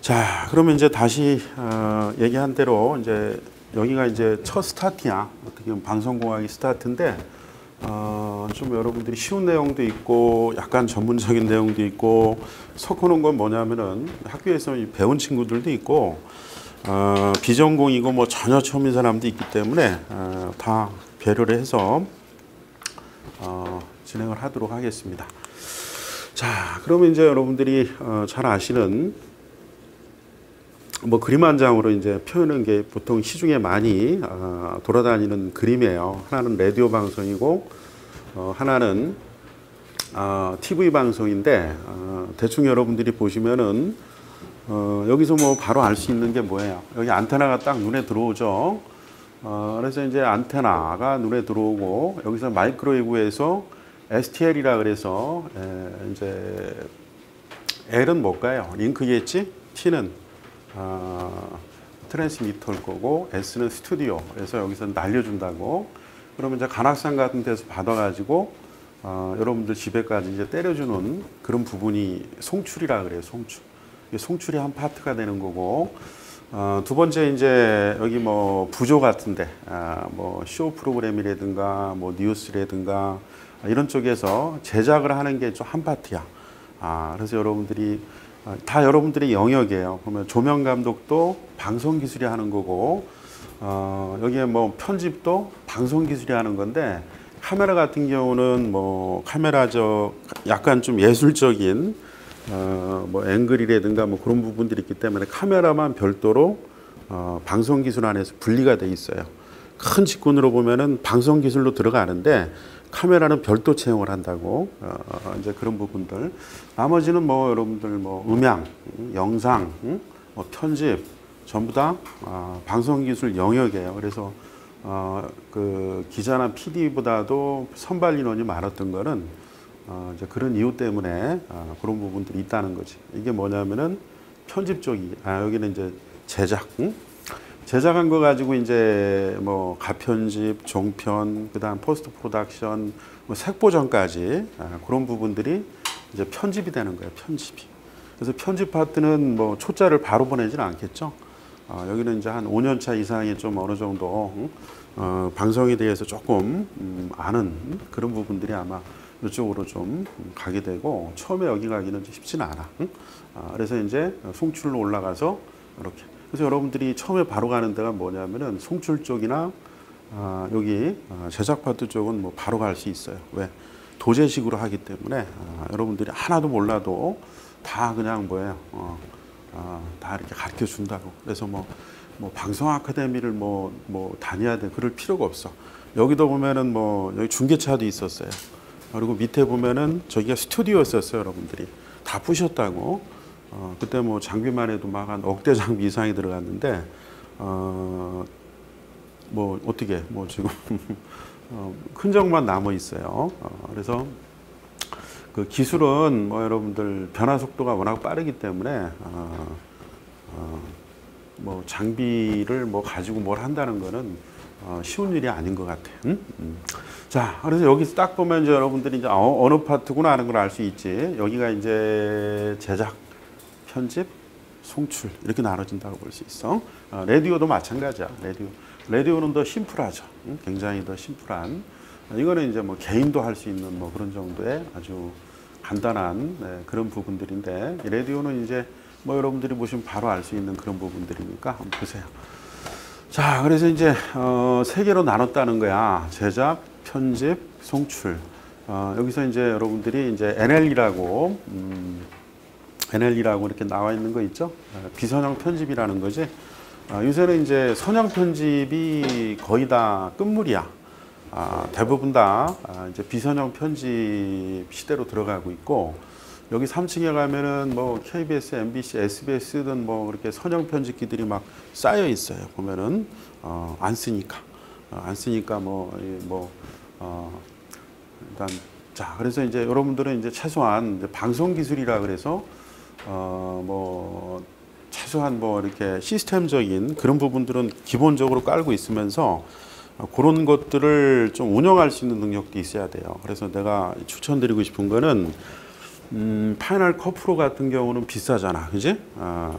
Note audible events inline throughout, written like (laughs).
자, 그러면 이제 다시 어, 얘기한 대로 이제 여기가 이제 첫 스타트야. 어떻게 보면 방송공학이 스타트인데 어, 좀 여러분들이 쉬운 내용도 있고 약간 전문적인 내용도 있고 섞어놓은 건 뭐냐면은 학교에서 배운 친구들도 있고 어, 비전공이고 뭐 전혀 처음인 사람도 있기 때문에 어, 다 배려를 해서 어, 진행을 하도록 하겠습니다. 자, 그러면 이제 여러분들이 어, 잘 아시는 뭐 그림 한 장으로 이제 표현한 게 보통 시중에 많이 어, 돌아다니는 그림이에요. 하나는 라디오 방송이고 어, 하나는 어, TV 방송인데 어, 대충 여러분들이 보시면은 어, 여기서 뭐 바로 알 수 있는 게 뭐예요? 여기 안테나가 딱 눈에 들어오죠. 어, 그래서 이제 안테나가 눈에 들어오고 여기서 마이크로웨이브에서 STL이라 그래서 에, 이제 L은 뭘까요? 링크겠지? T는 어, 트랜스미터일 거고 S는 스튜디오. 그래서 여기서 날려준다고. 그러면 이제 간악산 같은 데서 받아가지고 어, 여러분들 집에까지 이제 때려주는 그런 부분이 송출이라 그래요. 송출. 송출이 한 파트가 되는 거고. 어, 두 번째 이제 여기 뭐 부조 같은데 아, 뭐쇼 프로그램이라든가 뭐 뉴스라든가 이런 쪽에서 제작을 하는 게 좀 한 파트야. 아, 그래서 여러분들이 아, 다 여러분들의 영역이에요. 보면 조명 감독도 방송 기술이 하는 거고, 어, 여기에 뭐 편집도 방송 기술이 하는 건데, 카메라 같은 경우는 뭐 카메라 저 약간 좀 예술적인 어, 뭐 앵글이라든가 뭐 그런 부분들이 있기 때문에 카메라만 별도로 어, 방송 기술 안에서 분리가 돼 있어요. 큰 직군으로 보면은 방송 기술로 들어가는데 카메라는 별도 채용을 한다고 어, 이제 그런 부분들 나머지는 뭐 여러분들 뭐 음향, 영상, 뭐 편집 전부 다 어, 방송 기술 영역이에요. 그래서 어, 그 기자나 PD보다도 선발 인원이 많았던 거는 어, 이제 그런 이유 때문에 어, 그런 부분들이 있다는 거지. 이게 뭐냐면은 편집 쪽이 아 여기는 이제 제작. 응? 제작한 거 가지고 이제 뭐 가편집, 종편, 그다음 post production, 뭐 색보정까지 아, 그런 부분들이 이제 편집이 되는 거예요. 편집이. 그래서 편집 파트는 뭐 초짜를 바로 보내지는 않겠죠. 어, 여기는 이제 한 5년 차 이상이 좀 어느 정도 응? 어, 방송에 대해서 조금 음, 아는 그런 부분들이 아마 이쪽으로 좀 가게 되고 처음에 여기 가기는 쉽지는 않아. 응? 아, 그래서 이제 송출로 올라가서 이렇게. 그래서 여러분들이 처음에 바로 가는 데가 뭐냐면은 송출 쪽이나 아, 여기 아, 제작 파트 쪽은 뭐 바로 갈 수 있어요. 왜? 도제식으로 하기 때문에 아, 여러분들이 하나도 몰라도 다 그냥 뭐예요. 어, 아, 다 이렇게 가르쳐 준다고. 그래서 뭐, 뭐 방송 아카데미를 뭐, 뭐 다녀야 돼. 그럴 필요가 없어. 여기도 보면은 뭐 여기 중계차도 있었어요. 그리고 밑에 보면은 저기가 스튜디오였었어요, 여러분들이. 다 부셨다고. 어, 그때 뭐 장비만 해도 막 한 억대 장비 이상이 들어갔는데, 어, 뭐 어떻게, 뭐 지금 (laughs) 어, 흔적만 남아 있어요. 어, 그래서 그 기술은 뭐 여러분들 변화 속도가 워낙 빠르기 때문에 어, 어, 뭐 장비를 뭐 가지고 뭘 한다는 거는 어, 쉬운 일이 아닌 것 같아요. 응? 음. 자, 그래서 여기서 딱 보면 이제 여러분들이 이제 어, 느 파트구나 하는 걸 알 수 있지. 여기가 이제 제작, 편집, 송출 이렇게 나눠진다고 볼 수 있어. 어, 라디오도 마찬가지야. 라디오. 라디오는 더 심플하죠. 응? 굉장히 더 심플한. 어, 이거는 이제 뭐 개인도 할 수 있는 뭐 그런 정도의 아주 간단한 네, 그런 부분들인데 라디오는 이제 뭐 여러분들이 보시면 바로 알 수 있는 그런 부분들이니까 한번 보세요. 자, 그래서 이제 어, 세 개로 나눴다는 거야. 제작, 편집, 송출. 어, 여기서 이제 여러분들이 이제 NL이라고 음, NL이라고 이렇게 나와 있는 거 있죠? 어, 비선형 편집이라는 거지. 어, 요새는 이제 선형 편집이 거의 다 끝물이야. 아, 대부분 다 아, 이제 비선형 편집 시대로 들어가고 있고 여기 3층에 가면은 뭐 KBS, MBC, SBS든 뭐 그렇게 선형 편집기들이 막 쌓여 있어요. 보면은 어, 안 쓰니까 어, 안 쓰니까 뭐뭐 뭐, 어, 일단 자 그래서 이제 여러분들은 이제 최소한 이제 방송 기술이라 그래서 어 뭐 최소한 뭐 이렇게 시스템적인 그런 부분들은 기본적으로 깔고 있으면서 그런 것들을 좀 운영할 수 있는 능력도 있어야 돼요. 그래서 내가 추천드리고 싶은 거는 음, 파이널 컷프로 같은 경우는 비싸잖아, 그지? 아,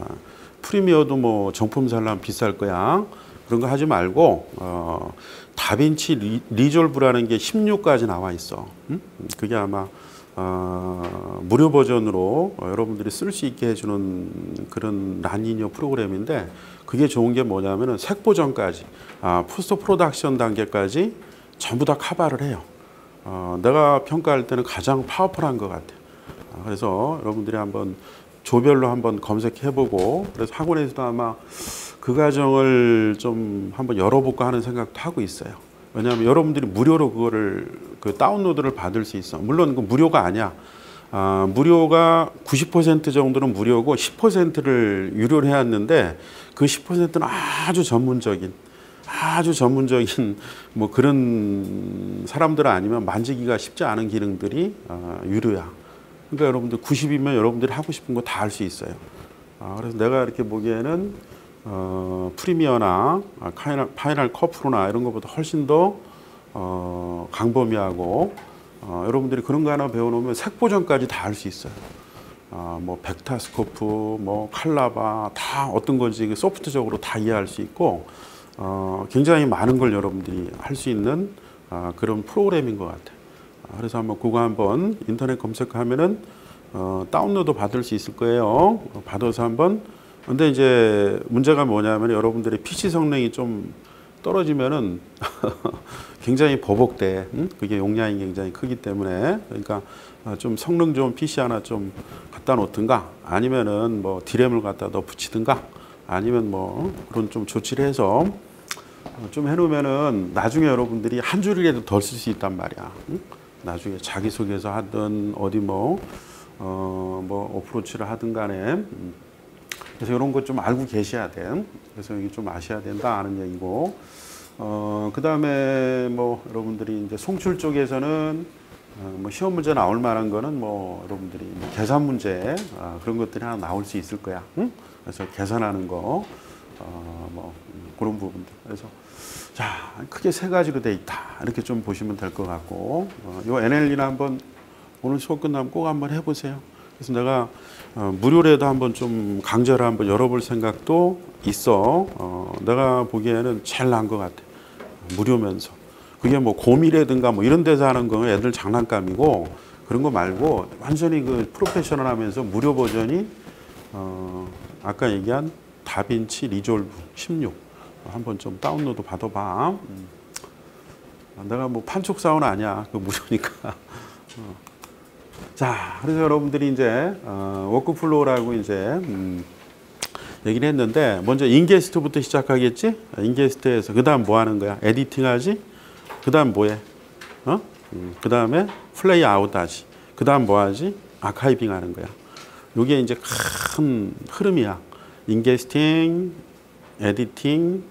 프리미어도 뭐 정품 살려면 비쌀 거야. 그런 거 하지 말고 어, 다빈치 리, 리졸브라는 게 16까지 나와 있어. 음? 그게 아마 어, 무료 버전으로 어, 여러분들이 쓸 수 있게 해주는 그런 non-linear 프로그램인데 그게 좋은 게 뭐냐면은 색 보정까지 아, post production 단계까지 전부 다 커버를 해요. 어, 내가 평가할 때는 가장 powerful한 것 같아요. 아, 그래서 여러분들이 한번 조별로 한번 검색해보고 그래서 학원에서도 아마 그 과정을 좀 한번 열어볼까 하는 생각도 하고 있어요. 왜냐하면 여러분들이 무료로 그거를 그 다운로드를 받을 수 있어. 물론 그 무료가 아니야. 아, 무료가 90% 정도는 무료고 10%를 유료로 해왔는데 그 10%는 아주 전문적인 아주 전문적인 (laughs) 뭐 그런 사람들 아니면 만지기가 쉽지 않은 기능들이 어, 유료야. 그러니까 여러분들 90이면 여러분들이 하고 싶은 거 다 할 수 있어요. 아, 그래서 내가 이렇게 보기에는 어, 프리미어나 아, Final, Final Cut Pro나 이런 것보다 훨씬 더 어, 광범위하고 어, 여러분들이 그런 거 하나 배워놓으면 색보정까지 다 할 수 있어요. 어, 뭐 vectorscope, 뭐 color bar 다 어떤 건지 그 소프트적으로 다 이해할 수 있고 어, 굉장히 많은 걸 여러분들이 할 수 있는 어, 그런 프로그램인 것 같아요. 아, 그래서 한번 그거 한번 인터넷 검색하면은 어, 다운로드 받을 수 있을 거예요. 어, 받아서 한번 근데 이제 문제가 뭐냐면 여러분들의 PC 성능이 좀 떨어지면은 (laughs) 굉장히 버벅대. 응? 그게 용량이 굉장히 크기 때문에 그러니까 어, 좀 성능 좋은 PC 하나 좀 갖다 놓든가 아니면은 뭐 디램을 갖다 더 붙이든가 아니면 뭐 그런 좀 조치를 해서 어, 좀 해놓으면은 나중에 여러분들이 한 줄이라도 덜 쓸 수 있단 말이야. 응? 나중에 자기소개서 하든 어디 뭐, 어, 뭐 어프로치를 하든 간에 음. 그래서 이런 것 좀 알고 계셔야 돼. 그래서 이게 좀 아셔야 된다 하는 얘기고. 어, 그 다음에 뭐 여러분들이 이제 송출 쪽에서는 어, 뭐 시험 문제 나올 만한 거는 뭐 여러분들이 뭐 계산 문제 아, 그런 것들이 하나 나올 수 있을 거야. 응? 그래서 계산하는 거, 어, 뭐 그런 부분들. 그래서 자 크게 세 가지로 돼 있다 이렇게 좀 보시면 될 것 같고 어, 요 NLE는 한번 오늘 수업 끝나면 꼭 한번 해보세요. 그래서 내가 어, 무료로도 한번 좀 강좌를 한번 열어볼 생각도 있어. 어, 내가 보기에는 제일 나은 것 같아. 무료면서. 그게 뭐 곰이라든가 뭐 이런 데서 하는 건 애들 장난감이고 그런 거 말고 완전히 그 프로페셔널 하면서 무료 버전이 어, 아까 얘기한 다빈치 리졸브 16 한번 좀 다운로드 받아봐. 음. 내가 뭐 판촉 사원 아니야. 그 무료니까. (laughs) 어. 자, 그래서 여러분들이 이제 어, workflow라고 이제 음, 얘기를 했는데 먼저 ingest부터 시작하겠지? ingest에서 그 다음 뭐 하는 거야? editing하지? 그 다음 뭐해? 어? 음, 그 다음에 playout하지. 그 다음 뭐 하지? archiving 하는 거야. 이게 이제 큰 흐름이야. ingesting, editing,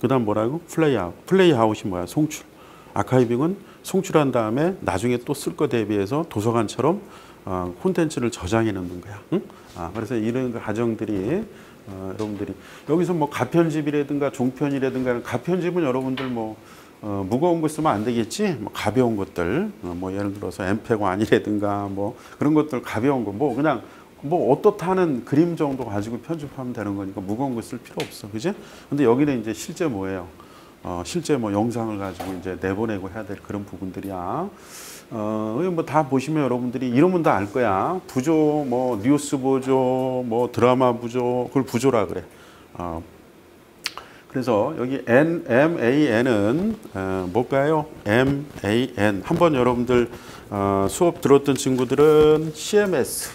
그 다음 뭐라고? playout. playout이 뭐야? 송출. archiving은 송출한 다음에 나중에 또 쓸 거 대비해서 도서관처럼 어, 콘텐츠를 저장해 놓는 거야. 응? 아, 그래서 이런 과정들이 어, 여러분들이 여기서 뭐 가편집이라든가 종편이라든가 가편집은 여러분들 뭐 어, 무거운 거 쓰면 안 되겠지. 뭐 가벼운 것들, 어, 뭐 예를 들어서 엠페관이라든가 뭐 그런 것들 가벼운 거, 뭐 그냥 뭐 어떻다는 그림 정도 가지고 편집하면 되는 거니까 무거운 거 쓸 필요 없어, 그지? 근데 여기는 이제 실제 뭐예요? 어, 실제 뭐 영상을 가지고 이제 내보내고 해야 될 그런 부분들이야. 어, 뭐 다 보시면 여러분들이 이러면 다 알 거야. 부조, 뭐 뉴스 부조, 뭐 드라마 부조, 그걸 부조라 그래. 어, 그래서 여기 N, M, A, N은 어, 뭘까요? M, A, N. 한번 여러분들 어, 수업 들었던 친구들은 CMS,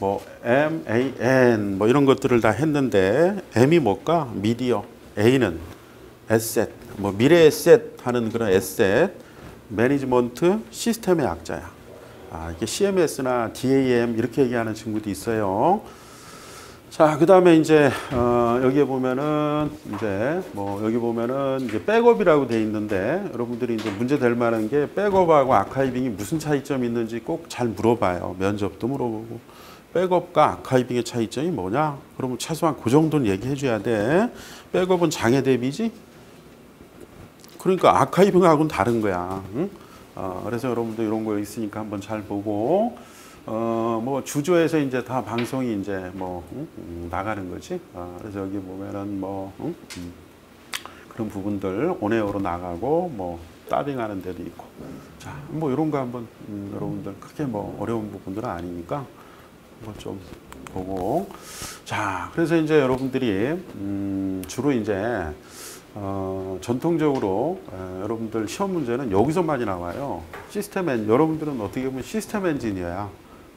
뭐 M, A, N 뭐 이런 것들을 다 했는데 M이 뭘까? 미디어, A는 에셋, 뭐 미래 에셋 하는 그런 에셋, 매니지먼트 시스템의 약자야. 아, 이게 CMS나 DAM 이렇게 얘기하는 친구도 있어요. 자, 그 다음에 이제, 어, 여기에 보면은, 이제, 뭐, 여기 보면은, 이제 백업이라고 돼 있는데, 여러분들이 이제 문제 될 만한 게 백업하고 아카이빙이 무슨 차이점이 있는지 꼭 잘 물어봐요. 면접도 물어보고. 백업과 아카이빙의 차이점이 뭐냐? 그러면 최소한 그 정도는 얘기해 줘야 돼. 백업은 장애 대비지? 그러니까 아카이빙하고는 다른 거야. 응? 어, 그래서 여러분도 이런 거 있으니까 한번 잘 보고 어, 뭐 주조에서 이제 다 방송이 이제 뭐 음, 음, 나가는 거지. 어, 그래서 여기 보면은 뭐 음, 음, 그런 부분들 온에어로 나가고 뭐 따빙하는 데도 있고. 자, 뭐 이런 거 한번 음, 여러분들 크게 뭐 어려운 부분들은 아니니까 뭐좀 보고. 자, 그래서 이제 여러분들이 음, 주로 이제 어, 전통적으로 에, 여러분들 시험 문제는 여기서 많이 나와요. 시스템 엔 여러분들은 어떻게 보면 시스템 엔지니어야.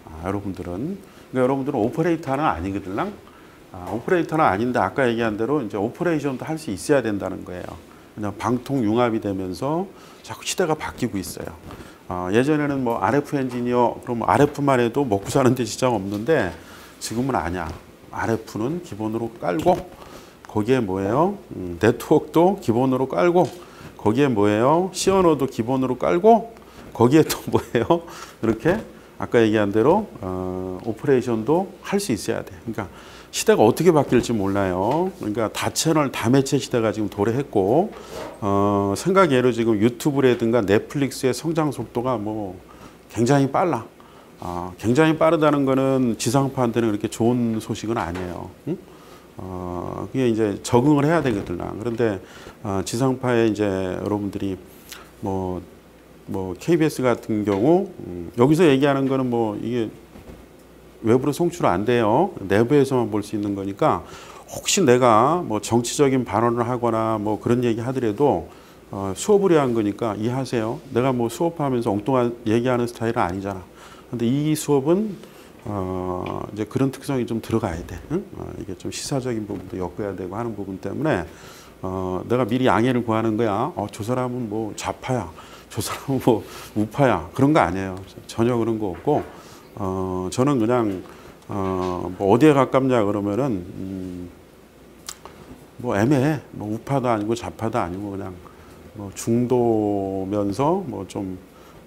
아, 여러분들은 그러니까 여러분들은 오퍼레이터는 아니거든요. 아, 오퍼레이터는 아닌데 아까 얘기한 대로 이제 operation도 할 수 있어야 된다는 거예요. 그냥 방통 융합이 되면서 자꾸 시대가 바뀌고 있어요. 어, 예전에는 뭐 RF 엔지니어 그럼 RF만 해도 먹고 사는데 지장 없는데 지금은 아니야. RF는 기본으로 깔고 거기에 뭐예요? 음, 네트워크도 기본으로 깔고 거기에 뭐예요? 시언어도 기본으로 깔고 거기에 또 (laughs) 뭐예요? 이렇게 아까 얘기한 대로 어, 오퍼레이션도 할 수 있어야 돼. 그러니까 시대가 어떻게 바뀔지 몰라요. 그러니까 다채널 다매체 시대가 지금 도래했고 어, 생각외로 지금 유튜브라든가 넷플릭스의 성장 속도가 뭐 굉장히 빨라. 아, 굉장히 빠르다는 거는 지상파한테는 그렇게 좋은 소식은 아니에요. 응? 어, 그게 이제 적응을 해야 되거든요. 그런데 어, 지상파에 이제 여러분들이 뭐, 뭐 KBS 같은 경우 음, 여기서 얘기하는 거는 뭐 이게 외부로 송출 안 돼요. 내부에서만 볼 수 있는 거니까 혹시 내가 뭐 정치적인 발언을 하거나 뭐 그런 얘기 하더라도 어, 수업을 위한 거니까 이해하세요. 내가 뭐 수업하면서 엉뚱한 얘기하는 스타일은 아니잖아. 근데 이 수업은 어, 이제 그런 특성이 좀 들어가야 돼. 응? 어, 이게 좀 시사적인 부분도 엮어야 되고 하는 부분 때문에 어, 내가 미리 양해를 구하는 거야. 어, 저 사람은 뭐 좌파야. 저 사람은 뭐 우파야. 그런 거 아니에요. 전혀 그런 거 없고, 어, 저는 그냥, 어, 뭐 어디에 가깝냐 그러면은, 음, 뭐 애매해. 뭐 우파도 아니고 좌파도 아니고 그냥 뭐 중도면서 뭐 좀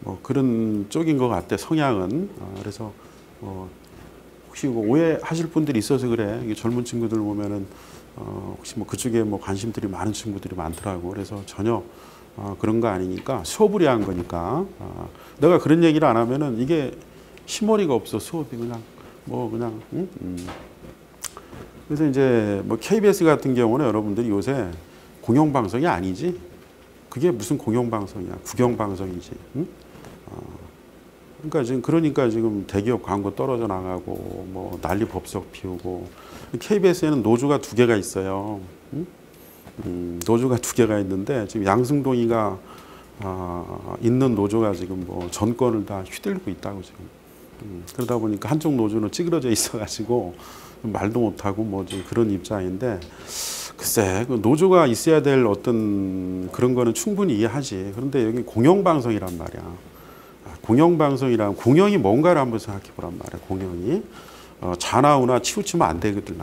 뭐 그런 쪽인 것 같아 성향은. 어, 그래서 어, 혹시 뭐 오해하실 분들이 있어서 그래. 젊은 친구들 보면은 어, 혹시 뭐 그쪽에 뭐 관심들이 많은 친구들이 많더라고. 그래서 전혀 어, 그런 거 아니니까 수업을 위한 거니까. 어, 내가 그런 얘기를 안 하면은 이게 시머리가 없어 수업이 그냥 뭐 그냥. 응? 음. 그래서 이제 뭐 KBS 같은 경우는 여러분들이 요새 공영방송이 아니지. 그게 무슨 공영방송이야. 국영방송이지. 응? 그러니까 지금 그러니까 지금 대기업 광고 떨어져 나가고 뭐 난리 법석 피우고 KBS에는 노조가 두 개가 있어요. 음? 음, 노조가 두 개가 있는데 지금 양승동이가 아, 있는 노조가 지금 뭐 전권을 다 휘둘리고 있다고 지금 음, 그러다 보니까 한쪽 노조는 찌그러져 있어가지고 말도 못하고 뭐 좀 그런 입장인데 글쎄 그 노조가 있어야 될 어떤 그런 거는 충분히 이해하지 그런데 여기 공영방송이란 말이야. 공영방송이란 공영이 뭔가를 한번 생각해 보란 말이야. 공영이 어, 자나우나 치우치면 안 되거든.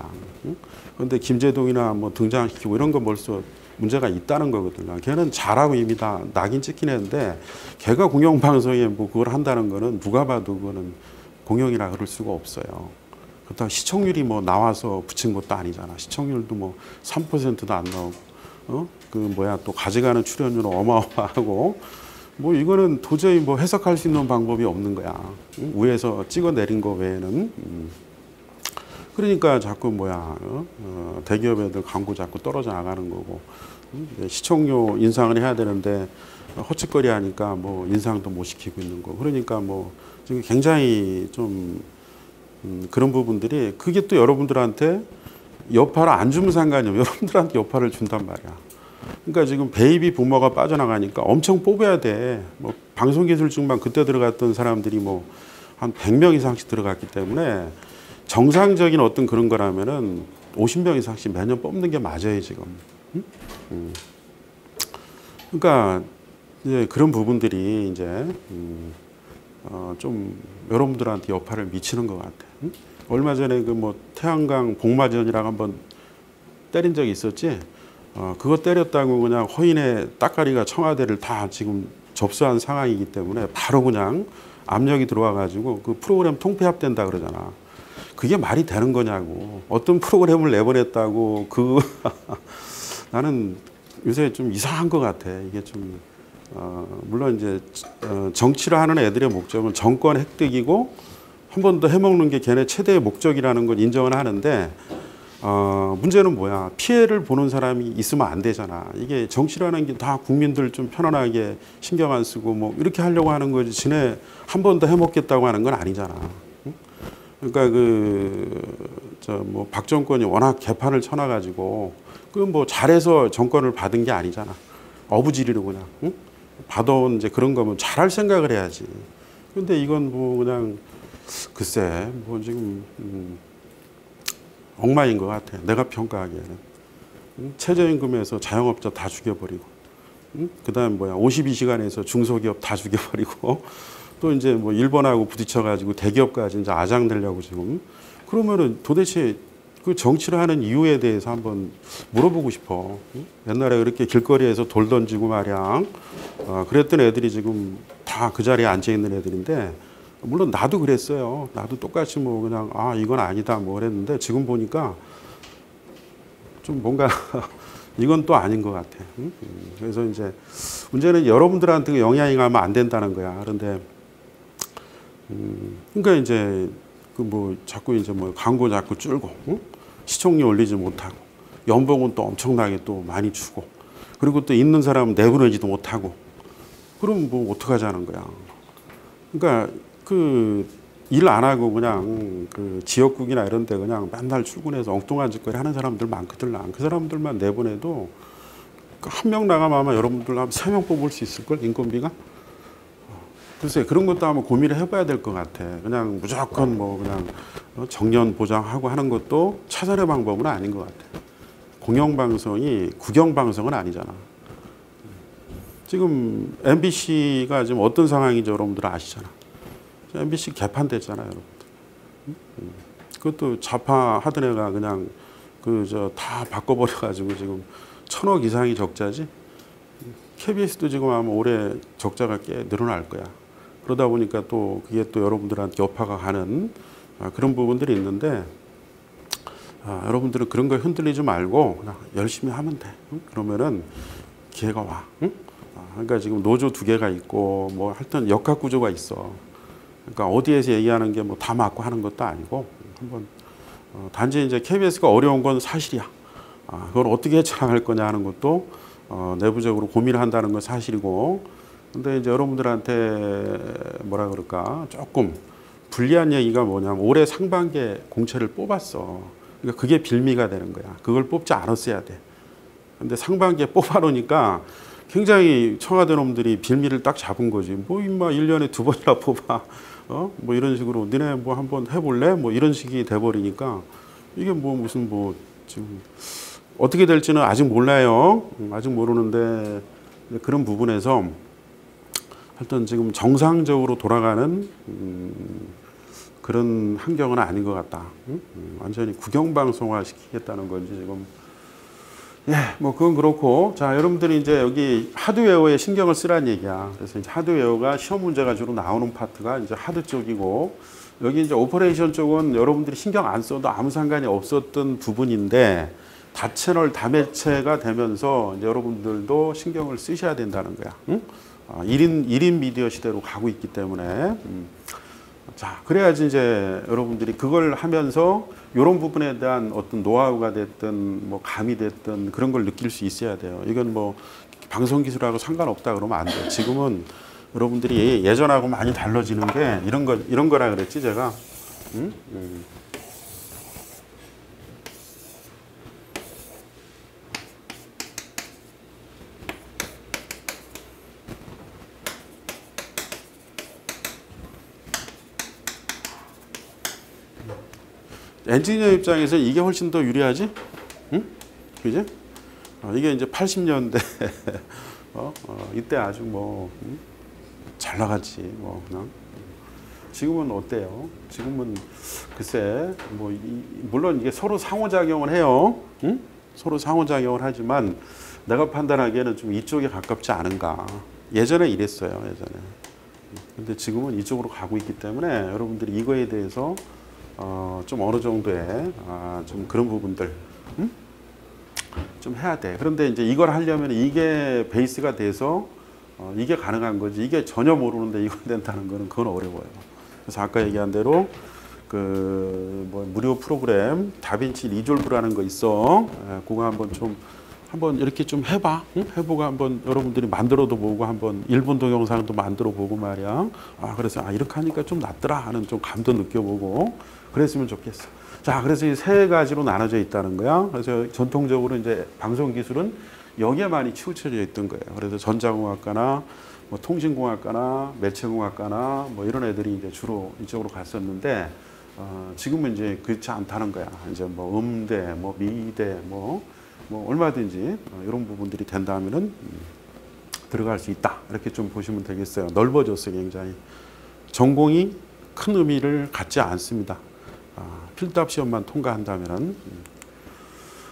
응? 그런데 김재동이나 뭐 등장시키고 이런 건 벌써 문제가 있다는 거거든요. 걔는 잘하고 이미 다 낙인 찍긴 했는데 걔가 공영방송에 뭐 그걸 한다는 거는 누가 봐도 그거는 공영이라 그럴 수가 없어요. 그렇다고 시청률이 뭐 나와서 붙인 것도 아니잖아. 시청률도 뭐 3%도 안 나오고, 어? 그 뭐야 또 가져가는 출연료는 어마어마하고 뭐 이거는 도저히 뭐 해석할 수 있는 방법이 없는 거야. 위에서 찍어 내린 거 외에는. 음. 그러니까 자꾸 뭐야 어? 어, 대기업 애들 광고 자꾸 떨어져 나가는 거고 음? 시청료 인상을 해야 되는데 허짓거리 하니까 뭐 인상도 못 시키고 있는 거. 그러니까 뭐 지금 굉장히 좀 음, 그런 부분들이 그게 또 여러분들한테 여파를 안 주면 상관이 없 (laughs) 여러분들한테 여파를 준단 말이야. 그러니까 지금 베이비 부모가 빠져나가니까 엄청 뽑아야 돼. 뭐 방송기술증만 그때 들어갔던 사람들이 뭐 한 100명 이상씩 들어갔기 때문에 정상적인 어떤 그런 거라면은 50명 이상씩 매년 뽑는 게 맞아요, 지금. 응? 음. 그러니까 이제 그런 부분들이 이제 음, 어, 좀 여러분들한테 여파를 미치는 것 같아. 응? 얼마 전에 그 뭐 태양광 복마전이라고 한번 때린 적이 있었지. 어, 그거 때렸다고 그냥 허인의 따까리가 청와대를 다 지금 접수한 상황이기 때문에 바로 그냥 압력이 들어와 가지고 그 프로그램 통폐합된다 그러잖아. 그게 말이 되는 거냐고. 어떤 프로그램을 내보냈다고 그 (laughs) 나는 요새 좀 이상한 것 같아. 이게 좀 어, 물론 이제 어, 정치를 하는 애들의 목적은 정권 획득이고 한 번 더 해먹는 게 걔네 최대의 목적이라는 걸 인정은 하는데 어, 문제는 뭐야? 피해를 보는 사람이 있으면 안 되잖아. 이게 정치라는 게 다 국민들 좀 편안하게 신경 안 쓰고 뭐 이렇게 하려고 하는 거지. 지네 한 번 더 해먹겠다고 하는 건 아니잖아. 응? 그러니까 그 저 뭐 박정권이 워낙 개판을 쳐놔가지고 그 뭐 잘해서 정권을 받은 게 아니잖아. 어부지리로 그냥 응? 받아온 이제 그런 거면 잘할 생각을 해야지. 근데 이건 뭐 그냥 글쎄 뭐 지금 음, 엉망인 것 같아. 내가 평가하기에는. 응? 최저임금에서 자영업자 다 죽여버리고, 응? 그 다음 뭐야 52시간에서 중소기업 다 죽여버리고, 또 이제 뭐 일본하고 부딪혀가지고 대기업까지 이제 아장되려고 지금. 그러면은 도대체 그 정치를 하는 이유에 대해서 한번 물어보고 싶어. 응? 옛날에 그렇게 길거리에서 돌 던지고 말이야. 어, 그랬던 애들이 지금 다 그 자리에 앉아 있는 애들인데. 물론 나도 그랬어요. 나도 똑같이 뭐 그냥 아 이건 아니다 뭐 그랬는데 지금 보니까 좀 뭔가 (laughs) 이건 또 아닌 것 같아. 응? 그래서 이제 문제는 여러분들한테 그 영향이 가면 안 된다는 거야. 그런데 음, 그러니까 이제 그 뭐 자꾸 이제 뭐 광고 자꾸 줄고 응? 시청률 올리지 못하고 연봉은 또 엄청나게 또 많이 주고 그리고 또 있는 사람은 내보내지도 못하고 그럼 뭐 어떡하자는 거야. 그러니까 그 일 안 하고 그냥 그 지역국이나 이런 데 그냥 맨날 출근해서 엉뚱한 짓거리 하는 사람들 많거든. 그 사람들만 내보내도 한 명 나가면 아마 여러분들 한 세 명 뽑을 수 있을걸 인건비가. 글쎄 그런 것도 한번 고민을 해봐야 될 것 같아. 그냥 무조건 뭐 그냥 정년 보장하고 하는 것도 차선의 방법은 아닌 것 같아. 공영방송이 국영방송은 아니잖아. 지금 MBC가 지금 어떤 상황인지 여러분들 아시잖아. MBC 개판됐잖아요, 여러분들. 그것도 좌파 하던 애가 그냥 그 저 다 바꿔버려가지고 지금 천억 이상이 적자지. KBS도 지금 아마 올해 적자가 꽤 늘어날 거야. 그러다 보니까 또 그게 또 여러분들한테 여파가 가는 그런 부분들이 있는데 아, 여러분들은 그런 거 흔들리지 말고 그냥 열심히 하면 돼. 응? 그러면은 기회가 와. 응? 아, 그러니까 지금 노조 두 개가 있고 뭐 하여튼 역학 구조가 있어. 그러니까 어디에서 얘기하는 게 뭐 다 맞고 하는 것도 아니고 한번 어, 단지 이제 KBS가 어려운 건 사실이야. 아, 그걸 어떻게 헤쳐나갈 거냐 하는 것도 어, 내부적으로 고민을 한다는 건 사실이고 근데 이제 여러분들한테 뭐라 그럴까 조금 불리한 얘기가 뭐냐면 올해 상반기에 공채를 뽑았어. 그러니까 그게 빌미가 되는 거야. 그걸 뽑지 않았어야 돼. 근데 상반기에 뽑아놓으니까 굉장히 청와대 놈들이 빌미를 딱 잡은 거지. 뭐 임마 1년에 두 번이나 뽑아. 어? 뭐 이런 식으로 니네 뭐 한번 해볼래? 뭐 이런 식이 돼버리니까 이게 뭐 무슨 뭐 지금 어떻게 될지는 아직 몰라요. 음, 아직 모르는데 그런 부분에서 하여튼 지금 정상적으로 돌아가는 음, 그런 환경은 아닌 것 같다. 음, 완전히 국영방송화 시키겠다는 건지 지금 예, 뭐 그건 그렇고 자 여러분들이 이제 여기 하드웨어에 신경을 쓰란 얘기야. 그래서 이제 하드웨어가 시험 문제가 주로 나오는 파트가 이제 하드 쪽이고 여기 이제 operation 쪽은 여러분들이 신경 안 써도 아무 상관이 없었던 부분인데 다채널 다매체가 되면서 여러분들도 신경을 쓰셔야 된다는 거야. 응? 아, 1인, 1인 미디어 시대로 가고 있기 때문에. 음. 자, 그래야지 이제 여러분들이 그걸 하면서 이런 부분에 대한 어떤 노하우가 됐든 뭐 감이 됐든 그런 걸 느낄 수 있어야 돼요. 이건 뭐 방송 기술하고 상관없다 그러면 안 돼. 지금은 여러분들이 예전하고 많이 달라지는 게 이런 거 이런 거라 그랬지 제가. 음? 음. 엔지니어 입장에서 이게 훨씬 더 유리하지? 응? 그지? 어, 이게 이제 80년대 (laughs) 어? 어, 이때 아주 뭐잘 나갔지 뭐 그냥 지금은 어때요? 지금은 글쎄 뭐 이, 물론 이게 서로 상호작용을 해요. 응? 서로 상호작용을 하지만 내가 판단하기에는 좀 이쪽에 가깝지 않은가. 예전에 이랬어요. 예전에. 근데 지금은 이쪽으로 가고 있기 때문에 여러분들이 이거에 대해서 어, 좀 어느 정도의 아, 좀 그런 부분들 음? 좀 해야 돼. 그런데 이제 이걸 하려면 이게 베이스가 돼서 어, 이게 가능한 거지. 이게 전혀 모르는데 이걸 (laughs) 된다는 거는 그건 어려워요. 그래서 아까 얘기한 대로 그 뭐 무료 프로그램 다빈치 리졸브라는 거 있어. 예, 그거 한번 좀 한번 이렇게 좀 해봐. 응? 해보고 한번 여러분들이 만들어도 보고 한번 일본 동영상도 만들어 보고 말이야. 아 그래서 아 이렇게 하니까 좀 낫더라 하는 좀 감도 느껴보고 그랬으면 좋겠어. 자 그래서 이 세 가지로 나눠져 있다는 거야. 그래서 전통적으로 이제 방송 기술은 여기에 많이 치우쳐져 있던 거예요. 그래서 전자공학과나 뭐 통신공학과나 매체공학과나 뭐 이런 애들이 이제 주로 이쪽으로 갔었는데 어, 지금은 이제 그렇지 않다는 거야. 이제 뭐 음대, 뭐 미대, 뭐, 뭐 얼마든지 어, 이런 부분들이 된다면은 음, 들어갈 수 있다. 이렇게 좀 보시면 되겠어요. 넓어졌어요, 굉장히. 전공이 큰 의미를 갖지 않습니다. 아, 필답 시험만 통과한다면은. 음.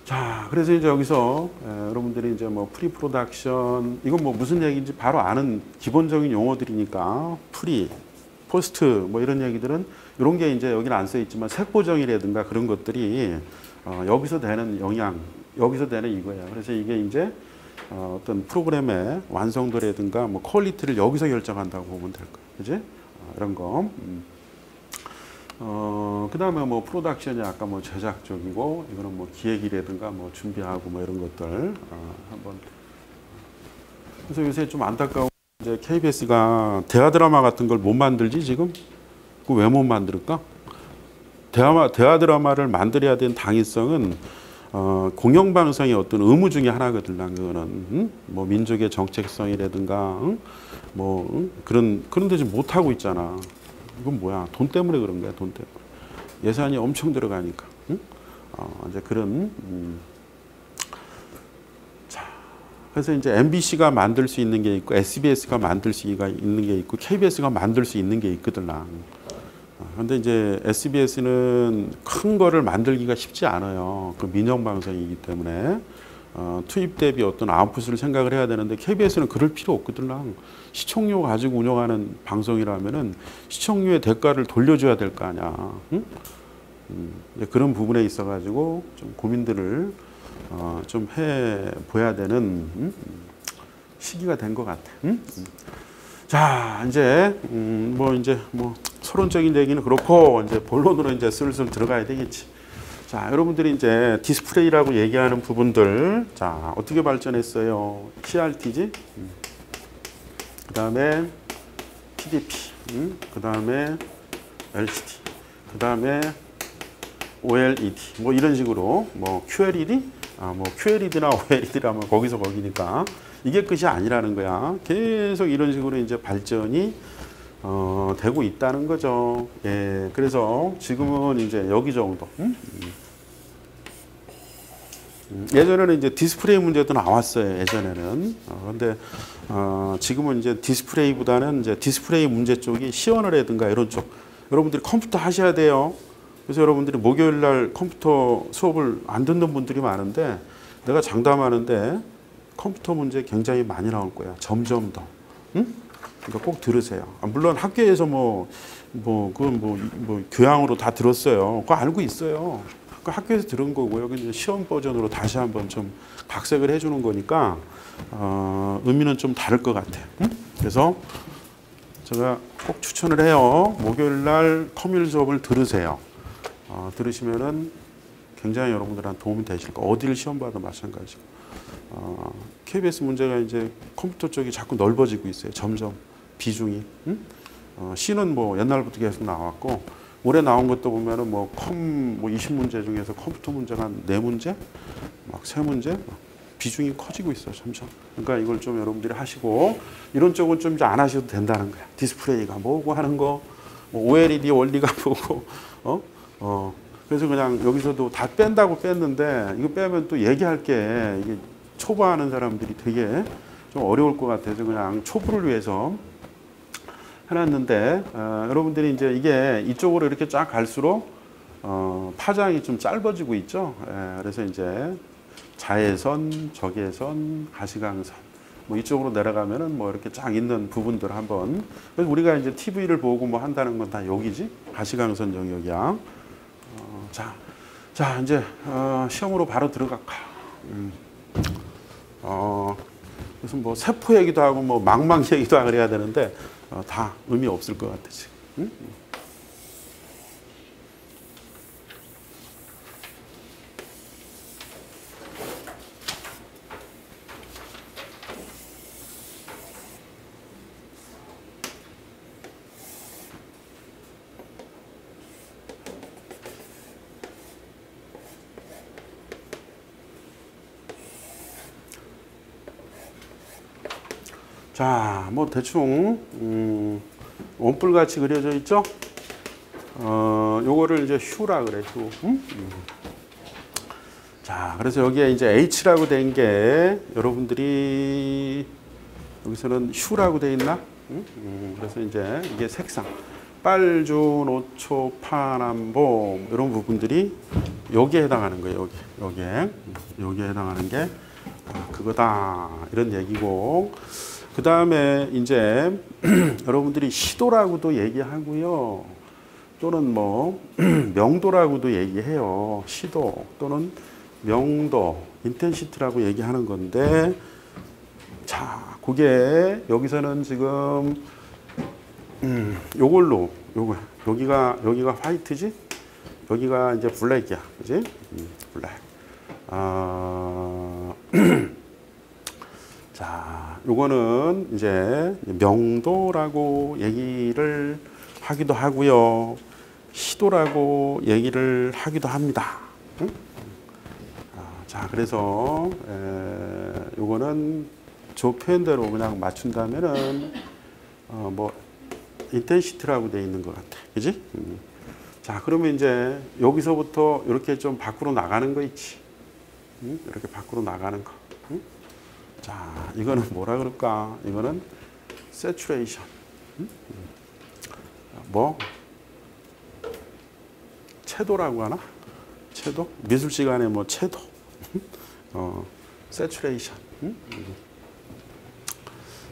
자, 그래서 이제 여기서 에, 여러분들이 이제 뭐 pre production 이건 뭐 무슨 얘기인지 바로 아는 기본적인 용어들이니까 pre, post 뭐 이런 얘기들은 이런 게 이제 여기는 안 써 있지만 색보정이라든가 그런 것들이 어, 여기서 되는 영향, 여기서 되는 이거예요. 그래서 이게 이제 어, 어떤 프로그램의 완성도라든가 뭐 quality를 여기서 결정한다고 보면 될 거예요. 그지? 어, 이런 거. 음. 어, 그 다음에 뭐 프로덕션이 아까 뭐 제작 쪽이고 이거는 뭐 기획이라든가 뭐 준비하고 뭐 이런 것들 어, 한번 그래서 요새 좀 안타까운 이제 KBS가 대화 드라마 같은 걸 못 만들지 지금 그 왜 못 만들까? 대화 대화 드라마를 만들어야 되는 당위성은 어, 공영방송의 어떤 의무 중에 하나거든. 난 그거는 응? 뭐 민족의 정책성이라든가 응? 뭐 응? 그런 그런데 지금 못 하고 있잖아. 이건 뭐야? 돈 때문에 그런 거야. 돈 때문에 예산이 엄청 들어가니까. 응? 어, 이제 그런 음. 자 그래서 이제 MBC가 만들 수 있는 게 있고 SBS가 만들 수 있는 게 있고 KBS가 만들 수 있는 게 있거든. 난. 그런데 이제 SBS는 큰 거를 만들기가 쉽지 않아요. 그 민영 방송이기 때문에 어, 투입 대비 어떤 아웃풋을 생각을 해야 되는데 KBS는 그럴 필요 없거든. 시청료 가지고 운영하는 방송이라면은 시청료의 대가를 돌려줘야 될 거 아니야. 응? 음, 그런 부분에 있어 가지고 좀 고민들을 어, 좀 해 보야 되는 음? 시기가 된 것 같아. 응? 자, 이제 음, 뭐 이제 뭐 서론적인 얘기는 그렇고 이제 본론으로 이제 슬슬 들어가야 되겠지. 자, 여러분들이 이제 디스플레이라고 얘기하는 부분들, 자 어떻게 발전했어요? CRT지, 음. 그 다음에 PDP, 음. 그 다음에 LCD, 그 다음에 OLED, 뭐 이런 식으로 뭐 QLED, 아, 뭐 QLED나 OLED라면 거기서 거기니까 이게 끝이 아니라는 거야. 계속 이런 식으로 이제 발전이 어, 되고 있다는 거죠. 예, 그래서 지금은 이제 여기 정도. 음? 음. 예전에는 이제 디스플레이 문제도 나왔어요. 예전에는. 어, 근데 어, 지금은 이제 디스플레이보다는 이제 디스플레이 문제 쪽이 C언어라든가 이런 쪽. 여러분들이 컴퓨터 하셔야 돼요. 그래서 여러분들이 목요일 날 컴퓨터 수업을 안 듣는 분들이 많은데 내가 장담하는데 컴퓨터 문제 굉장히 많이 나올 거야. 점점 더. 응? 그러니까 꼭 들으세요. 아, 물론 학교에서 뭐, 뭐, 그건 뭐, 뭐, 교양으로 다 들었어요. 그거 알고 있어요. 그 학교에서 들은 거고요. 근데 시험 버전으로 다시 한번 좀 각색을 해주는 거니까, 어, 의미는 좀 다를 것 같아요. 응? 그래서 제가 꼭 추천을 해요. 목요일 날 커뮤니티 수업을 들으세요. 어, 들으시면은 굉장히 여러분들한테 도움이 되실 거. 어디를 시험 봐도 마찬가지고. 어, KBS 문제가 이제 컴퓨터 쪽이 자꾸 넓어지고 있어요. 점점. 비중이. 응? 어, C는 뭐 옛날부터 계속 나왔고 올해 나온 것도 보면은 뭐컴뭐 20문제 중에서 컴퓨터 문제가 한 4문제, 막 3문제 비중이 커지고 있어요, 점점. 그러니까 이걸 좀 여러분들이 하시고 이런 쪽은 좀 이제 안 하셔도 된다는 거야. 디스플레이가 뭐고 하는 거, 뭐 OLED 원리가 (laughs) 뭐고, 어? 어. 그래서 그냥 여기서도 다 뺀다고 뺐는데 이거 빼면 또 얘기할 게 이게 초보하는 사람들이 되게 좀 어려울 것 같아서 그냥 초보를 위해서 해놨는데 어, 여러분들이 이제 이게 이쪽으로 이렇게 쫙 갈수록 어, 파장이 좀 짧아지고 있죠. 예, 그래서 이제 자외선, 적외선, 가시광선 뭐 이쪽으로 내려가면은 뭐 이렇게 쫙 있는 부분들 한번 그래서 우리가 이제 TV를 보고 뭐 한다는 건 다 여기지 가시광선 영역이야. 어, 자, 자 이제 어, 시험으로 바로 들어갈까. 음. 어, 무슨 뭐 세포 얘기도 하고 뭐 망망 (laughs) 얘기도 하고 그래야 되는데 어, 다 의미 없을 것 같아 지금. 응? 자, 뭐 대충 음, 원뿔 같이 그려져 있죠? 어, 요거를 이제 휴라 그래, 휴. 음? 음. 자, 그래서 여기에 이제 H라고 된 게 여러분들이 여기서는 휴라고 돼 있나? 음? 음, 그래서 이제 이게 색상. 빨주, 노초, 파남보 이런 부분들이 여기에 해당하는 거예요. 여기, 여기에, 여기에 해당하는 게 아, 그거다 이런 얘기고 그 다음에 이제 (clears throat) 여러분들이 시도라고도 얘기하고요. 또는 뭐 (clears throat) 명도라고도 얘기해요. 시도 또는 명도, 인텐시티라고 얘기하는 건데 자, 그게 여기서는 지금 음, 요걸로 요거 여기가 여기가 화이트지? 여기가 이제 블랙이야. 그지? 음, 블랙. 아 (clears throat) 자, 요거는 이제 명도라고 얘기를 하기도 하고요. 시도라고 얘기를 하기도 합니다. 응? 아, 자, 그래서 에, 요거는 저 표현대로 그냥 맞춘다면은 어, 뭐 인텐시티라고 돼 있는 것 같아. 그지? 음. 자, 그러면 이제 여기서부터 이렇게 좀 밖으로 나가는 거 있지. 음? 이렇게 밖으로 나가는 거. 음? 자, 이거는 뭐라 그럴까? 이거는 saturation. 음? 뭐 채도라고 하나? 채도? 미술 시간에 뭐 채도. 어, saturation. 음?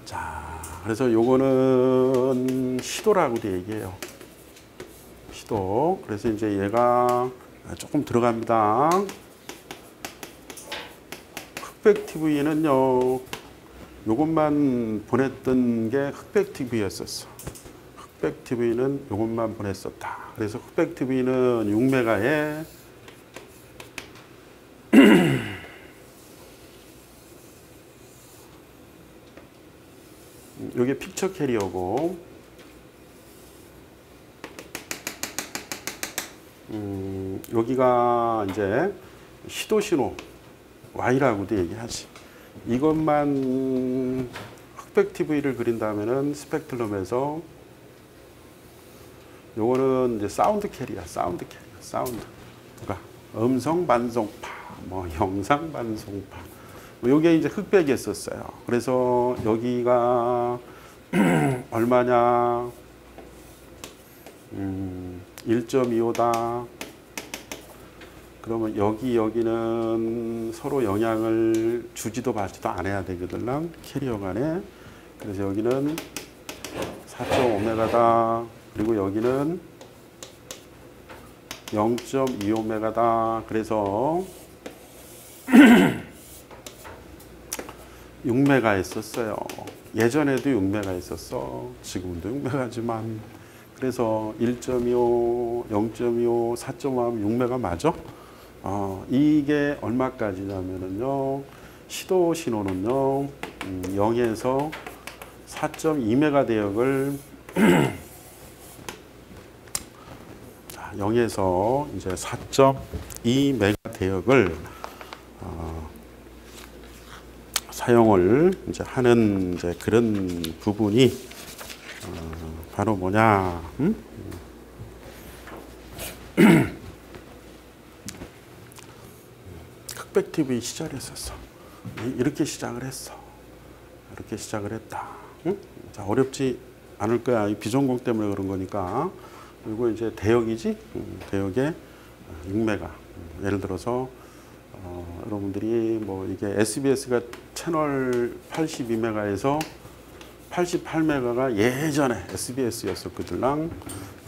자, 그래서 요거는 시도라고도 얘기해요. 시도. 그래서 이제 얘가 조금 들어갑니다. 흑백 TV는요, 요것만 보냈던 게 흑백 TV였었어. 흑백 TV는 요것만 보냈었다. 그래서 흑백 TV는 6메가에 이게 picture carrier고 음, 여기가 이제 휘도 신호 Y라고도 얘기하지. 이것만 흑백 TV를 그린다면은 스펙트럼에서 요거는 이제 sound carrier, sound carrier, sound. 그러니까 음성 반송파, 뭐 영상 반송파. 뭐 요게 이제 흑백이었었어요. 그래서 여기가 (clears throat) 얼마냐? 음, 1.25다. 그러면 여기 여기는 서로 영향을 주지도 받지도 않아야 되거든 캐리어 간에. 그래서 여기는 4.5 메가다. 그리고 여기는 0.25 메가다. 그래서 (clears throat) 6메가 있었어요. 예전에도 6메가 있었어. 지금도 6메가지만. 그래서 1.25, 0.25, 4.5 하면 6메가 맞아? 어, 이게 얼마까지냐면은요. 시도 신호는요. 음, 0에서 4.2메가 대역을 (clears throat) 0에서 이제 4.2 메가 대역을 어, 사용을 이제 하는 이제 그런 부분이 어, 바로 뭐냐? 음? (clears throat) TV 시절이었었어. 이렇게 시작을 했어. 이렇게 시작을 했다. 응? 자, 어렵지 않을 거야. 이 비전공 때문에 그런 거니까. 그리고 이제 대역이지. 음, 대역에 6메가. 음, 예를 들어서 어, 여러분들이 뭐 이게 SBS가 채널 82메가에서 88메가가 예전에 SBS였었거든랑.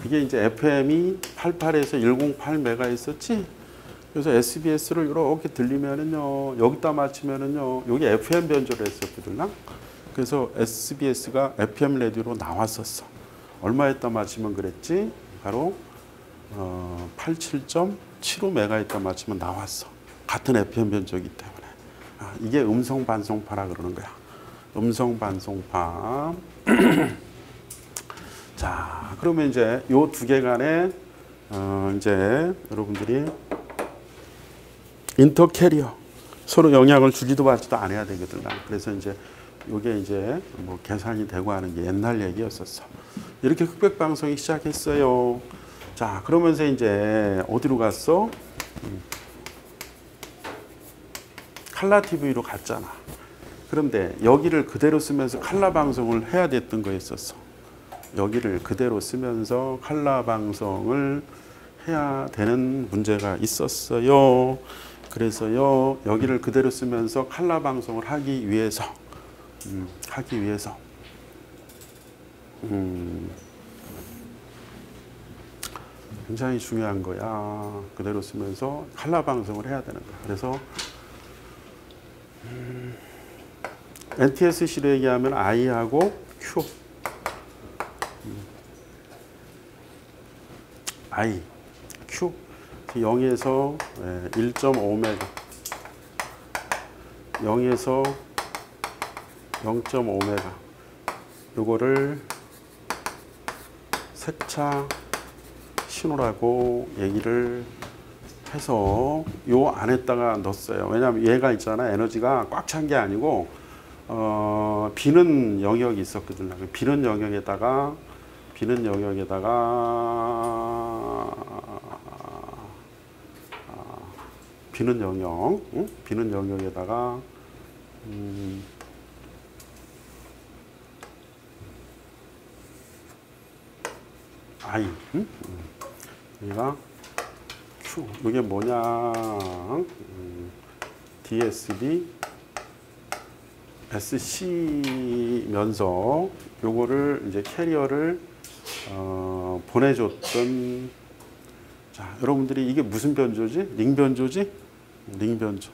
그게 이제 FM이 88에서 108메가 있었지. 그래서 SBS를 이렇게 들리면은요, 여기다 맞추면은요, 여기 FM 변조를 했었거든요. 그래서 SBS가 FM 라디오로 나왔었어. 얼마에다 맞추면 그랬지? 바로 어, 87.75메가에다 맞추면 나왔어. 같은 FM 변조이기 때문에. 아, 이게 음성 반송파라 그러는 거야. 음성 반송파. (clears throat) 자, 그러면 이제 요 두 개 간에 어, 이제 여러분들이 인터 캐리어 서로 영향을 주지도 받지도 않아야 되거든. 그래서 이제 요게 이제 뭐 계산이 되고 하는 게 옛날 얘기였었어. 이렇게 흑백 방송이 시작했어요. 자, 그러면서 이제 어디로 갔어? 음. 칼라 TV로 갔잖아. 그런데 여기를 그대로 쓰면서 칼라 방송을 해야 됐던 거였었어. 여기를 그대로 쓰면서 칼라 방송을 해야 되는 문제가 있었어요. 그래서요 여기를 그대로 쓰면서 칼라 방송을 하기 위해서 음, 하기 위해서 음, 굉장히 중요한 거야. 그대로 쓰면서 칼라 방송을 해야 되는 거야. 그래서 음, NTSC로 얘기하면 I하고 Q 음, I, Q 0에서 1.5메가 0에서 0.5메가 요거를 색차 신호라고 얘기를 해서 요 안에다가 넣었어요. 왜냐하면 얘가 있잖아 에너지가 꽉 찬 게 아니고 어, 비는 영역이 있었거든요. 그 비는 영역에다가 비는 영역에다가 아, 비는 영역, 응? 비는 영역에다가 음, I, 응? 여기가 Q, 이게 뭐냐? 음, DSB SC면서 요거를 이제 carrier를 어, 보내줬던 자 여러분들이 이게 무슨 변조지? 링 변조지? 링 변조,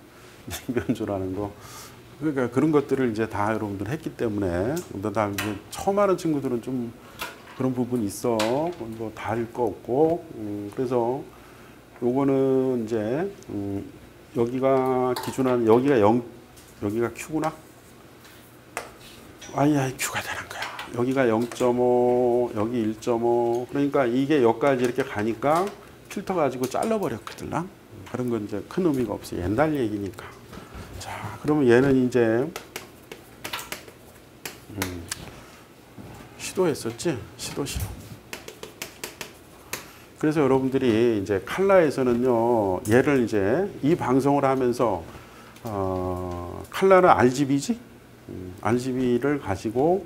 링 (laughs) 변조라는 거. 그러니까 그런 것들을 이제 다 여러분들 했기 때문에 다 이제 처음 하는 친구들은 좀 그런 부분이 있어. 뭐다알거 없고. 음, 그래서 요거는 이제 음, 여기가 기준하는 여기가 0 여기가 Q구나. IIQ가 되는 거야. 여기가 0.5, 여기 1.5. 그러니까 이게 여기까지 이렇게 가니까 필터 가지고 잘라버렸거든. 그런 건 이제 큰 의미가 없어. 옛날 얘기니까. 자, 그러면 얘는 이제 음, 시도했었지? 시도 시도. 그래서 여러분들이 이제 칼라에서는요, 얘를 이제 이 방송을 하면서 어, 칼라는 RGB지? 음, RGB를 가지고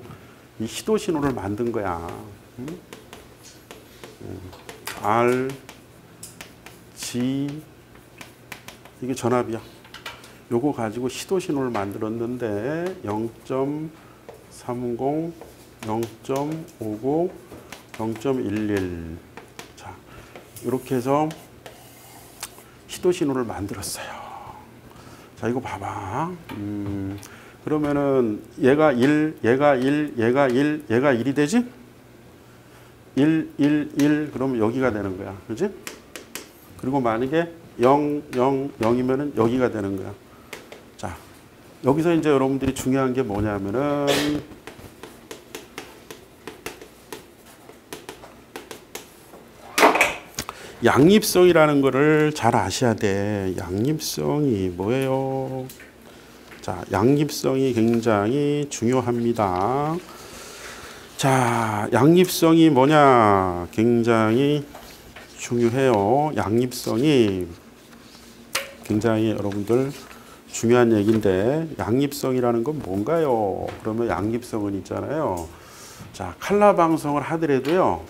이 희도 신호를 만든 거야. 음? 음, R, G, 이게 전압이야. 요거 가지고 시도 신호를 만들었는데 0.30, 0.59, 0.11. 자, 이렇게 해서 시도 신호를 만들었어요. 자, 이거 봐봐. 음, 그러면은 얘가 1, 얘가 1, 얘가 1, 얘가 1이 되지? 1, 1, 1 그러면 여기가 되는 거야. 그지? 그리고 만약에 0, 0, 0이면은 여기가 되는 거야. 자, 여기서 이제 여러분들이 중요한 게 뭐냐면은 양립성이라는 거를 잘 아셔야 돼. 양립성이 뭐예요? 자, 양립성이 굉장히 중요합니다. 자, 양립성이 뭐냐? 굉장히 중요해요. 양립성이 굉장히 여러분들 중요한 얘기인데 양립성이라는 건 뭔가요? 그러면 양립성은 있잖아요. 자, 칼라 방송을 하더라도요.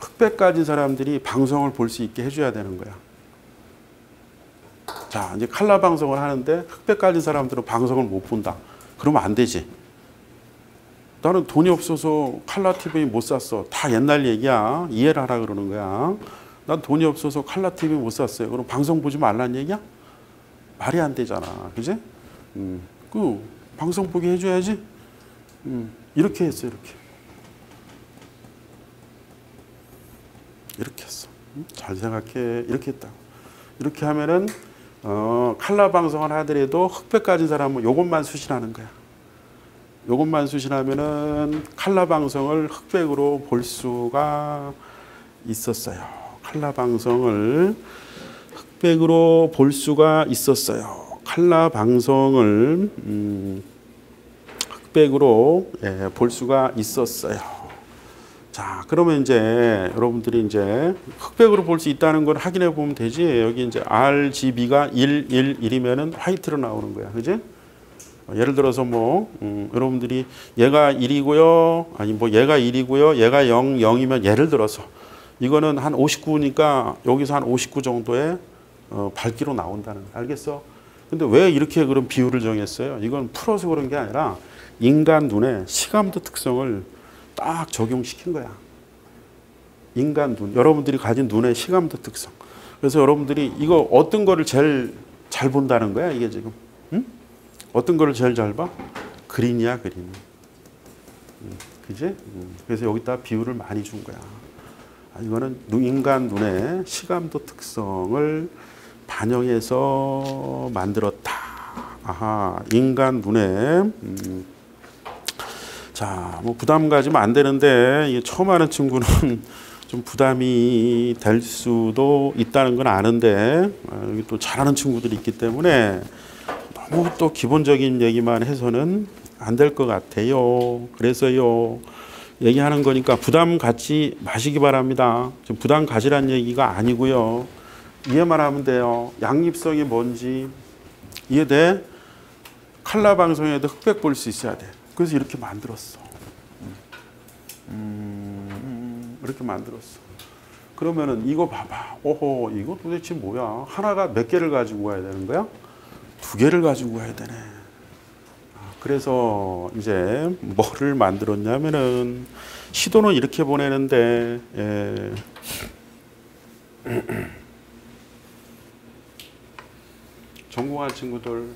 흑백 가진 사람들이 방송을 볼 수 있게 해줘야 되는 거야. 자, 이제 칼라 방송을 하는데 흑백 가진 사람들은 방송을 못 본다. 그러면 안 되지. 나는 돈이 없어서 칼라 TV 못 샀어. 다 옛날 얘기야. 이해를 하라 그러는 거야. 난 돈이 없어서 칼라 TV 못 샀어요. 그럼 방송 보지 말라는 얘기야? 말이 안 되잖아. 그지? 음, 그 방송 보게 해줘야지. 음, 이렇게 했어, 이렇게. 이렇게 했어. 음, 잘 생각해. 이렇게 했다. 이렇게 하면은 어, 칼라 방송을 하더라도 흑백 가진 사람은 요것만 수신하는 거야. 요것만 수신하면은 칼라 방송을 흑백으로 볼 수가 있었어요. 칼라 방송을 흑백으로 볼 수가 있었어요. 칼라 방송을 음, 흑백으로 예, 볼 수가 있었어요. 자, 그러면 이제 여러분들이 이제 흑백으로 볼 수 있다는 걸 확인해 보면 되지. 여기 이제 RGB가 1, 1, 1이면은 화이트로 나오는 거야. 그지? 어, 예를 들어서 뭐 음, 여러분들이 얘가 1이고요. 아니 뭐 얘가 1이고요. 얘가 0, 0이면 예를 들어서 이거는 한 59니까 여기서 한 59 정도의 어, 밝기로 나온다는 거 알겠어? 근데 왜 이렇게 그런 비율을 정했어요? 이건 풀어서 그런 게 아니라 인간 눈의 시감도 특성을 딱 적용시킨 거야. 인간 눈, 여러분들이 가진 눈의 시감도 특성. 그래서 여러분들이 이거 어떤 거를 제일 잘 본다는 거야, 이게 지금. 응? 어떤 거를 제일 잘 봐? 그린이야, 그린. 음, 그지? 음, 그래서 여기다 비율을 많이 준 거야. 아, 이거는 인간 눈의 시감도 특성을 반영해서 만들었다. 아하, 인간 눈에 음, 자, 뭐 부담 가지면 안 되는데 처음 하는 친구는 (laughs) 좀 부담이 될 수도 있다는 건 아는데 아, 여기 또 잘하는 친구들이 있기 때문에 너무 또 기본적인 얘기만 해서는 안 될 것 같아요. 그래서요. 얘기하는 거니까 부담 갖지 마시기 바랍니다. 지금 부담 가지란 얘기가 아니고요. 이해만 하면 돼요. 양립성이 뭔지 이해돼? 칼라 방송에도 흑백 볼 수 있어야 돼. 그래서 이렇게 만들었어. 음, 이렇게 만들었어. 그러면은 이거 봐봐. 오호, 이거 도대체 뭐야? 하나가 몇 개를 가지고 가야 되는 거야? 두 개를 가지고 가야 되네. 아, 그래서 이제 뭐를 만들었냐면은 시도는 이렇게 보내는데 예. (clears throat) 전공한 친구들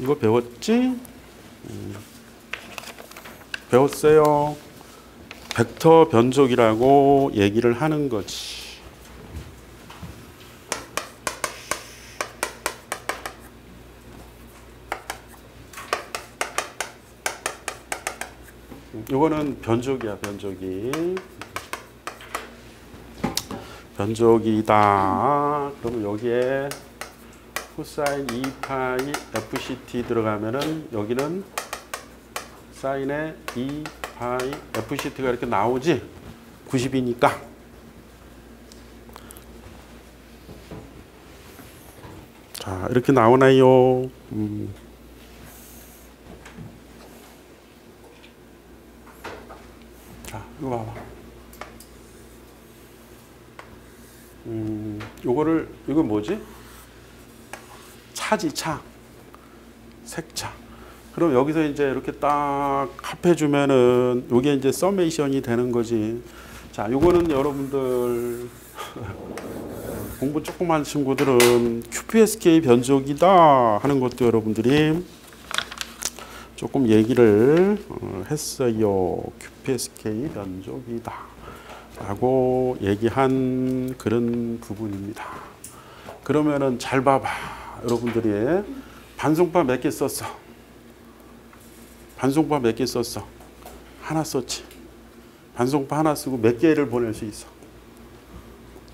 이거 배웠지? 음. 배웠어요. 벡터 변족이라고 얘기를 하는 거지. 이거는 변족이야, 변족이. 변족이다. 그러면 여기에 코사인 2파이 FCT 들어가면은 여기는 사인의 2 파이 FCT가 이렇게 나오지? 90이니까. 자, 이렇게 나오나요? 음. 자, 이거 봐봐. 음, 요거를, 이건 뭐지? 차지, 차. 색차. 그럼 여기서 이제 이렇게 딱 합해주면은 요게 이제 서메이션이 되는 거지. 자, 요거는 여러분들 (laughs) 공부 조금 한 친구들은 QPSK 변족이다 하는 것도 여러분들이 조금 얘기를 어, 했어요. QPSK 변족이다. 라고 얘기한 그런 부분입니다. 그러면은 잘 봐봐. 여러분들이 반송파 몇 개 썼어? 반송파 몇 개 썼어? 하나 썼지. 반송파 하나 쓰고 몇 개를 보낼 수 있어?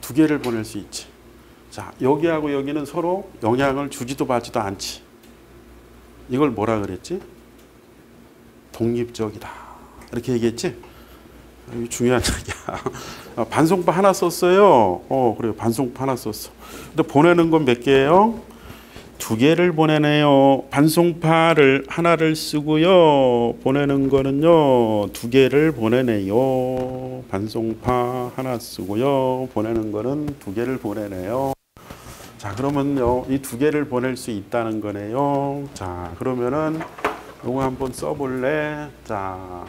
두 개를 보낼 수 있지. 자, 여기하고 여기는 서로 영향을 주지도 받지도 않지. 이걸 뭐라 그랬지? 독립적이다. 이렇게 얘기했지? 이 중요한 (laughs) 얘기야. 반송파 하나 썼어요. 어, 그래요. 반송파 하나 썼어. 근데 보내는 건 몇 개예요? 두 개를 보내네요. 반송파를 하나를 쓰고요. 보내는 거는요. 두 개를 보내네요. 반송파 하나 쓰고요. 보내는 거는 두 개를 보내네요. 자, 그러면요. 이 두 개를 보낼 수 있다는 거네요. 자, 그러면은 요거 한번 써 볼래? 자.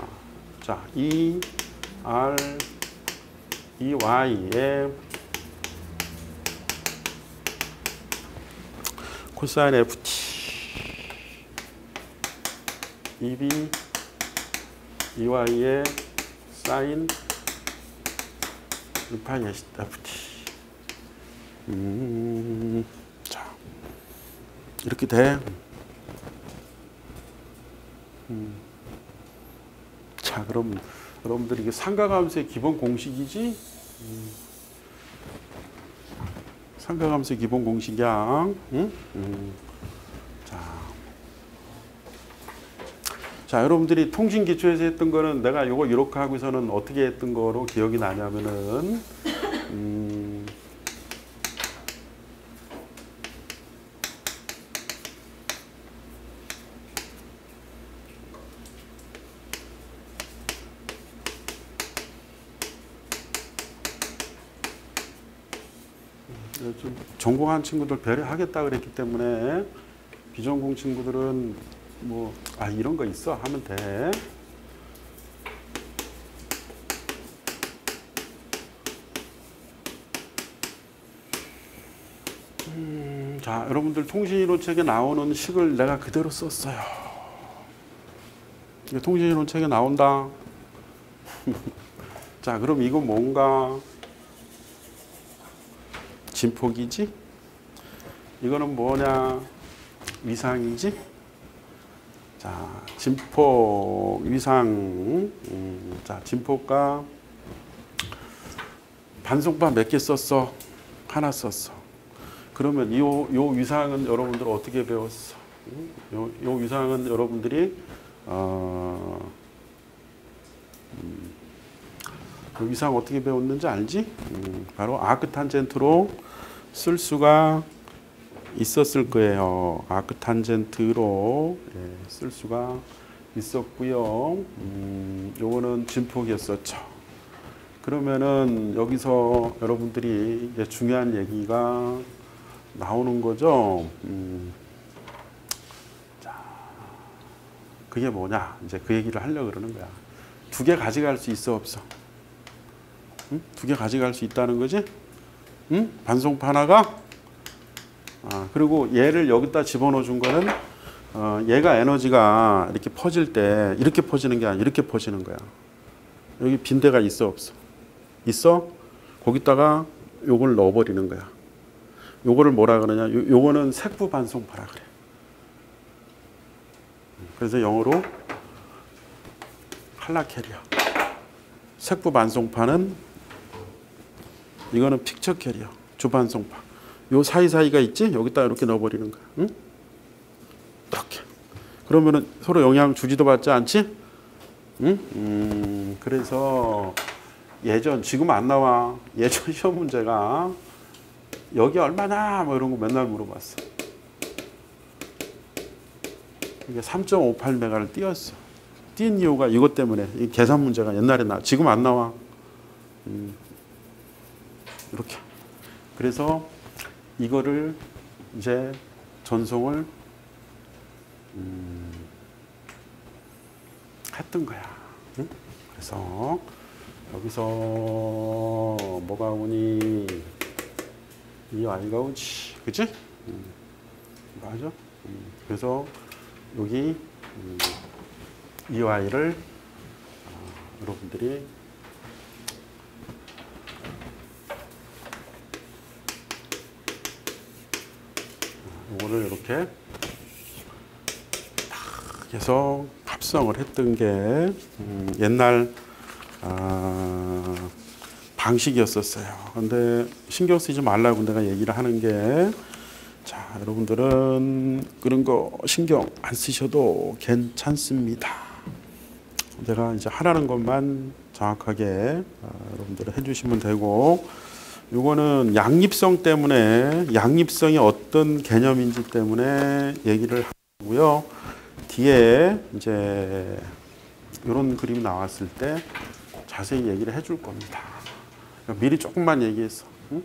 자, 이 R 이 Y에 코사인 FT 2B 2Y의 사인 1파이 FT 음, 자 이렇게 돼 음. 자 자, 그럼 여러분들이 이게 상가감수의 기본 공식이지? 음. 상가감수의 기본 공식이야. 응? 음. 자. 자, 여러분들이 통신 기초에서 했던 거는 내가 이거 이렇게 하고서는 어떻게 했던 거로 기억이 나냐면은 음. 좀 전공한 친구들 배려하겠다 그랬기 때문에 비전공 친구들은 뭐 아 이런 거 있어 하면 돼. 음, 자 여러분들 통신이론 책에 나오는 식을 내가 그대로 썼어요. 통신이론 책에 나온다. (laughs) 자 그럼 이거 뭔가 진폭이지? 이거는 뭐냐? 위상이지? 자, 진폭, 위상. 음, 자, 진폭과 반송파 몇 개 썼어? 하나 썼어. 그러면 이 요, 요 위상은 여러분들 어떻게 배웠어? 음, 요, 요 위상은 여러분들이 어, 음, 그 위상 어떻게 배웠는지 알지? 음, 바로 아크 탄젠트로 쓸 수가 있었을 거예요. 아크 탄젠트로 예, 쓸 수가 있었고요. 음, 요거는 진폭이었었죠. 그러면은 여기서 여러분들이 이제 중요한 얘기가 나오는 거죠. 음, 자, 그게 뭐냐? 이제 그 얘기를 하려고 그러는 거야. 두 개 가져갈 수 있어 없어? 응? 두개 가져갈 수 있다는 거지? 응? 반송파 하나가 아, 그리고 얘를 여기다 집어넣어 준 거는 어, 얘가 에너지가 이렇게 퍼질 때 이렇게 퍼지는 게 아니라 이렇게 퍼지는 거야. 여기 빈대가 있어 없어? 있어? 거기다가 요걸 넣어버리는 거야. 요거를 뭐라 그러냐? 요, 요거는 색부 반송파라 그래. 그래서 영어로 칼라 캐리어. 색부 반송파는 이거는 픽처 캐리어. 주반 송파. 요 사이사이가 있지? 여기다 이렇게 넣어버리는 거야. 응? 이렇게. 그러면은 서로 영향 주지도 받지 않지? 응? 음, 그래서 예전, 지금 안 나와. 예전 (laughs) 시험 문제가 여기 얼마나 뭐 이런 거 맨날 물어봤어. 이게 3.58메가를 띄었어. 띈 이유가 이것 때문에. 이 계산 문제가 옛날에 나, 지금 안 나와. 음, 이렇게. 그래서 이거를 이제 전송을 음, 했던 거야. 응? 그래서 여기서 뭐가 오니 이 아이가 오지, 그치? 음, 맞아. 음, 그래서 여기 음, 이 아이를 어, 여러분들이 요거를 이렇게 딱 해서 합성을 했던 게 음, 옛날 아, 방식이었었어요. 근데 신경 쓰지 말라고 내가 얘기를 하는 게 자, 여러분들은 그런 거 신경 안 쓰셔도 괜찮습니다. 내가 이제 하라는 것만 정확하게 아, 여러분들은 해주시면 되고 이거는 양립성 때문에 양립성이 어떤 개념인지 때문에 얘기를 하고요. 뒤에 이제 이런 그림이 나왔을 때 자세히 얘기를 해줄 겁니다. 그러니까 미리 조금만 얘기했어. 응?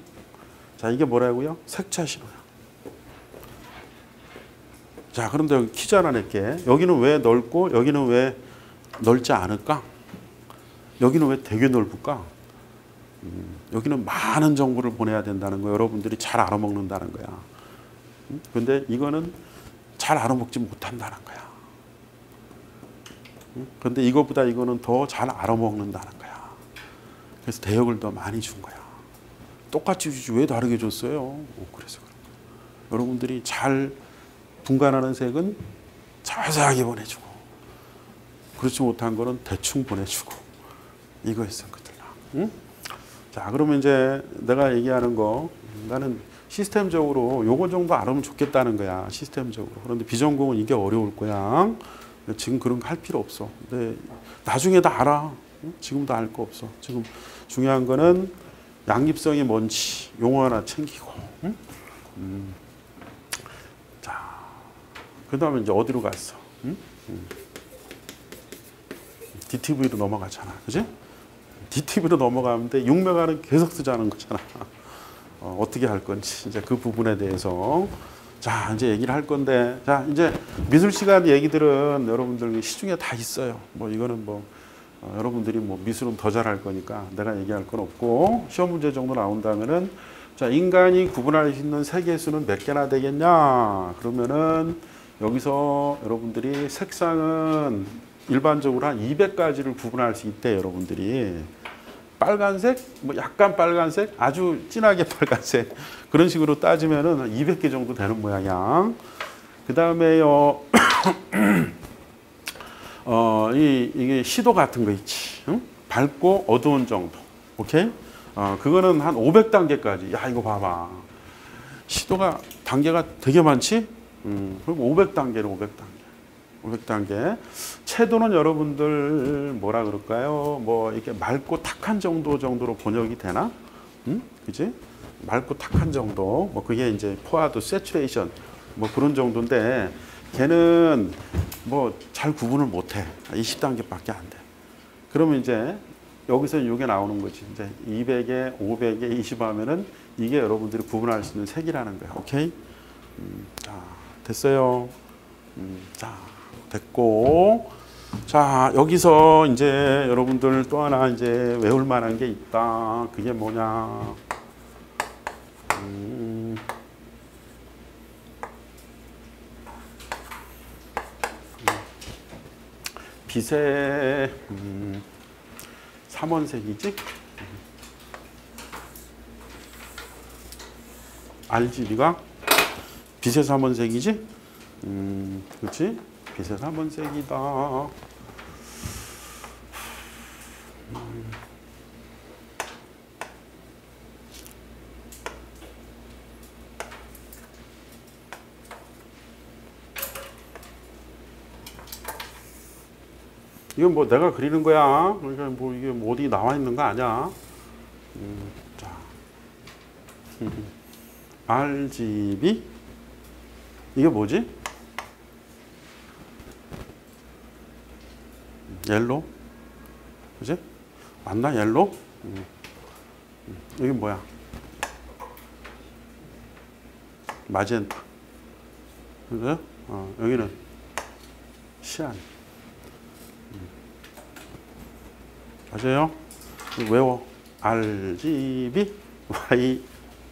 자 이게 뭐라고요? 색차 신호야. 자 그런데 여기 퀴즈 하나 낼게. 여기는 왜 넓고 여기는 왜 넓지 않을까? 여기는 왜 되게 넓을까? 음, 여기는 많은 정보를 보내야 된다는 거 여러분들이 잘 알아먹는다는 거야. 음, 근데 이거는 잘 알아먹지 못한다는 거야. 음, 근데 이것보다 이거는 더 잘 알아먹는다는 거야. 그래서 대역을 더 많이 준 거야. 똑같이 주지 왜 다르게 줬어요? 오, 그래서 그런 거야. 여러분들이 잘 분간하는 색은 자세하게 보내주고 그렇지 못한 거는 대충 보내주고 그들라. 응? 자 그러면 이제 내가 얘기하는 거 나는 시스템적으로 요거 정도 알으면 좋겠다는 거야 시스템적으로 그런데 비전공은 이게 어려울 거야 지금 그런 거 할 필요 없어 근데 나중에 다 알아 응? 지금도 알 거 없어 지금 중요한 거는 양립성이 뭔지 용어 하나 챙기고 응? 음. 자 그 다음에 이제 어디로 갔어 응? 응. DTV로 넘어가잖아 그지? DTV로 넘어가는데 육명화는 계속 쓰자는 거잖아. 어, 떻게 할 건지 이제 그 부분에 대해서 자 이제 얘기를 할 건데 자 이제 미술 시간 얘기들은 여러분들 시중에 다 있어요. 뭐 이거는 뭐 어, 여러분들이 뭐 미술은 더 잘할 거니까 내가 얘기할 건 없고 시험 문제 정도 나온다면은 자 인간이 구분할 수 있는 세계수는 몇 개나 되겠냐 그러면은 여기서 여러분들이 색상은 일반적으로 한 200가지를 구분할 수 있대 여러분들이 빨간색, 뭐 약간 빨간색, 아주 진하게 (laughs) 빨간색 그런 식으로 따지면은 200개 정도 되는 모양이야. 그 다음에요, (clears throat) 어, 이 이게 시도 같은 거 있지, 응? 밝고 어두운 정도, 오케이? 어, 그거는 한 500단계까지. 야 이거 봐봐, 시도가 단계가 되게 많지? 음, 그럼 500단계를 500단계. 500단계. 채도는 여러분들 뭐라 그럴까요? 뭐 이렇게 맑고 탁한 정도 정도로 번역이 되나? 응? 그지? 맑고 탁한 정도. 뭐 그게 이제 포화도 세츄레이션 뭐 그런 정도인데 걔는 뭐 잘 구분을 못 해. 20단계밖에 안 돼. 그러면 이제 여기서 이게 나오는 거지. 이제 200에 500에 20 하면은 이게 여러분들이 구분할 수 있는 색이라는 거야. 오케이? 음, 자, 됐어요. 음, 자, 됐고. 자, 여기서 이제 여러분들 또 하나 이제 외울 만한 게 있다. 그게 뭐냐. 음. 빛의 음, 삼원색이지? RGB가 빛의 삼원색이지? 음, 그렇지? 빛의 삼원색이다. 음. 이건 뭐 내가 그리는 거야. 그러니까 뭐 이게 뭐 어디 나와 있는 거 아니야. 음, 자. (laughs) RGB 이게 뭐지? 옐로 그지? 맞나 옐로? 음. 여기 뭐야? 마젠타 그죠? 어, 여기는 시안 음. 맞아요? 외워 RGB Y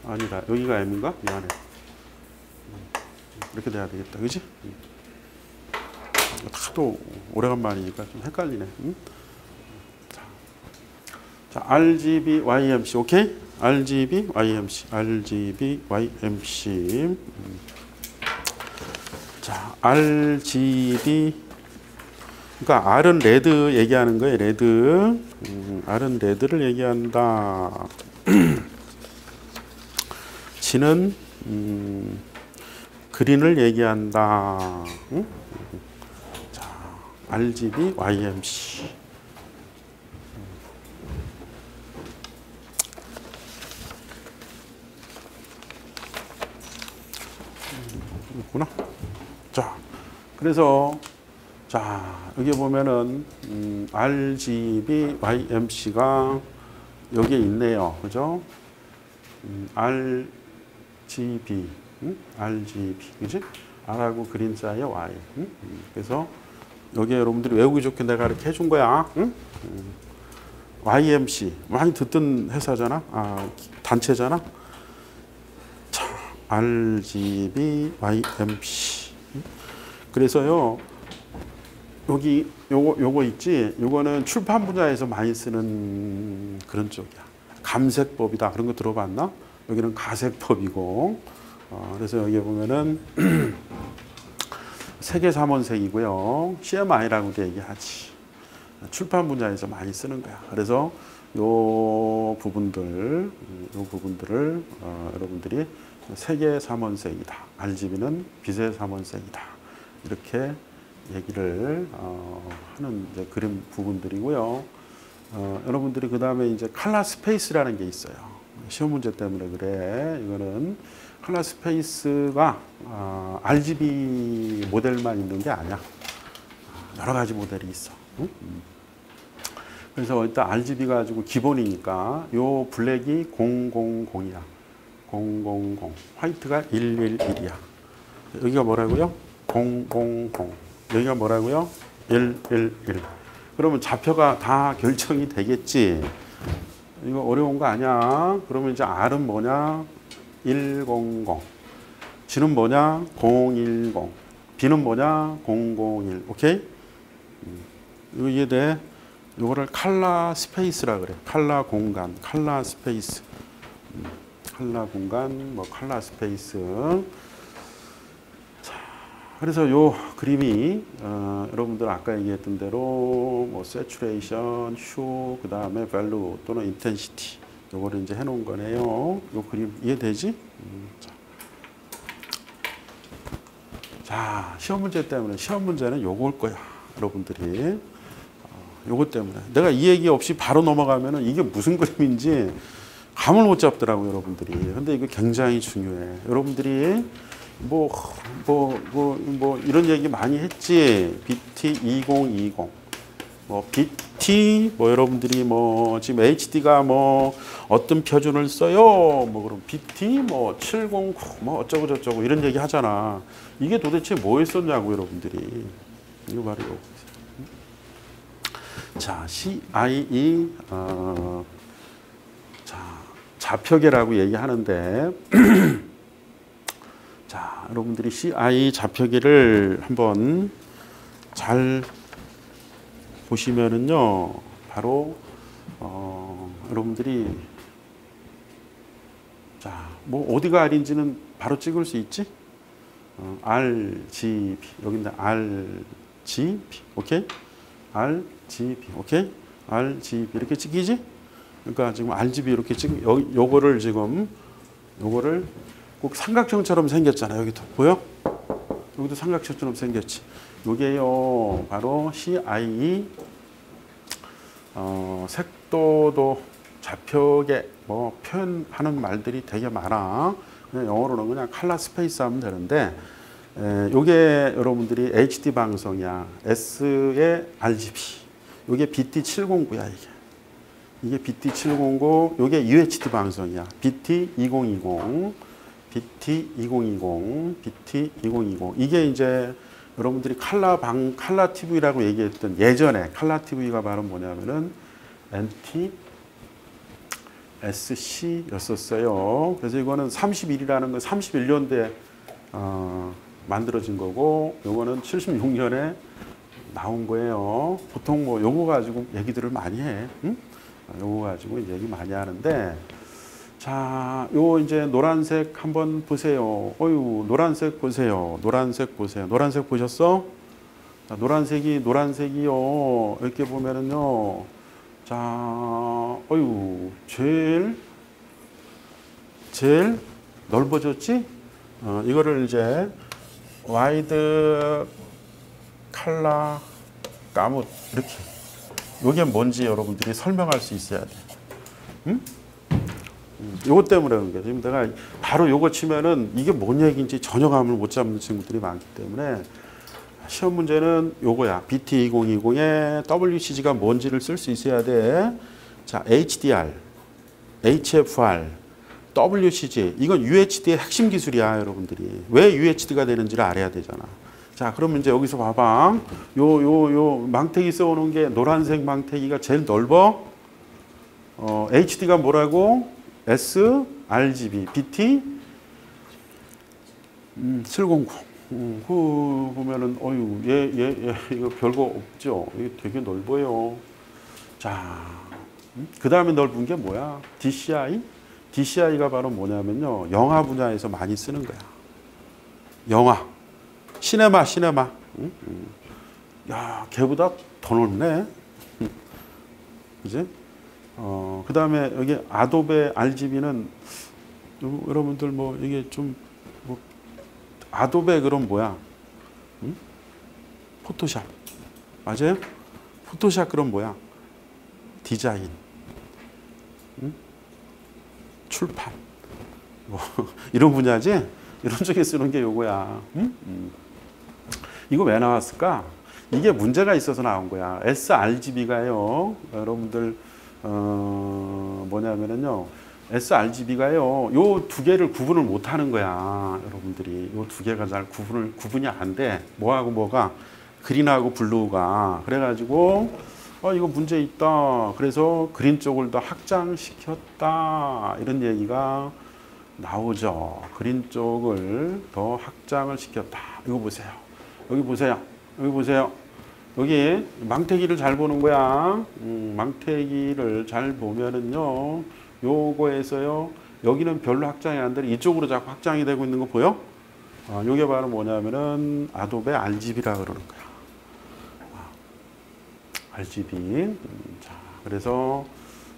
아니다 여기가 M인가? 미안해 음. 이렇게 돼야 되겠다 그지? 하도 오래간만이니까 좀 헷갈리네. 응? 자, 자, RGB YMC 오케이? RGB YMC RGB YMC 음. 자 RGB 그러니까 R은 레드 얘기하는 거예요. 레드 음, R은 레드를 얘기한다. (clears throat) G는 음, 그린을 얘기한다. 응? RGB, YMC. 있구나. 자, 그래서 자 여기 보면은 음, RGB, YMC가 여기에 있네요, 그죠? 음, RGB, 음? RGB, 그지? R하고 그림자의 Y. 음? 그래서 여기 여러분들이 외우기 좋게 내가 이렇게 해준 거야. 응? YMC 많이 듣던 회사잖아. 아, 단체잖아. 자, RGB YMC. 그래서요. 여기 요거 요거 있지. 요거는 출판 분야에서 많이 쓰는 그런 쪽이야. 감색법이다. 그런 거 들어봤나? 여기는 가색법이고. 어, 그래서 여기 보면은 (clears throat) 세계 삼원색이고요. CMI라고도 얘기하지. 출판 분야에서 많이 쓰는 거야. 그래서 요 부분들, 음, 요 부분들을 어, 여러분들이 색의 삼원색이다. RGB는 빛의 삼원색이다. 이렇게 얘기를 어, 하는 그림 부분들이고요. 어, 여러분들이 그 다음에 이제 칼라 스페이스라는 게 있어요. 시험 문제 때문에 그래. 이거는 칼라 스페이스가 어, RGB 모델만 있는 게 아니야. 여러 가지 모델이 있어. 응? 그래서 일단 RGB 가지고 기본이니까 요 블랙이 000이야. 000. 화이트가 111이야. 여기가 뭐라고요? 000. 여기가 뭐라고요? 111. 그러면 좌표가 다 결정이 되겠지. 이거 어려운 거 아니야. 그러면 이제 R은 뭐냐? 100. G는 뭐냐? 010. B는 뭐냐? 001. 오케이? 이거 이해돼? 이거를 칼라 스페이스라 그래. 칼라 공간, color space. 음, 칼라 공간, 뭐 color space. 자, 그래서 요 그림이 어, 여러분들 아까 얘기했던 대로 뭐 saturation, hue, 그 다음에 value 또는 intensity. 요거를 이제 해놓은 거네요. 요 그림 이해되지? 음, 자. 자, 시험 문제 때문에 시험 문제는 요거일 거야. 여러분들이. 요것 때문에 내가 이 얘기 없이 바로 넘어가면은 이게 무슨 그림인지 감을 못 잡더라고요, 여러분들이. 근데 이거 굉장히 중요해. 여러분들이 뭐, 뭐, 뭐, 뭐, 이런 얘기 많이 했지. BT 2020. 뭐, BT, 뭐, 여러분들이 뭐, 지금 HD가 뭐, 어떤 표준을 써요. 뭐, 그럼 BT, 뭐, 709, 뭐, 어쩌고 저쩌고 이런 얘기 하잖아. 이게 도대체 뭐에 썼냐고, 여러분들이. 이거 이거. 자, CIE 어, 자, 좌표계라고 얘기하는데 (clears throat) 자, 여러분들이 CI 좌표계를 한번 잘 보시면은요. 바로 어, 여러분들이 자, 뭐 어디가 R인지는 바로 찍을 수 있지? 어, RGB 여기인데 RGB 오케이? RGB 오케이 RGB 이렇게 찍히지? 그러니까 지금 RGB 이렇게 찍 요, 요거를 지금 요거를 꼭 삼각형처럼 생겼잖아 여기도 보여? 여기도 삼각형처럼 생겼지. 요게요 바로 CIE 어, 색도도 좌표계 뭐 표현하는 말들이 되게 많아. 그냥 영어로는 그냥 color space 하면 되는데 에, 요게 여러분들이 HD 방송이야. sRGB. 요게 BT709야, 이게. 이게 BT709, 요게 UHD 방송이야. BT2020, BT2020, BT2020. 이게 이제 여러분들이 칼라 방, 칼라 TV라고 얘기했던 예전에 칼라 TV가 바로 뭐냐면은 NT SC였었어요. 그래서 이거는 31이라는 건 31년대 어, 만들어진 거고 요거는 76년에 나온 거예요. 보통 뭐 요거 가지고 얘기들을 많이 해. 응? 요거 가지고 얘기 많이 하는데 자, 요 이제 노란색 한번 보세요. 어유, 노란색 보세요. 노란색 보세요. 노란색 보셨어? 자, 노란색이 노란색이요. 이렇게 보면은요. 자, 어유, 제일 제일 넓어졌지? 어, 이거를 이제 와이드 칼라 까뭇 이렇게 이게 뭔지 여러분들이 설명할 수 있어야 돼. 응? 요것 때문에 그런 게 지금 내가 바로 요거 치면은 이게 뭔 얘기인지 전혀 감을 못 잡는 친구들이 많기 때문에 시험 문제는 요거야. BT2020에 WCG가 뭔지를 쓸 수 있어야 돼. 자, HDR, HFR, WCG 이건 UHD의 핵심 기술이야 여러분들이. 왜 UHD가 되는지를 알아야 되잖아. 자 그러면 이제 여기서 봐봐. 요 요 요 망태기 써오는 게 노란색 망태기가 제일 넓어? 어, HD가 뭐라고 S RGB BT 음, 709 음, 그 보면은 어유 얘얘얘 이거 별거 없죠 이게 되게 넓어요 자 음? 그 다음에 넓은 게 뭐야 DCI DCI가 바로 뭐냐면요. 영화 분야에서 많이 쓰는 거야. 영화. 시네마, 시네마. 응? 야, 걔보다 더 넓네. 그지? 어, 그 다음에 여기 아도베 RGB는 여러분들 뭐 이게 좀 뭐 아도베 그럼 뭐야? 응? 포토샵 맞아요? 포토샵 그럼 뭐야? 디자인, 응? 출판 뭐 (laughs) 이런 분야지? 이런 쪽에 쓰는 게 요거야. 응? 음. 이거 왜 나왔을까? 이게 문제가 있어서 나온 거야. sRGB가요. 여러분들 어, 뭐냐면은요. sRGB가요. 요 두 개를 구분을 못 하는 거야. 여러분들이 요 두 개가 잘 구분을 구분이 안 돼. 뭐하고 뭐가 그린하고 블루가 그래 가지고 어 이거 문제 있다. 그래서 그린 쪽을 더 확장시켰다. 이런 얘기가 나오죠. 그린 쪽을 더 확장을 시켰다. 이거 보세요. 여기 보세요. 여기 보세요. 여기 망태기를 잘 보는 거야. 음, 망태기를 잘 보면은요. 요거에서요. 여기는 별로 확장이 안 되는 이쪽으로 자꾸 확장이 되고 있는 거 보여? 어, 요게 바로 뭐냐면은 아도베 RGB라 그러는 거야. RGB. 음, 자, 그래서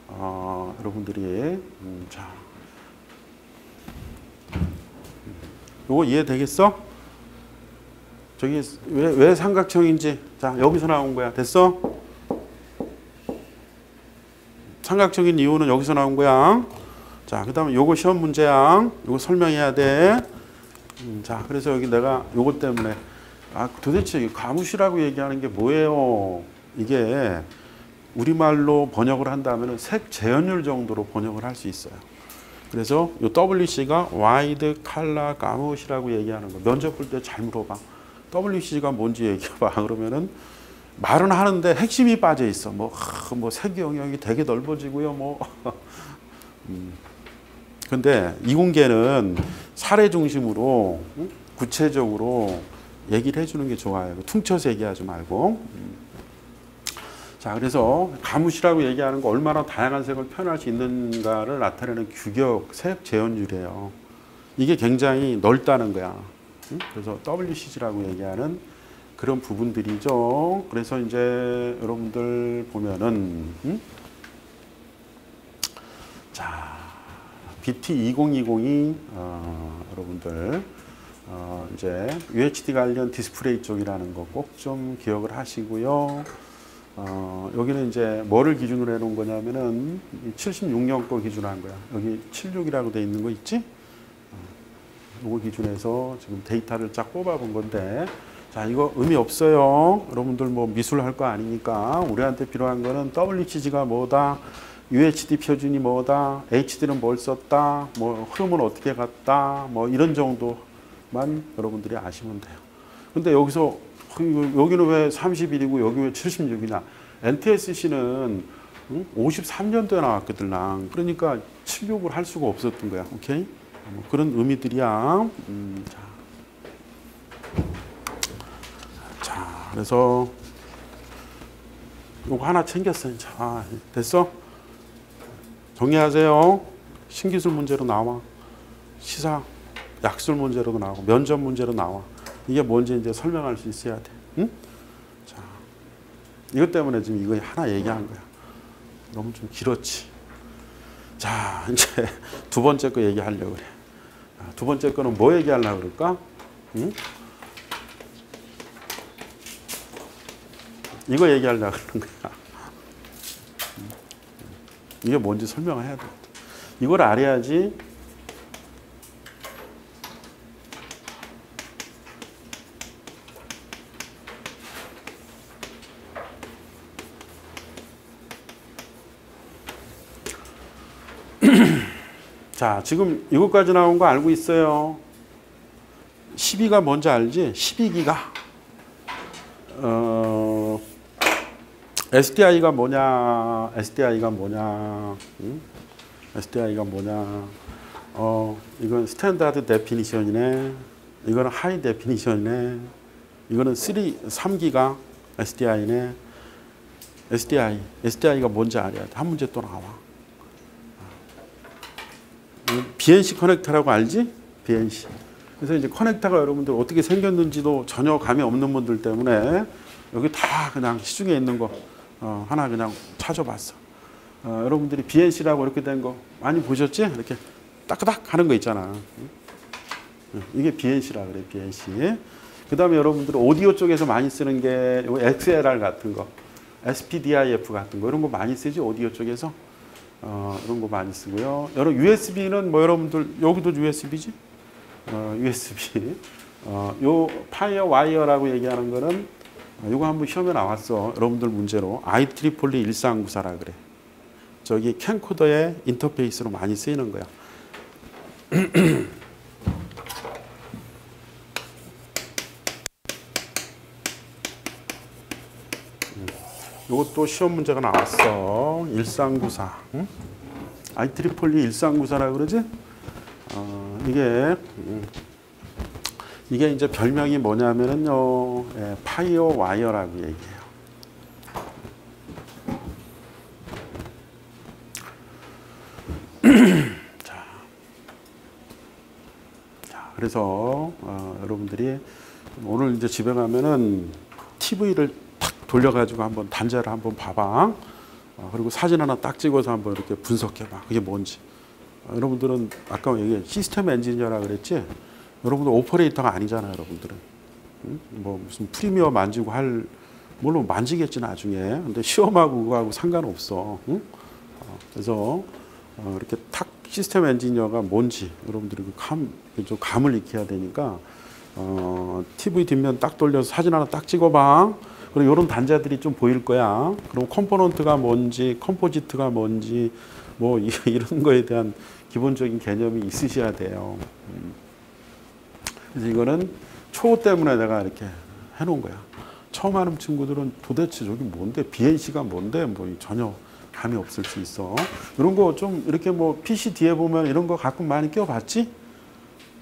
어, 여러분들이 음, 자, 요거 이해되겠어? 저기 왜, 왜 삼각형인지. 자 여기서 나온 거야. 됐어? 삼각형인 이유는 여기서 나온 거야. 자그 다음에 요거 시험 문제야. 요거 설명해야 돼자 음, 그래서 여기 내가 요거 때문에. 아 도대체 gamut이라고 얘기하는 게 뭐예요? 이게 우리말로 번역을 한다면 색 재현율 정도로 번역을 할 수 있어요. 그래서 요 WC가 와이드 칼라 가무시라고 얘기하는 거. 면접 볼 때 잘 물어봐 WC가 뭔지 얘기해봐. (laughs) 그러면은 말은 하는데 핵심이 빠져 있어. 뭐, 뭐 색의 영역이 되게 넓어지고요. 뭐. (laughs) 음. 근데 이공계는 사례 중심으로 구체적으로 얘기를 해주는 게 좋아요. 퉁쳐서 얘기하지 말고. 음. 자, 그래서 가무시라고 얘기하는 거 얼마나 다양한 색을 표현할 수 있는가를 나타내는 규격 색 재현율이에요. 이게 굉장히 넓다는 거야. 그래서 WCG라고 얘기하는 그런 부분들이죠. 그래서 이제 여러분들 보면은 음? 자 BT 2020이 어, 여러분들 어, 이제 UHD 관련 디스플레이 쪽이라는 거 꼭 좀 기억을 하시고요. 어, 여기는 이제 뭐를 기준으로 해놓은 거냐면은 76년 거 기준으로 한 거야. 여기 76이라고 돼 있는 거 있지? 요거 기준에서 지금 데이터를 쫙 뽑아본 건데 자 이거 의미 없어요. 여러분들 뭐 미술 할 거 아니니까 우리한테 필요한 거는 WCG가 뭐다, UHD 표준이 뭐다, HD는 뭘 썼다, 뭐 흐름은 어떻게 갔다, 뭐 이런 정도만 여러분들이 아시면 돼요. 근데 여기서 여기는 왜 31이고 여기 왜 76이냐? NTSC는 53년도에 나왔거든, 그러니까 76을 할 수가 없었던 거야. 오케이? 뭐 그런 의미들이야. 음, 자. 자, 그래서 요거 하나 챙겼어요. 자, 됐어? 정리하세요. 신기술 문제로 나와. 시사 약술 문제로도 나오고 면접 문제로 나와. 이게 뭔지 이제 설명할 수 있어야 돼. 응? 자, 이것 때문에 지금 이거 하나 얘기한 거야. 너무 좀 길었지. 자, (laughs) 이제 두 번째 거 얘기하려고 그래. 아, 두 번째 거는 뭐 얘기하려고 그럴까? 응? 이거 얘기하려고 그러는 거야. 이게 뭔지 설명을 해야 돼. 이걸 알아야지 자, 지금 이것까지 나온 거 알고 있어요. 12가 뭔지 알지? 12기가. 어, SDI가 뭐냐? SDI가 뭐냐? 응? SDI가 뭐냐? 어, 이건 standard definition이네. 이거는 high definition이네. 이거는 3, 3기가 SDI네. SDI. SDI가 뭔지 알아야 돼. 한 문제 또 나와. BNC 커넥터라고 알지? BNC. 그래서 이제 커넥터가 여러분들 어떻게 생겼는지도 전혀 감이 없는 분들 때문에 여기 다 그냥 시중에 있는 거 어, 하나 그냥 찾아봤어. 어, 여러분들이 BNC라고 이렇게 된 거 많이 보셨지? 이렇게 따끄닥 하는 거 있잖아. 응? 이게 BNC라 그래, BNC. 그 다음에 여러분들 오디오 쪽에서 많이 쓰는 게요 XLR 같은 거, SPDIF 같은 거 이런 거 많이 쓰지 오디오 쪽에서 어, 이런 거 많이 쓰고요. 여러 USB는 뭐 여러분들 여기도 USB지? 어, USB. 어, 요 FireWire라고 얘기하는 거는 어, 요거 한번 시험에 나왔어. 여러분들 문제로 IEEE 1394라 그래. 저기 캠코더의 인터페이스로 많이 쓰이는 거야. (clears throat) 이것도 시험 문제가 나왔어. 1394. 응? IEEE 1394라 그러지? 어, 이게 음, 이게 이제 별명이 뭐냐면은요. 예, 파이어 와이어라고 얘기해요. (clears throat) 자. 자, 그래서 어, 여러분들이 오늘 이제 집에 가면은 TV를 탁 돌려가지고 한번 단자를 한번 봐봐. 어, 그리고 사진 하나 딱 찍어서 한번 이렇게 분석해봐. 그게 뭔지. 어, 여러분들은 아까 얘기한 시스템 엔지니어라 그랬지. 여러분들 오퍼레이터가 아니잖아요, 여러분들은. 응? 뭐 무슨 프리미어 만지고 할 물론 만지겠지 나중에. 근데 시험하고 그거하고 상관없어. 응? 어, 그래서 어, 이렇게 탁 시스템 엔지니어가 뭔지 여러분들이 그 감, 좀 감을 익혀야 되니까 어, TV 뒷면 딱 돌려서 사진 하나 딱 찍어봐. 그리고 이런 단자들이 좀 보일 거야. 그럼 component가 뭔지, composite가 뭔지, 뭐 이- (laughs) 이런 거에 대한 기본적인 개념이 있으셔야 돼요. 음. 그래서 이거는 초보 때문에 내가 이렇게 해놓은 거야. 처음 하는 친구들은 도대체 저기 뭔데, BNC가 뭔데, 뭐 전혀 감이 없을 수 있어. 이런 거 좀 이렇게 뭐 PC 뒤에 보면 이런 거 가끔 많이 껴봤지?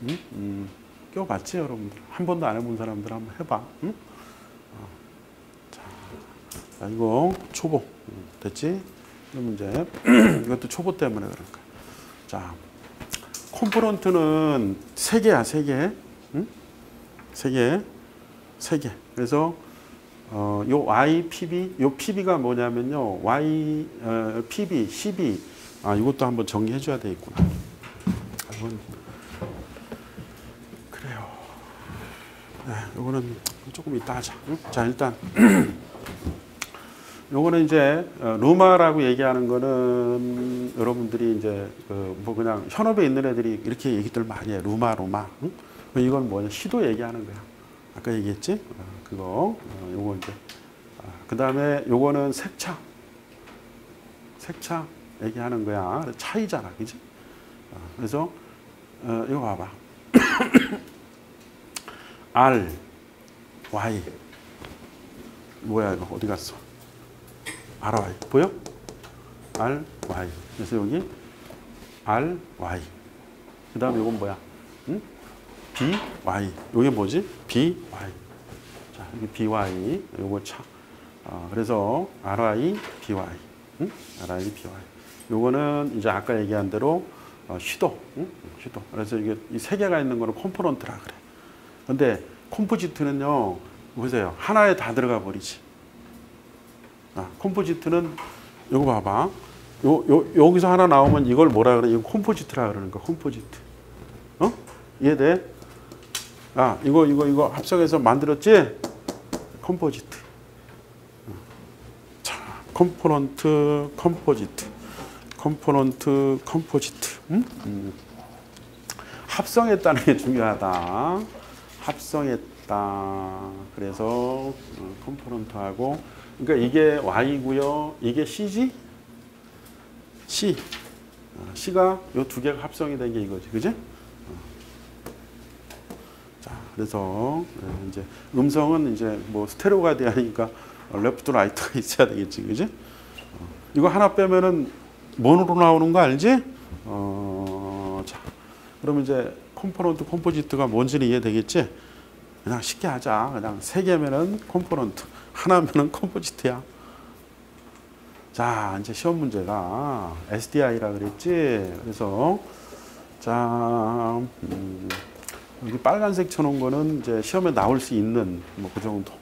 응? 음, 껴봤지, 여러분들. 한 번도 안 해본 사람들 한번 해봐. 응? 어. 자, 자, 이거 초보. 음, 됐지? 그럼 이제 (clears throat) 이것도 초보 때문에 그런 거야. 자, component는 세 개야, 세 개. 응? 세 개. 세 개. 그래서 어, 요 YPB, 요 PB가 뭐냐면요. Y, 어, PB, CB. 아, 이것도 한번 정리해 줘야 되겠구나. 이건 그래요. 네, 요거는 조금 이따 하자. 응? 자, 일단 (clears throat) 요거는 이제 어, 루마라고 얘기하는 거는 여러분들이 이제 그 뭐 그냥 현업에 있는 애들이 이렇게 얘기들 많이 해. 루마, 루마. 응? 이건 뭐냐? 시도 얘기하는 거야. 아까 얘기했지? 어, 그거. 어, 요거 이제. 그 다음에 요거는 색차. 색차 얘기하는 거야. 차이잖아. 그지? 어, 그래서, 어, 이거 봐봐. (coughs) R, Y. 뭐야, 이거 어디 갔어? R, Y. 보여? R, Y. 그래서 여기 R, Y. 그 다음에 이건 뭐야? 응? B, Y. 이게 뭐지? B, Y. 자, 여기 B, Y. 요거 차. 어, 그래서 RY, BY. 응? RY, BY. 요거는 이제 아까 얘기한 대로 어, 시도. 응? 시도. 그래서 이게 이 세 개가 있는 거는 component라 그래. 근데 composite는요. 보세요. 하나에 다 들어가 버리지. 아, composite는 요거 봐봐. 요, 요, 여기서 하나 나오면 이걸 뭐라 그래? 이거 composite라 그러는 거. composite. 어? 이해돼? 아, 이거 이거 이거 합성해서 만들었지? composite. 자, component, composite. component, composite. 음? 음. 합성했다는 게 중요하다. 합성했다. 그래서 어, component하고 그러니까 이게 Y고요. 이게 C지? C. 어, C가 요 두 개가 합성이 된 게 이거지. 그지? 자, 그래서 예, 이제 음성은 이제 뭐 스테레오가 돼야 하니까 left right가 있어야 되겠지, 그지? 어, 이거 하나 빼면은 모노로 나오는 거 알지? 어, 자, 그러면 이제 component, composite가 뭔지는 이해되겠지? 그냥 쉽게 하자. 그냥 세 개면은 component, 하나면은 컴포지트야. 자, 이제 시험 문제가 SDI라 그랬지? 그래서 자, 음, 여기 빨간색 쳐놓은 거는 이제 시험에 나올 수 있는 뭐 그 정도.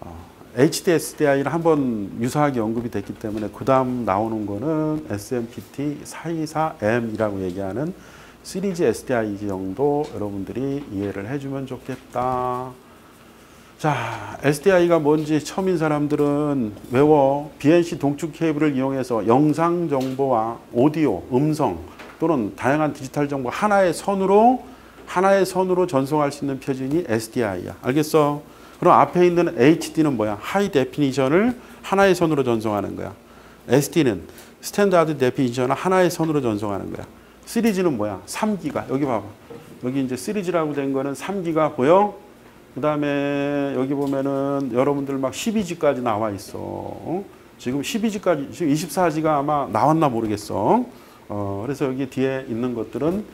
어, HDSDI는 한번 유사하게 언급이 됐기 때문에 그 다음 나오는 거는 SMPT 424M이라고 얘기하는 시리즈 SDI 정도 여러분들이 이해를 해주면 좋겠다. 자, SDI가 뭔지 처음인 사람들은 외워 BNC 동축 케이블을 이용해서 영상 정보와 오디오, 음성 또는 다양한 디지털 정보 하나의 선으로 하나의 선으로 전송할 수 있는 표준이 SDI야. 알겠어? 그럼 앞에 있는 HD는 뭐야? high definition을 하나의 선으로 전송하는 거야. SD는 standard definition을 하나의 선으로 전송하는 거야. 시리즈는 뭐야? 3기가. 여기 봐봐. 여기 이제 시리즈라고 된 거는 3기가 보여? 그 다음에 여기 보면은 여러분들 막 12G까지 나와 있어. 지금 12G까지, 지금 24G가 아마 나왔나 모르겠어. 어, 그래서 여기 뒤에 있는 것들은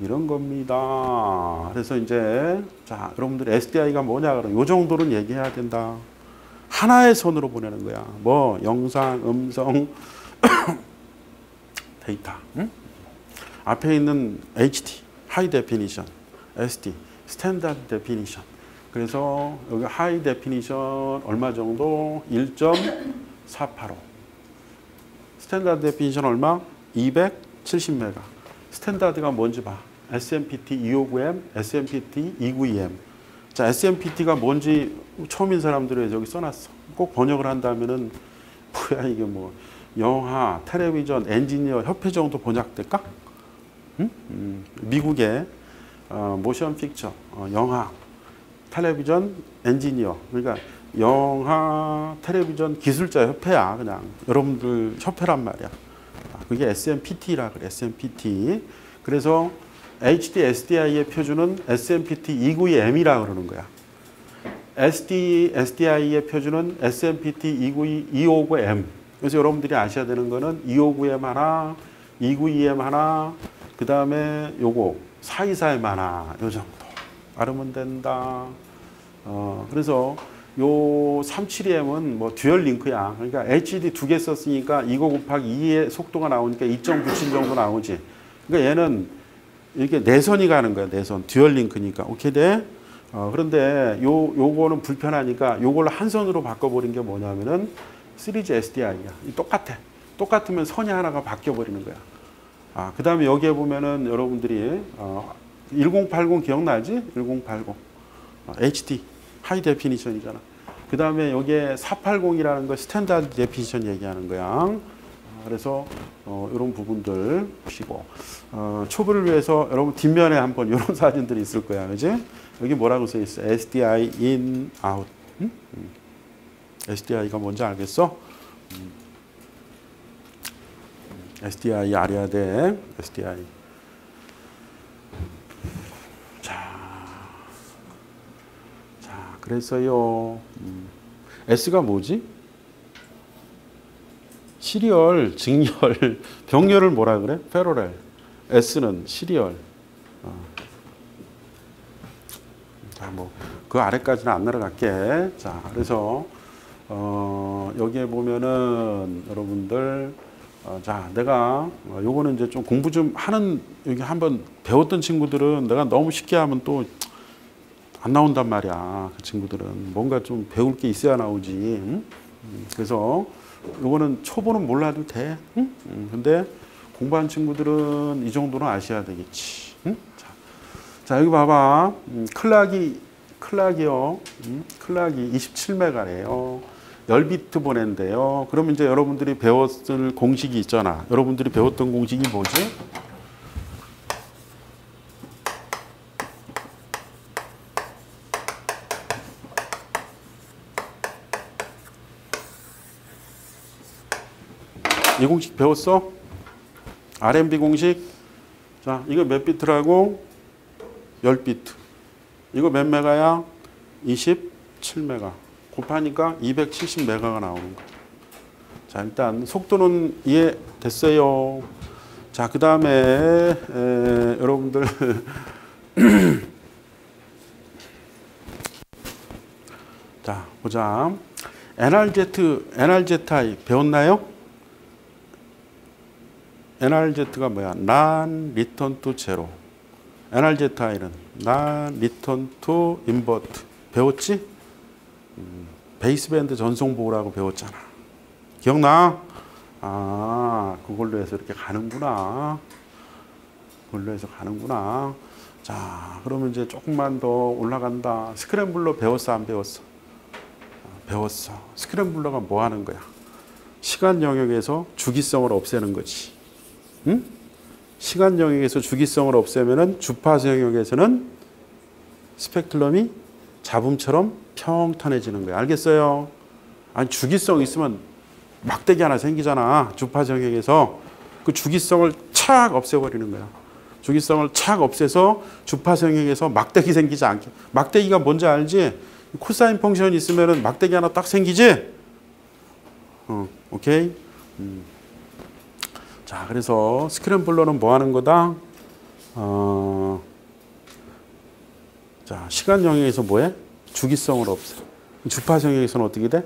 이런 겁니다. 그래서 이제, 자, 여러분들 SDI가 뭐냐, 그럼 요 정도는 얘기해야 된다. 하나의 손으로 보내는 거야. 뭐, 영상, 음성, (coughs) 데이터. 응? 앞에 있는 HD, high definition, SD, standard definition. 그래서 여기 high definition 얼마 정도? 1.485. standard definition 얼마? 270메가. standard가 뭔지 봐. SMPTE 259M, SMPTE 292M. 자, SMPTE가 뭔지 처음인 사람들이 여기 써놨어. 꼭 번역을 한다면은 뭐야 이게 뭐 영화, 텔레비전, 엔지니어 협회 정도 번역될까? 응? 음, 미국의 어, 모션 픽처, 어, 영화, 텔레비전 엔지니어. 그러니까 영화, 텔레비전 기술자 협회야 그냥 여러분들 협회란 말이야. 아, 그게 SMPT라 그래. SMPT. 그래서 HD SDI의 표준은 SMPT 292M이라 그러는 거야. SD SDI의 표준은 SMPTE 292 259M. 그래서 여러분들이 아셔야 되는 거는 259M 하나, 292M 하나, 그 다음에 요거 424M 하나 요 정도 알으면 된다. 어, 그래서 요 372M은 뭐 dual link야. 그러니까 HD 두 개 썼으니까 이거 곱하기 2의 속도가 나오니까 2.97 정도 나오지. 그러니까 얘는 이렇게 내선이 가는 거야. 내선. dual link니까. 오케이 돼? 어, 그런데 요 요거는 불편하니까 요걸 한 선으로 바꿔 버린 게 뭐냐면은 3G SDI야. 똑같아. 똑같으면 선이 하나가 바뀌어 버리는 거야. 아, 그 다음에 여기에 보면은 여러분들이 어, 1080 기억나지? 1080. 어, HD high definition이잖아. 그 다음에 여기에 480이라는 거 standard definition 얘기하는 거야. 어, 그래서 어, 이런 부분들 보시고 어, 초보를 위해서 여러분 뒷면에 한번 이런 (laughs) 사진들이 있을 거야, 그지? 여기 뭐라고 써 있어? SDI in out. 응? 음. SDI가 뭔지 알겠어? 음. SDI 돼. SDI. 그래서요. 음. S가 뭐지? 시리얼, 직렬, (laughs) 병렬을 뭐라 그래? 페로렐. S는 시리얼. 어. 자, 뭐, 그 아래까지는 안 내려갈게. 자, 그래서, 어, 여기에 보면은 여러분들, 어, 자, 내가, 어, 요거는 이제 좀 공부 좀 하는, 여기 한번 배웠던 친구들은 내가 너무 쉽게 하면 또 안 나온단 말이야. 그 친구들은 뭔가 좀 배울 게 있어야 나오지. 응? 그래서 이거는 초보는 몰라도 돼. 응? 근데 공부한 친구들은 이 정도는 아셔야 되겠지. 응? 자, 자, 여기 봐봐. 음, 클락이 클락이요. 음, 클락이 27메가래요. 10비트 보낸대요. 그럼 이제 여러분들이 배웠을 공식이 있잖아. 여러분들이 배웠던 공식이 뭐지? 이 공식 배웠어? RMB 공식. 자, 이거 몇 비트라고? 10비트. 이거 몇 메가야? 27메가. 곱하니까 270메가가 나오는 거. 자, 일단 속도는 이해됐어요. 자, 그 다음에 여러분들 자, 보자. NRZ, NRZI 배웠나요? NRZ가 뭐야? non return to zero. NRZI는 non return to invert. 배웠지? 음, 베이스밴드 전송보호라고 배웠잖아. 기억나? 아, 그걸로 해서 이렇게 가는구나. 그걸로 해서 가는구나. 자, 그러면 이제 조금만 더 올라간다. 스크램블러 배웠어, 안 배웠어? 아, 배웠어. 스크램블러가 뭐 하는 거야? 시간 영역에서 주기성을 없애는 거지. 응? 시간 영역에서 주기성을 없애면은 주파수 영역에서는 스펙트럼이 잡음처럼 평탄해지는 거야. 알겠어요? 아니 주기성 있으면 막대기 하나 생기잖아. 주파수 영역에서 그 주기성을 착 없애버리는 거야. 주기성을 착 없애서 주파수 영역에서 막대기 생기지 않게. 막대기가 뭔지 알지? 코사인 펑션 있으면은 막대기 하나 딱 생기지? 어, 오케이? 음. 자, 그래서 스크램블러는 뭐 하는 거다? 어, 자, 시간 영역에서 뭐해? 주기성을 없애. 주파수 영역에서는 어떻게 돼?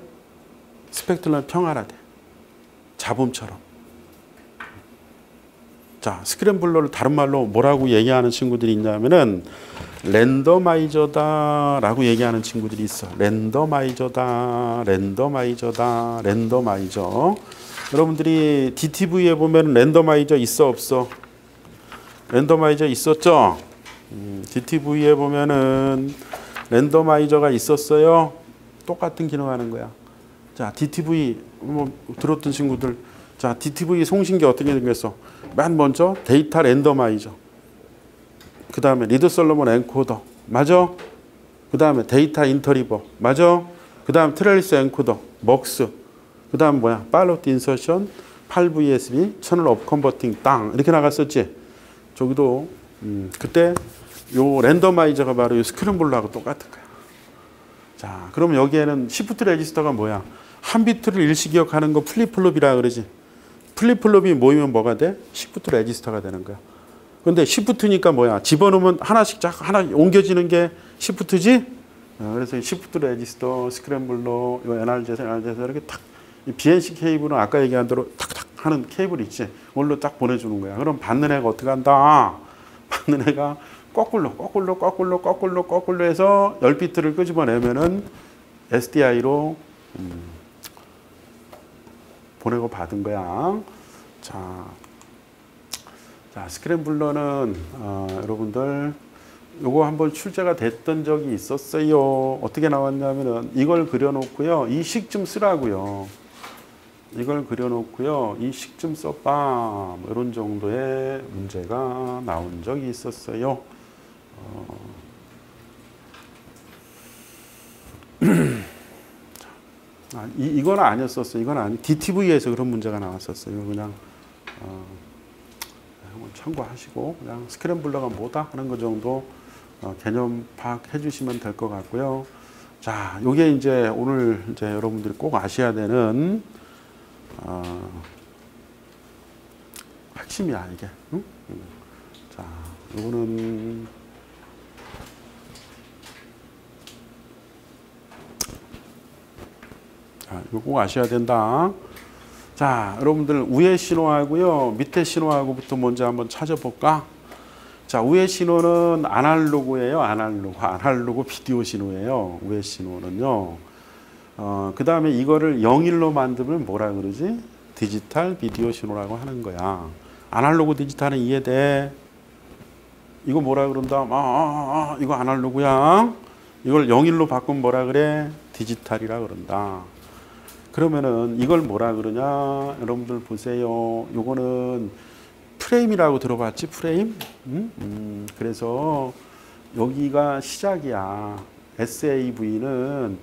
스펙트럼이 평활화돼. 잡음처럼. 자, 스크램블러를 다른 말로 뭐라고 얘기하는 친구들이 있냐면은 랜더마이저다라고 얘기하는 친구들이 있어. 랜더마이저다, 랜더마이저다, 랜더마이저. 여러분들이 DTV에 보면 랜더마이저 있어 없어? 랜더마이저 있었죠? 음, DTV에 보면은 randomizer가 있었어요. 똑같은 기능하는 거야. 자, DTV 뭐 들었던 친구들, 자, DTV 송신기 어떻게 생겼어? 맨 먼저 data randomizer. 그 다음에 Reed Solomon encoder. 맞아? 그 다음에 data interleaver. 맞아? 그 다음 trellis encoder. MUX. 그 다음 뭐야? pilot insertion, 8VSB, channel up converting 땅. 이렇게 나갔었지? 저기도, 음, 그때 요 randomizer가 바로 요 scrambler하고 똑같은 거야. 자, 그럼 여기에는 shift register가 뭐야? 한 비트를 일시 기억하는 거 flip-flop이라 그러지. flip-flop이 모이면 뭐가 돼? shift register가 되는 거야. 근데 shift니까 뭐야? 집어넣으면 하나씩 쫙 하나 옮겨지는 게 shift지? 어, 그래서 shift register, scrambler, 요 NRZ에서 NRZ에서 이렇게 탁 BNC 케이블은 아까 얘기한 대로 탁탁 하는 케이블 있지? 원로 딱 보내주는 거야. 그럼 받는 애가 어떻게 한다? (laughs) 받는 애가 거꾸로, 거꾸로, 거꾸로, 거꾸로, 거꾸로 해서 10비트를 끄집어내면은 SDI로 음, 보내고 받은 거야. 자, 자 스크램블러는 어, 여러분들 요거 한번 출제가 됐던 적이 있었어요. 어떻게 나왔냐면은 이걸 그려놓고요. 이 식 좀 쓰라고요. 이걸 그려놓고요. 이 식 좀 써봐. 뭐 이런 정도의 문제가 나온 적이 있었어요. 어. (clears throat) 아, 이, 이건 아니었었어. 이건 아니. DTV에서 그런 문제가 나왔었어요. 그냥 어, 참고하시고 그냥 스크램블러가 뭐다 하는 거 정도 어, 개념 파악해 주시면 될 것 같고요. 자, 요게 이제 오늘 이제 여러분들이 꼭 아셔야 되는 어, 핵심이야 이게. 응? 자, 요거는 자, 이거 꼭 아셔야 된다. 자, 여러분들 위에 신호하고요, 밑에 신호하고부터 먼저 한번 찾아볼까? 자, 위에 신호는 아날로그예요. 아날로그, 아날로그 비디오 신호예요. 위에 신호는요. 어, 그 다음에 이거를 영일로 만들면 뭐라 그러지? 디지털 비디오 신호라고 하는 거야. 아날로그 디지털은 이해돼? 이거 뭐라 그런다? 아, 아, 아, 이거 아날로그야. 이걸 영일로 바꾸면 뭐라 그래? 디지털이라 그런다. 그러면은 이걸 뭐라 그러냐? 여러분들 보세요. 요거는 프레임이라고 들어봤지? 프레임? 음? 음, 그래서 여기가 시작이야. SAV는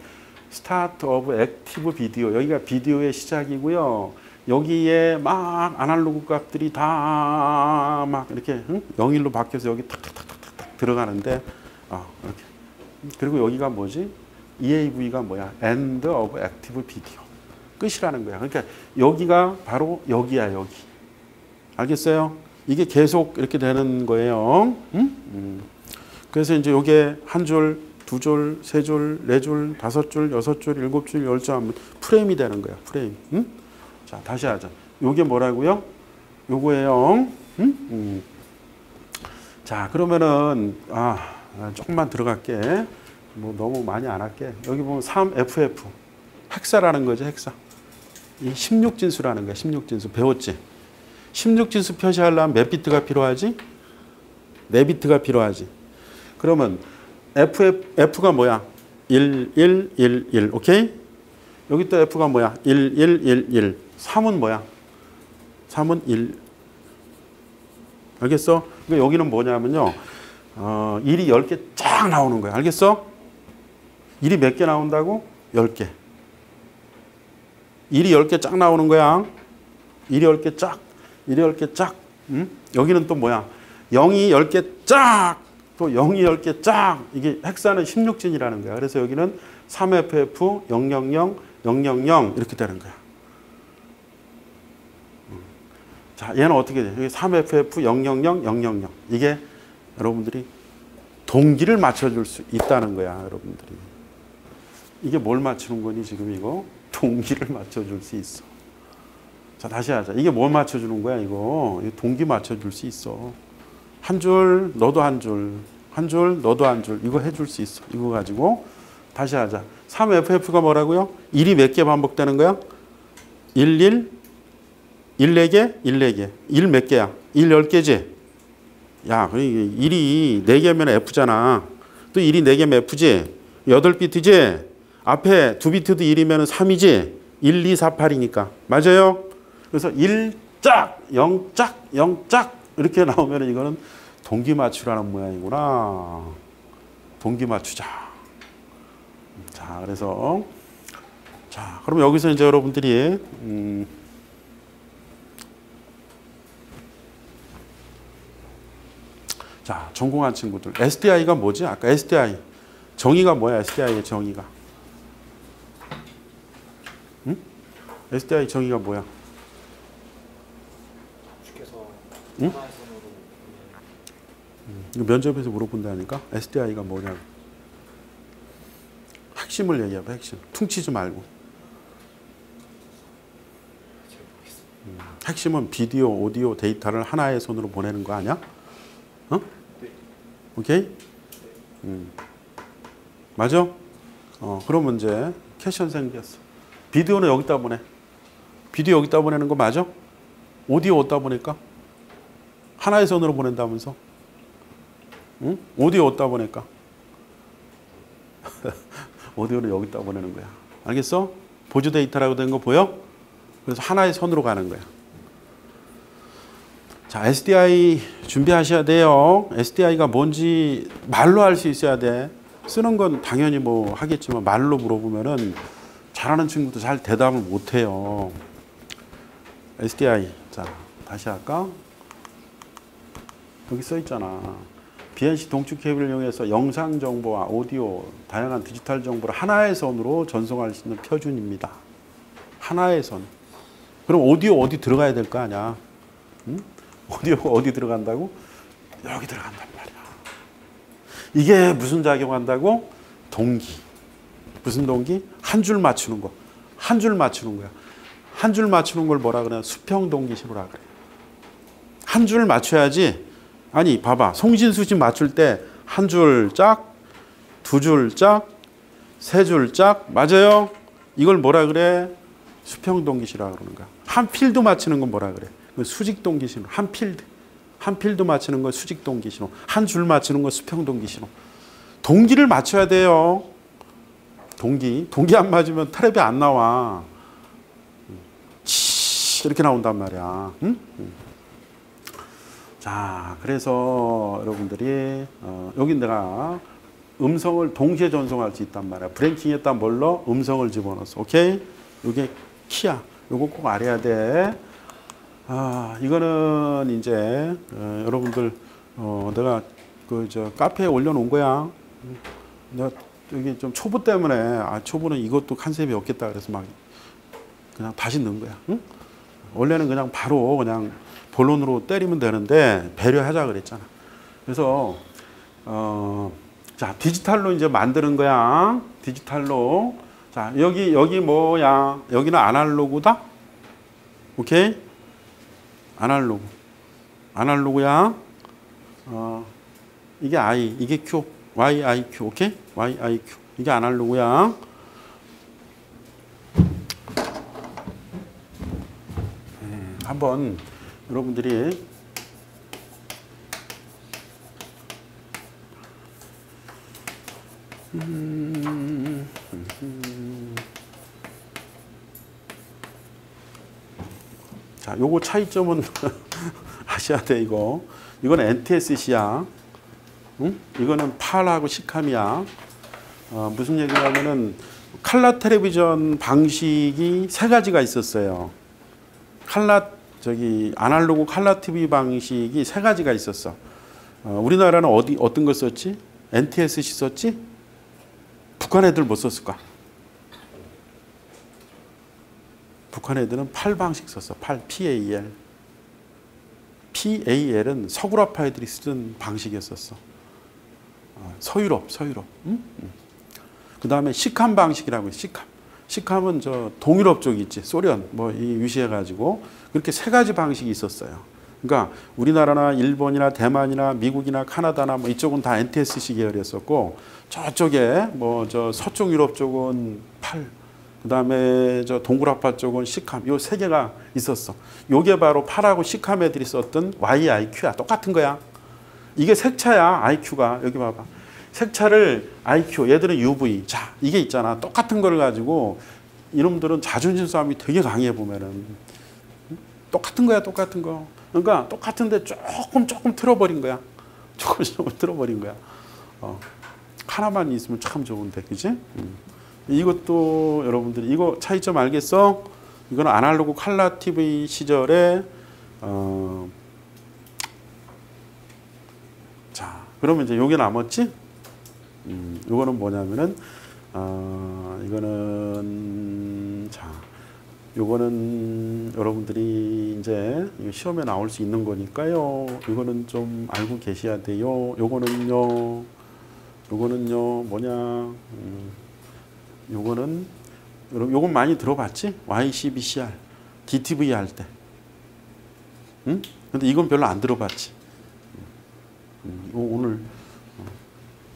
Start of Active Video. 여기가 비디오의 시작이고요. 여기에 막 아날로그 값들이 다 막 이렇게 응? 영일로 바뀌어서 여기 탁탁탁탁탁 들어가는데 어, 이렇게. 그리고 여기가 뭐지? EAV가 뭐야? End of Active Video. 끝이라는 거야. 그러니까 여기가 바로 여기야, 여기. 알겠어요? 이게 계속 이렇게 되는 거예요. 응? 음. 그래서 이제 요게 한 줄, 두 줄, 세 줄, 네 줄, 다섯 줄, 여섯 줄, 일곱 줄, 열 줄 하면 프레임이 되는 거야. 프레임. 응? 자, 다시 하자. 요게 뭐라고요? 요거예요. 응? 음. 자, 그러면은 아, 조금만 들어갈게. 뭐 너무 많이 안 할게. 여기 보면 3FF. 헥사라는 거죠, 헥사. 이 16진수라는 거야, 16진수. 배웠지? 16진수 표시하려면 몇 비트가 필요하지? 4비트가 필요하지. 그러면 F, F가 뭐야? 1, 1, 1, 1. 오케이? 여기 또 F가 뭐야? 1, 1, 1, 1. 3은 뭐야? 3은 1. 알겠어? 그러니까 여기는 뭐냐면요. 어, 1이 10개 쫙 나오는 거야. 알겠어? 1이 몇 개 나온다고? 10개. 1이 10개 쫙 나오는 거야. 1이 10개 쫙. 1이 10개 쫙. 응? 여기는 또 뭐야? 0이 10개 쫙. 또 0이 10개 쫙. 이게 헥사는 16진이라는 거야. 그래서 여기는 3FF 000 000 이렇게 되는 거야. 자, 얘는 어떻게 돼? 여기 3FF 000 000 이게 여러분들이 동기를 맞춰줄 수 있다는 거야, 여러분들이. 이게 뭘 맞추는 거니, 지금 이거? 동기를 맞춰줄 수 있어. 자, 다시 하자. 이게 뭘 맞춰주는 거야, 이거? 동기 맞춰줄 수 있어. 한 줄, 너도 한 줄. 한 줄, 너도 한 줄. 이거 해줄 수 있어. 이거 가지고. 다시 하자. 3FF가 뭐라고요? 1이 몇 개 반복되는 거야? 1, 1, 1, 4개? 1, 4개. 1 몇 개야? 1, 10개지? 야, 1이 4개면 F잖아. 또 1이 4개면 F지? 8비트지? 앞에 2비트도 1이면 3이지? 1, 2, 4, 8이니까. 맞아요? 그래서 1짝, 0짝, 0짝 이렇게 (laughs) 나오면 이거는 동기 맞추라는 모양이구나. 동기 맞추자. 자, 그래서 자, 그럼 여기서 이제 여러분들이 음, 자, 전공한 친구들. SDI가 뭐지? 아까 SDI. 정의가 뭐야? SDI의 정의가. SDI 정의가 뭐야? 응? 이거 면접에서 물어본다니까? SDI가 뭐냐고. 핵심을 얘기해봐, 핵심. 퉁치지 말고. 잘 모르겠습니다. 핵심은 비디오, 오디오, 데이터를 하나의 손으로 보내는 거 아니야? 어? 네. 오케이? 음. 맞아? 어, 그러면 이제 캐션 생겼어. 비디오는 여기다 보내. 비디오 여기다 보내는 거 맞아? 오디오 어디다 보낼까? 하나의 선으로 보낸다면서? 응? 오디오 어디다 보낼까? (laughs) 오디오를 여기다 보내는 거야. 알겠어? 보조 데이터라고 된 거 보여? 그래서 하나의 선으로 가는 거야. 자, SDI 준비하셔야 돼요. SDI가 뭔지 말로 할수 있어야 돼. 쓰는 건 당연히 뭐 하겠지만 말로 물어보면은 잘하는 친구도 잘 대답을 못 해요. SDI. 자, 다시 할까? 여기 써 있잖아. BNC 동축 케이블을 이용해서 영상 정보와 오디오, 다양한 디지털 정보를 하나의 선으로 전송할 수 있는 표준입니다. 하나의 선. 그럼 오디오 어디 들어가야 될 거 아니야? 응? 오디오가 어디 들어간다고? 여기 들어간단 말이야. 이게 무슨 작용한다고? 동기. 무슨 동기? 한 줄 맞추는 거. 한 줄 맞추는 거야. 한 줄 맞추는 걸 뭐라 그래? 수평 동기시로라 그래. 한 줄 맞춰야지. 아니, 봐봐. 송진수식 맞출 때 한 줄 짝, 두 줄 짝, 세 줄 짝. 맞아요? 이걸 뭐라 그래? 수평 동기시라 그러는 거야. 한 필드 맞추는 건 뭐라 그래? 수직 동기 신호. 한 필드. 한 필드 맞추는 건 수직 동기 신호. 한 줄 맞추는 건 수평 동기 신호. 동기를 맞춰야 돼요. 동기. 동기 안 맞으면 트랩이 안 나와. 치 이렇게 나온단 말이야. 응? 응. 자, 그래서 여러분들이 어, 여기 내가 음성을 동시에 전송할 수 있단 말이야. 브랭킹했다 뭘로 음성을 집어넣었어. 오케이? 이게 키야. 요거 꼭 알아야 돼. 아, 이거는 이제 어, 여러분들 어, 내가 그 저 카페에 올려놓은 거야. 내가 여기 좀 초보 때문에 아 초보는 이것도 컨셉이 없겠다 그래서 막 그냥 다시 넣은 거야. 응? 원래는 그냥 바로 그냥 본론으로 때리면 되는데 배려하자 그랬잖아. 그래서 어, 자 디지털로 이제 만드는 거야. 디지털로 자 여기 여기 뭐야? 여기는 아날로그다. 오케이? 아날로그. 아날로그야. 어, 이게 I, 이게 Q, Y, I, Q, 오케이? Y, I, Q. 이게 아날로그야. 한번 여러분들이 자, 요거 차이점은 (laughs) 아셔야 돼 이거. 이건 NTSC야. 응? 이거는 팔하고 시캄이야. 어, 무슨 얘기냐면은 칼라 텔레비전 방식이 세 가지가 있었어요. 칼라 저기 아날로그 칼라 TV 방식이 세 가지가 있었어. 어, 우리나라는 어디 어떤 거 썼지? NTSC 썼지? 북한 애들 못 썼을까? 북한 애들은 팔 방식 썼어. 팔 PAL. PAL은 서구라파 애들이 쓰던 방식이었었어. 어, 서유럽, 서유럽. 응? 응. 그 다음에 시캄 방식이라고 해. 시캄. 시캄은 저 동유럽 쪽 있지. 소련 뭐 이 유시해 가지고 그렇게 세 가지 방식이 있었어요. 그러니까 우리나라나 일본이나 대만이나 미국이나 카나다나 뭐 이쪽은 다 NTSC 계열이었었고 저쪽에 뭐 저 서쪽 유럽 쪽은 팔. 그다음에 저 동굴아파 쪽은 시캄. 요 세 개가 있었어. 요게 바로 팔하고 시캄 애들이 썼던 YIQ야. 똑같은 거야. 이게 색차야. IQ가. 여기 봐봐. 색차를 IQ, 얘들은 UV. 자, 이게 있잖아. 똑같은 걸 가지고 이놈들은 자존심 싸움이 되게 강해 보면은 똑같은 거야, 똑같은 거. 그러니까 똑같은데 조금 조금 틀어버린 거야. (laughs) 조금 조금 틀어버린 거야. 어. 하나만 있으면 참 좋은데, 그지? 음. 이것도 여러분들이 이거 차이점 알겠어? 이거는 아날로그 칼라 TV 시절에 어. 자, 그러면 이제 요게 남았지? 음, 요거는 뭐냐면은 어, 이거는 자, 요거는 여러분들이 이제 시험에 나올 수 있는 거니까요. 이거는 좀 알고 계셔야 돼요. 요거는요. 요거는요. 뭐냐? 음, 요거는 여러분 요건 많이 들어봤지? YCBCR, DTV 할 때. 응? 근데 이건 별로 안 들어봤지. 음, 요 오늘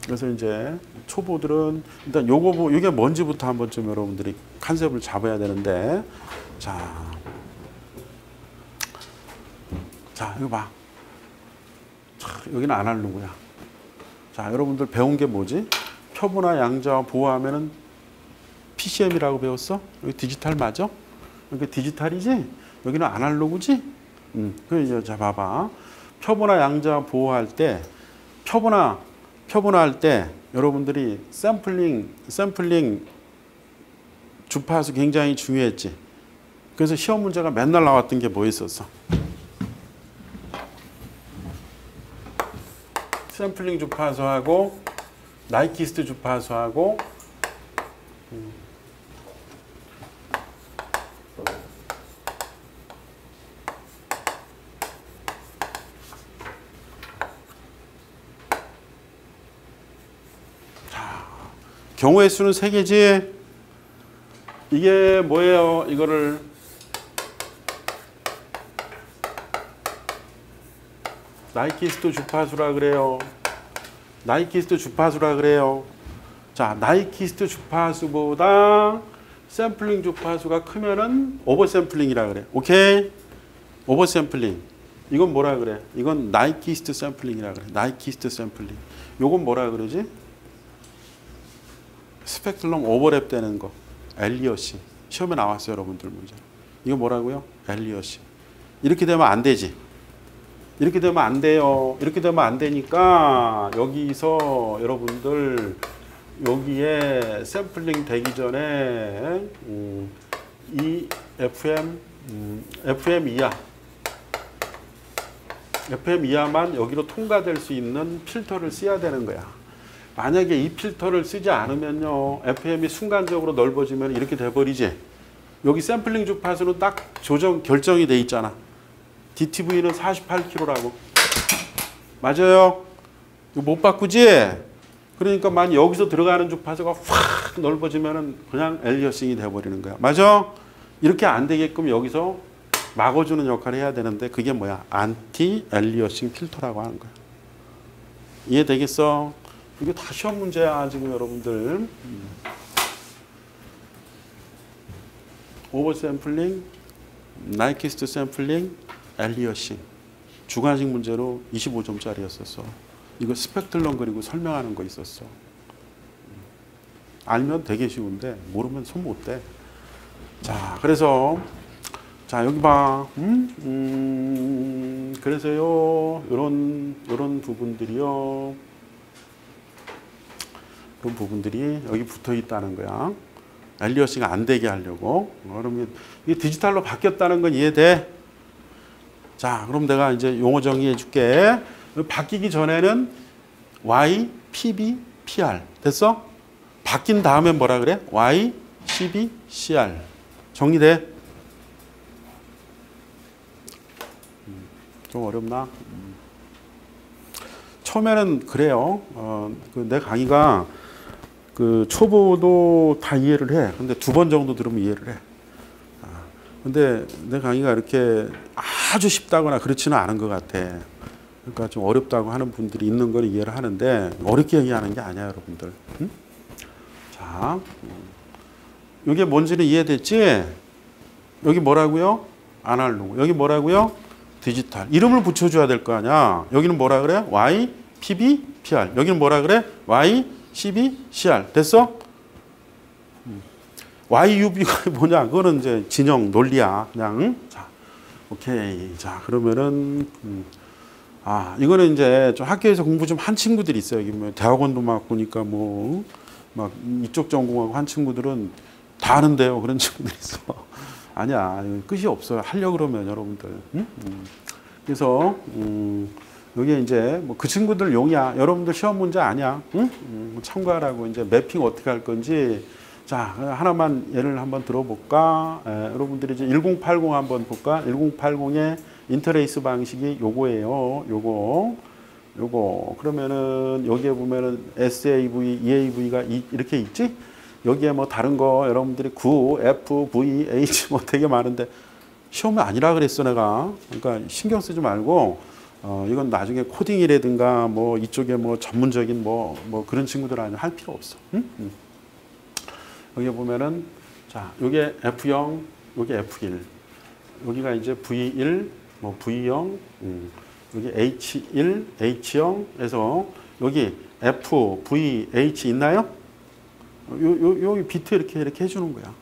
그래서 이제 초보들은 일단 요거 보 이게 뭔지부터 한번 좀 여러분들이 컨셉을 잡아야 되는데 자, 자 이거 봐. 자, 여기는 아날로그야. 자, 여러분들 배운 게 뭐지? 표본화 양자와 보호하면은 PCM이라고 배웠어? 여기 디지털 맞아? 여기 디지털이지? 여기는 아날로그지? 음, 그 이제 자 봐봐. 표본화 양자 보호할 때 표본화 표본화할 때 여러분들이 샘플링 샘플링 주파수 굉장히 중요했지. 그래서 시험 문제가 맨날 나왔던 게 뭐 있었어? 샘플링 주파수하고 나이키스트 주파수하고 음. 경우의 수는 세 개지. 이게 뭐예요? 이거를 나이키스트 주파수라 그래요. 나이키스트 주파수라 그래요. 자, 나이키스트 주파수보다 샘플링 주파수가 크면은 over sampling이라 그래. 오케이? over sampling. 이건 뭐라 그래? 이건 나이키스트 샘플링이라 그래. 나이키스트 샘플링. 요건 뭐라 그러지? 스펙트럼 오버랩 되는 거 aliasing 시험에 나왔어요 여러분들 문제 이거 뭐라고요? 엘리어시 이렇게 되면 안 되지. 이렇게 되면 안 돼요. 이렇게 되면 안 되니까 여기서 여러분들 여기에 샘플링 되기 전에 음, 이 FM 음, FM 이하. FM 이하만 여기로 통과될 수 있는 필터를 써야 되는 거야. 만약에 이 필터를 쓰지 않으면요 FM이 순간적으로 넓어지면 이렇게 돼버리지. 여기 샘플링 주파수는 딱 조정 결정이 돼 있잖아. DTV는 48kHz라고. 맞아요? 못 바꾸지? 그러니까 만약 여기서 들어가는 주파수가 확 넓어지면은 그냥 aliasing이 돼버리는 거야. 맞아? 이렇게 안 되게끔 여기서 막아주는 역할을 해야 되는데 그게 뭐야? anti aliasing filter라고 하는 거야. 이해되겠어? 이게 다 시험 문제야 지금 여러분들. over sampling 나이키스트 샘플링, aliasing 주관식 문제로 25점짜리였었어. 이거 스펙트럼 그리고 설명하는 거 있었어. 알면 되게 쉬운데 모르면 손 못 대. 자, 그래서 자 여기 봐. 음, 음 그래서요 이런 이런 부분들이요. 이런 부분들이 여기 붙어 있다는 거야. 엘리어싱 안 되게 하려고. 어, 그러면 이게 디지털로 바뀌었다는 건 이해돼? 자, 그럼 내가 이제 용어 정의해 줄게. 바뀌기 전에는 Y, PB, PR. 됐어? 바뀐 다음에 뭐라 그래? Y, CB, CR. 정리돼? 음, 좀 어렵나? 음. 처음에는 그래요. 어, 그 내 강의가 그 초보도 다 이해를 해. 근데 두 번 정도 들으면 이해를 해. 아, 근데 내 강의가 이렇게 아주 쉽다거나 그렇지는 않은 것 같아. 그러니까 좀 어렵다고 하는 분들이 있는 걸 이해를 하는데 어렵게 얘기하는 게 아니야, 여러분들. 응? 자, 이게 뭔지는 이해됐지? 여기 뭐라고요? 아날로그. 여기 뭐라고요? 디지털. 이름을 붙여줘야 될 거 아니야. 여기는 뭐라 그래? Y, PB, PR. 여기는 뭐라 그래? Y, CB, CR. 됐어? 음. YUB가 (laughs) 뭐냐? 그거는 이제 진영 논리야. 그냥. 응? 자, 오케이. 자, 그러면은, 음. 아, 이거는 이제 좀 학교에서 공부 좀 한 친구들이 있어요. 여기 뭐 대학원도 막 보니까 뭐, 막 이쪽 전공하고 한 친구들은 다 아는데요. 그런 (laughs) 친구들이 있어. 아니야. 끝이 없어요. 하려고 그러면 여러분들. 응? 음. 그래서, 음, 여기 이제 뭐 그 친구들 용이야. 여러분들 시험 문제 아니야. 응? 음, 참고하라고 이제 매핑 어떻게 할 건지. 자, 하나만 예를 한번 들어볼까? 에, 여러분들이 이제 1080 한번 볼까? 1080의 인터레이스 방식이 요거예요. 요거. 요거. 그러면은 여기에 보면은 SAV, EAV가 이, 이렇게 있지? 여기에 뭐 다른 거 여러분들이 9, F, V, H 뭐 되게 많은데 시험이 아니라 그랬어 내가. 그러니까 신경 쓰지 말고 어, 이건 나중에 코딩이라든가 뭐 이쪽에 뭐 전문적인 뭐, 뭐 그런 친구들 아니면 할 필요 없어. 응? 응. 여기 보면은 자, 요게 F0, 요게 F1. 여기가 이제 V1, 뭐 V0, 음. 여기 H1, H0 에서 여기 F, V, H 있나요? 요, 요, 여기 비트 이렇게 이렇게 해주는 거야.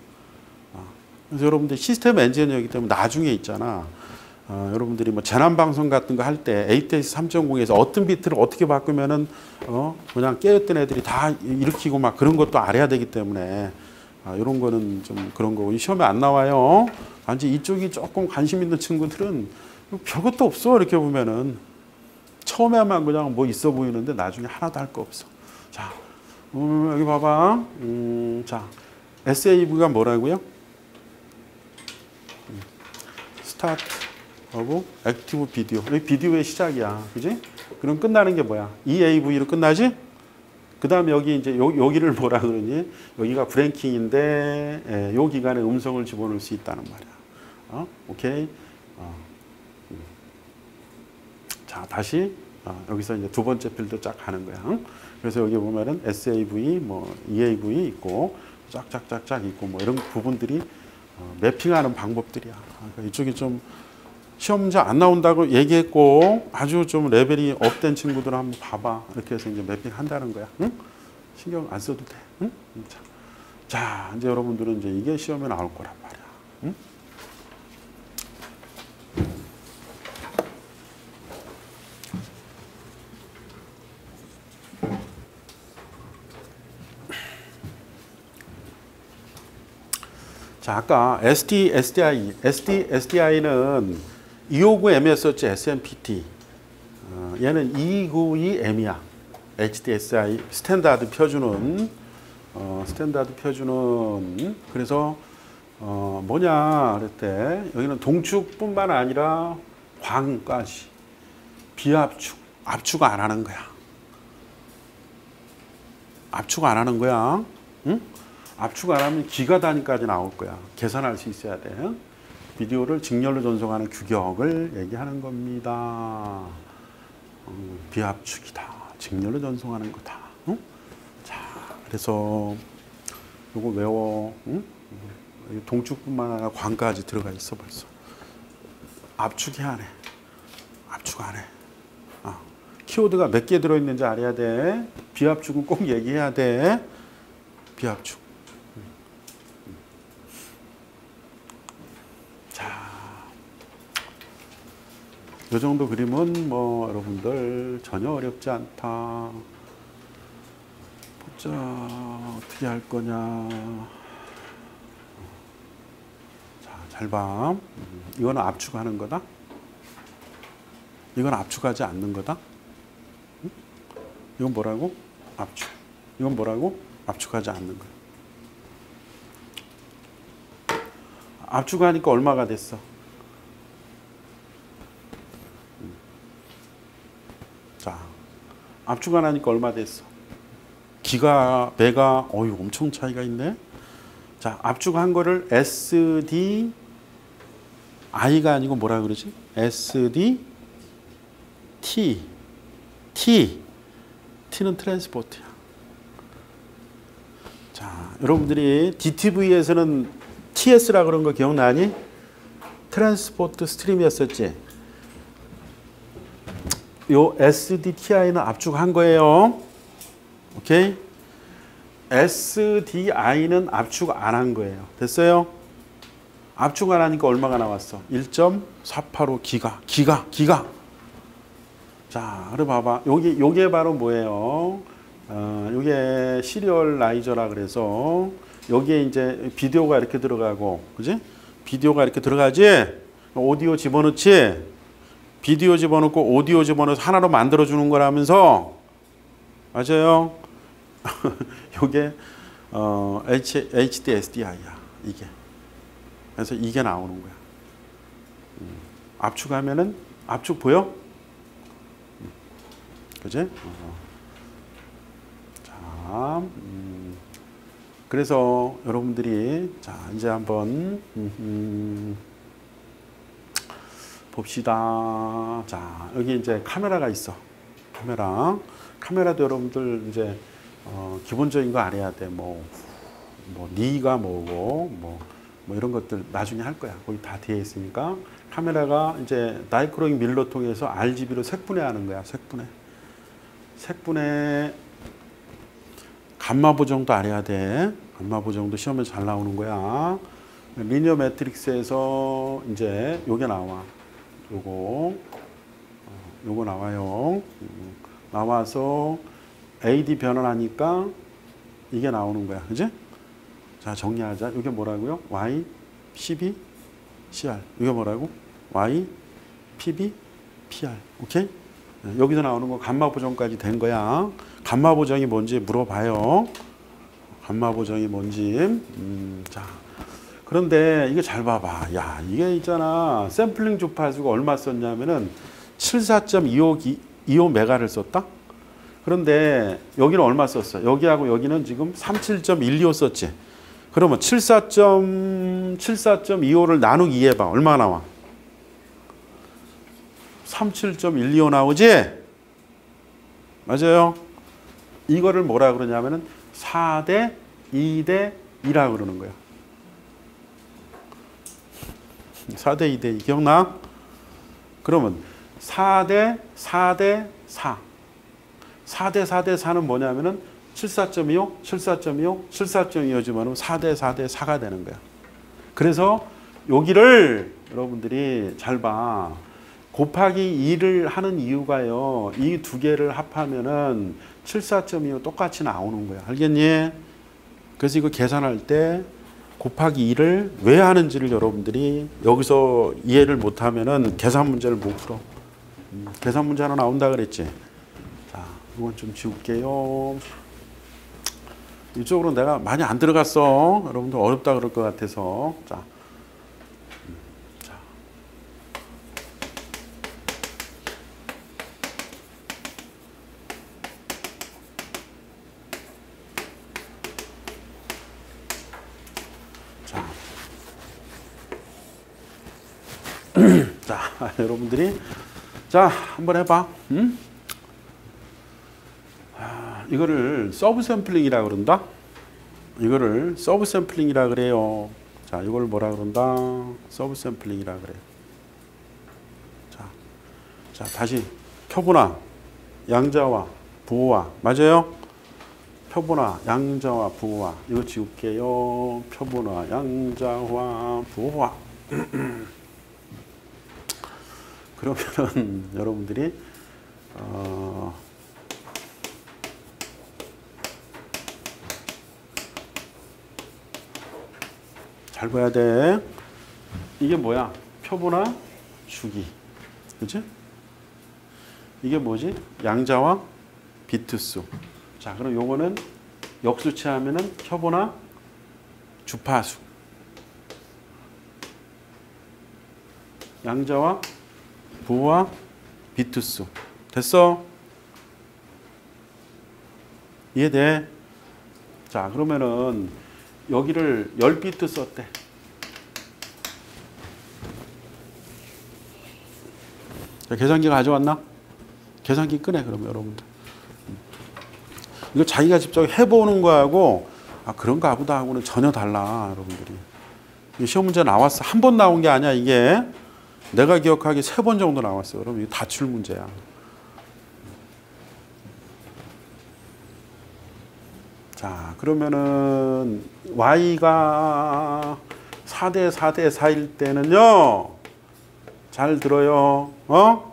아, 그래서 여러분들 시스템 엔지니어이기 때문에 나중에 있잖아. 어, 여러분들이 뭐 재난 방송 같은 거 할 때 ATS 3.0에서 어떤 비트를 어떻게 바꾸면은 어 그냥 깨었던 애들이 다 일으키고 막 그런 것도 알아야 되기 때문에 아, 이런 거는 좀 그런 거고 시험에 안 나와요. 단지 이쪽이 조금 관심 있는 친구들은 별것도 없어 이렇게 보면은 처음에만 그냥 뭐 있어 보이는데 나중에 하나도 할 거 없어. 자 음, 여기 봐봐. 음, 자 SAV가 뭐라고요? 음, Start. 하고 Active Video. 여기 비디오의 시작이야. 그지? 그럼 끝나는 게 뭐야? EAV로 끝나지? 그 다음에 여기 이제 요, 여기를 뭐라 그러니? 여기가 blanking인데, 예, 요 기간에 음성을 집어넣을 수 있다는 말이야. 어? 오케이? 어. 음. 자, 다시, 어, 여기서 이제 두 번째 필드 쫙 가는 거야. 응? 그래서 여기 보면은 SAV, 뭐, EAV 있고, 쫙쫙쫙쫙 있고, 뭐, 이런 부분들이 어, mapping하는 방법들이야. 그러니까 이쪽이 좀 시험 문제 안 나온다고 얘기했고 아주 좀 레벨이 up된 친구들 한번 봐봐. 이렇게 해서 이제 mapping 한다는 거야. 응? 신경 안 써도 돼. 응? 자, 자, 이제 여러분들은 이제 이게 시험에 나올 거란 말이야. 응? 자, 아까 SD, SDI, SD, SDI는 259M이었었지, SMPT. 어, 얘는 292M이야. HD-SDI standard 표준은 어, standard 표준은 그래서 어, 뭐냐 그랬대 여기는 동축뿐만 아니라 광까지 비압축 압축 안 하는 거야 압축 안 하는 거야 응? 압축 안 하면 기가 단위까지 나올 거야 계산할 수 있어야 돼 비디오를 직렬로 전송하는 규격을 얘기하는 겁니다 음, 비압축이다 직렬로 전송하는 거다. 응? 자, 그래서 요거 외워. 응? 동축뿐만 아니라 광까지 들어가 있어 벌써. 압축해 안 해? 압축 안 해. 아, 키워드가 몇 개 들어있는지 알아야 돼. 비압축은 꼭 얘기해야 돼. 비압축. 음. 음. 자, 이 정도 그림은 뭐 여러분들 전혀 어렵지 않다. 보자 어떻게 할 거냐. 자, 잘 봐. 음, 이거는 압축하는 거다. 이건 압축하지 않는 거다. 응? 이건 뭐라고? 압축. 이건 뭐라고? 압축하지 않는 거야. 압축하니까 얼마가 됐어? 음. 자, 압축 안 하니까 얼마 됐어? 기가, 배가, 어유 엄청 차이가 있네. 자, 압축한 거를 SD, I가 아니고 뭐라 그러지? SD, T, T, T는 트랜스포트야. 자, 여러분들이 DTV에서는 TS라 그런 거 기억나니? transport stream이었었지. 요 SDTI는 압축한 거예요. 오케이? SDI는 압축 안 한 거예요. 됐어요? 압축 안 하니까 얼마가 나왔어? 1.485 기가, 기가, 기가. 자, 그래 봐봐. 여기 요게 바로 뭐예요? 어, 요게 시리얼 라이저라 그래서 여기에 이제 비디오가 이렇게 들어가고, 그지? 비디오가 이렇게 들어가지? 오디오 집어넣지? 비디오 집어넣고 오디오 집어넣어서 하나로 만들어 주는 거라면서 맞아요. (laughs) 요게 어, H, HD SDI야 이게. 그래서 이게 나오는 거야. 음, 압축하면은 압축 보여? 음, 그지? 어. 자, 음, 그래서 여러분들이 자 이제 한번 봅시다. 자 여기 이제 카메라가 있어. 카메라. 카메라도 여러분들 이제 어, 기본적인 거 알아야 돼. 뭐, 뭐, 니가 뭐고, 뭐, 뭐 이런 것들 나중에 할 거야. 거기 다 되어 있으니까. 카메라가 이제 다이크로잉 밀러 통해서 RGB로 색분해 하는 거야. 색분해. 색분해 감마 보정도 알아야 돼. 감마 보정도 시험에 잘 나오는 거야. 리니어 매트릭스에서 이제 요게 나와. 요거. 어, 요거 나와요. 음, 나와서 AD 변환하니까 이게 나오는 거야. 그지? 자, 정리하자. 이게 뭐라고요? Y, PB, CR. 이게 뭐라고? Y, PB, PR. 오케이? 네, 여기서 나오는 거 감마 보정까지 된 거야. 감마 보정이 뭔지 물어봐요. 감마 보정이 뭔지. 음, 자. 그런데 이게 잘 봐봐. 야, 이게 있잖아. 샘플링 주파수가 얼마 썼냐면은 74.25 25 메가를 썼다? 그런데 여기는 얼마 썼어? 여기하고 여기는 지금 37.125 썼지. 그러면 74.74.25를 나누기 해봐. 얼마 나와? 37.125 나오지? 맞아요. 이거를 뭐라 그러냐면은 4대 2대 2라 그러는 거야. 4대 2대 2 기억나? 그러면 4대 4대 4. 4대 4대 4는 뭐냐면은 74.25, 74.25, 74.25 집어넣으면 4대 4대 4가 되는 거야. 그래서 여기를 여러분들이 잘 봐. 곱하기 2를 하는 이유가요. 이 두 개를 합하면은 74.25 똑같이 나오는 거야. 알겠니? 그래서 이거 계산할 때 곱하기 2를 왜 하는지를 여러분들이 여기서 이해를 못하면은 계산 문제를 못 풀어. 음, 계산 문제 하나 나온다 그랬지. 자, 이건 좀 지울게요. 이쪽으로 내가 많이 안 들어갔어. 여러분들 어렵다 그럴 것 같아서. 자. (laughs) 여러분들이 자, 한번 해봐. 응? 아, 이거를 sub sampling이라 그런다. 이거를 sub sampling이라 그래요. 자, 이걸 뭐라 그런다? sub sampling이라 그래. 자, 다시 표본화 양자화 부호화 맞아요? 표본화 양자화 부호화 이거 지울게요. 표본화 양자화 부호화. (clears throat) 그러면은 (laughs) 여러분들이 어, 잘 봐야 돼. 이게 뭐야? 표본화 주기. 그치? 이게 뭐지? 양자와 비트수. 자, 그럼 요거는 역수치 하면은 표본화 주파수. 양자와 부와 비트수. 됐어? 이해돼? 자, 그러면은 여기를 10비트 썼대. 자, 계산기 가져왔나? 계산기 끄네, 그러면 여러분들. 이거 자기가 직접 해보는 거하고, 아, 그런 거하고도 하고는 전혀 달라, 여러분들이. 이 시험 문제 나왔어. 한 번 나온 게 아니야, 이게. 내가 기억하기에 세번 정도 나왔어. 여러분, 이거 다출 문제야. 자, 그러면은 y가 4대 4대 4일 때는요. 잘 들어요. 어?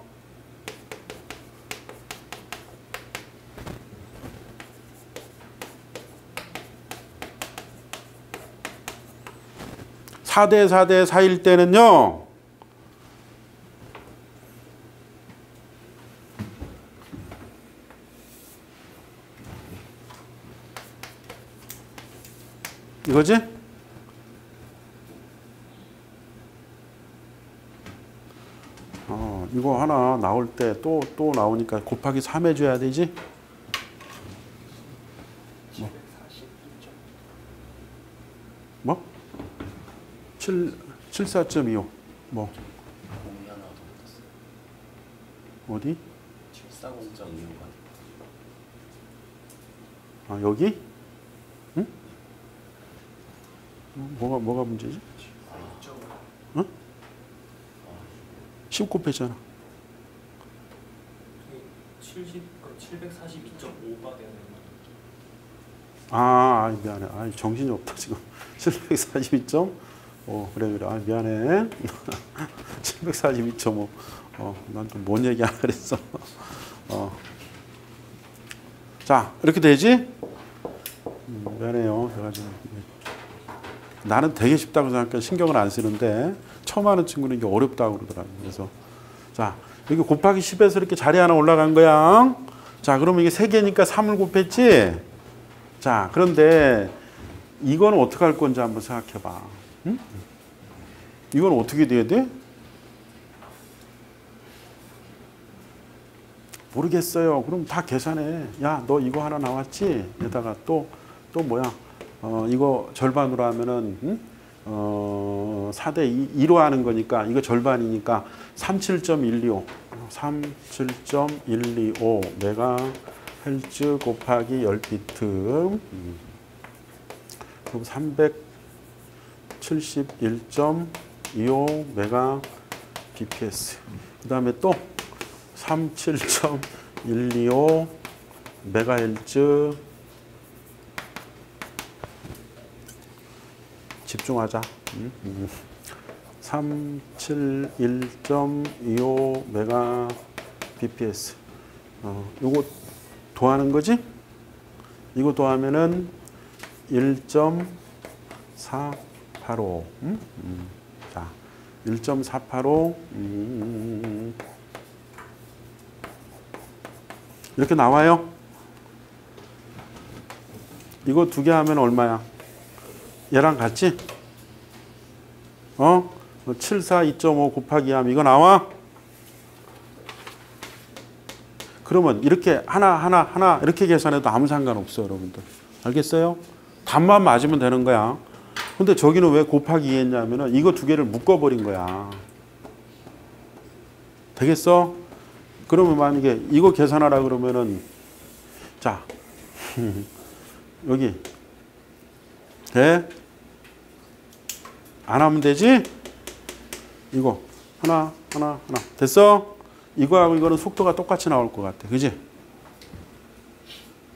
사대사대사일 때는요. 이거지? 어, 이거 하나 나올 때또또 나오니까 곱하기 3 해줘야 되지? 742점. 뭐? 7, 74.25. 뭐. 어디? 740.25가 아, 여기? 응? 어, 뭐가, 뭐가 문제지? 10 곱했잖아. 70, 그럼 742.5가 되는 거. 아, 아이, 미안해. 아, 정신이 없다, 지금. (laughs) 742점? 어, 그래, 그래. 아, 미안해. (laughs) 742.5. 어, 난 또 뭔 얘기 하나 그랬어. (laughs) 어. 자, 이렇게 되지? 음, 미안해요. 제가 지금. 나는 되게 쉽다고 생각해 신경을 안 쓰는데 처음 하는 친구는 이게 어렵다고 그러더라고요. 그래서 자, 여기 곱하기 10에서 이렇게 자리 하나 올라간 거야. 자, 그러면 이게 3개니까 3을 곱했지? 자, 그런데 이건 어떻게 할 건지 한번 생각해 봐. 응? 이건 어떻게 돼야 돼? 모르겠어요. 그럼 다 계산해. 야, 너 이거 하나 나왔지? 에다가 또, 또 뭐야? 어, 이거 절반으로 하면은, 응? 어, 4대 2, 로 하는 거니까, 이거 절반이니까 37.125. 37.125 메가 헬츠 곱하기 10비트. 음. 그럼 371.25 메가 bps. 그 다음에 또 37.125 메가헬츠 집중하자. 음, 음. 371.25 메가 bps. 어, 요거 더하는 거지? 이거 더하면은 1.485. 음? 음. 자, 1.485. 음. 이렇게 나와요. 이거 두 개 하면 얼마야? 얘랑 같이? 어? 74 2.5 곱하기 하면 이거 나와? 그러면 이렇게 하나 하나 하나 이렇게 계산해도 아무 상관없어 여러분들. 알겠어요? 답만 맞으면 되는 거야. 근데 저기는 왜 곱하기 2 했냐면은 이거 두 개를 묶어버린 거야. 되겠어? 그러면 만약에 이거 계산하라 그러면은 자 (laughs) 여기 돼? 안 하면 되지? 이거 하나 하나 하나 됐어? 이거하고 이거는 속도가 똑같이 나올 것 같아. 그지?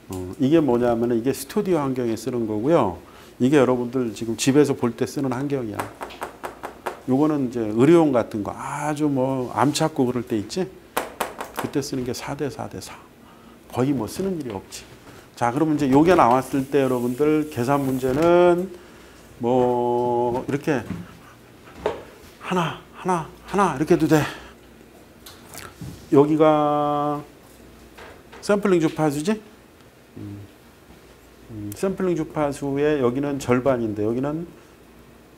어, 이게 뭐냐면은 이게 스튜디오 환경에 쓰는 거고요. 이게 여러분들 지금 집에서 볼 때 쓰는 환경이야. 요거는 이제 의료용 같은 거 아주 뭐 암 찾고 그럴 때 있지? 그때 쓰는 게 4대 4대 4. 거의 뭐 쓰는 일이 없지. 자, 그러면 이제 요게 나왔을 때 여러분들 계산 문제는 뭐 이렇게 하나, 하나, 하나 이렇게 해도 돼. 여기가 샘플링 주파수지? 음, 음, 샘플링 주파수의 여기는 절반인데 여기는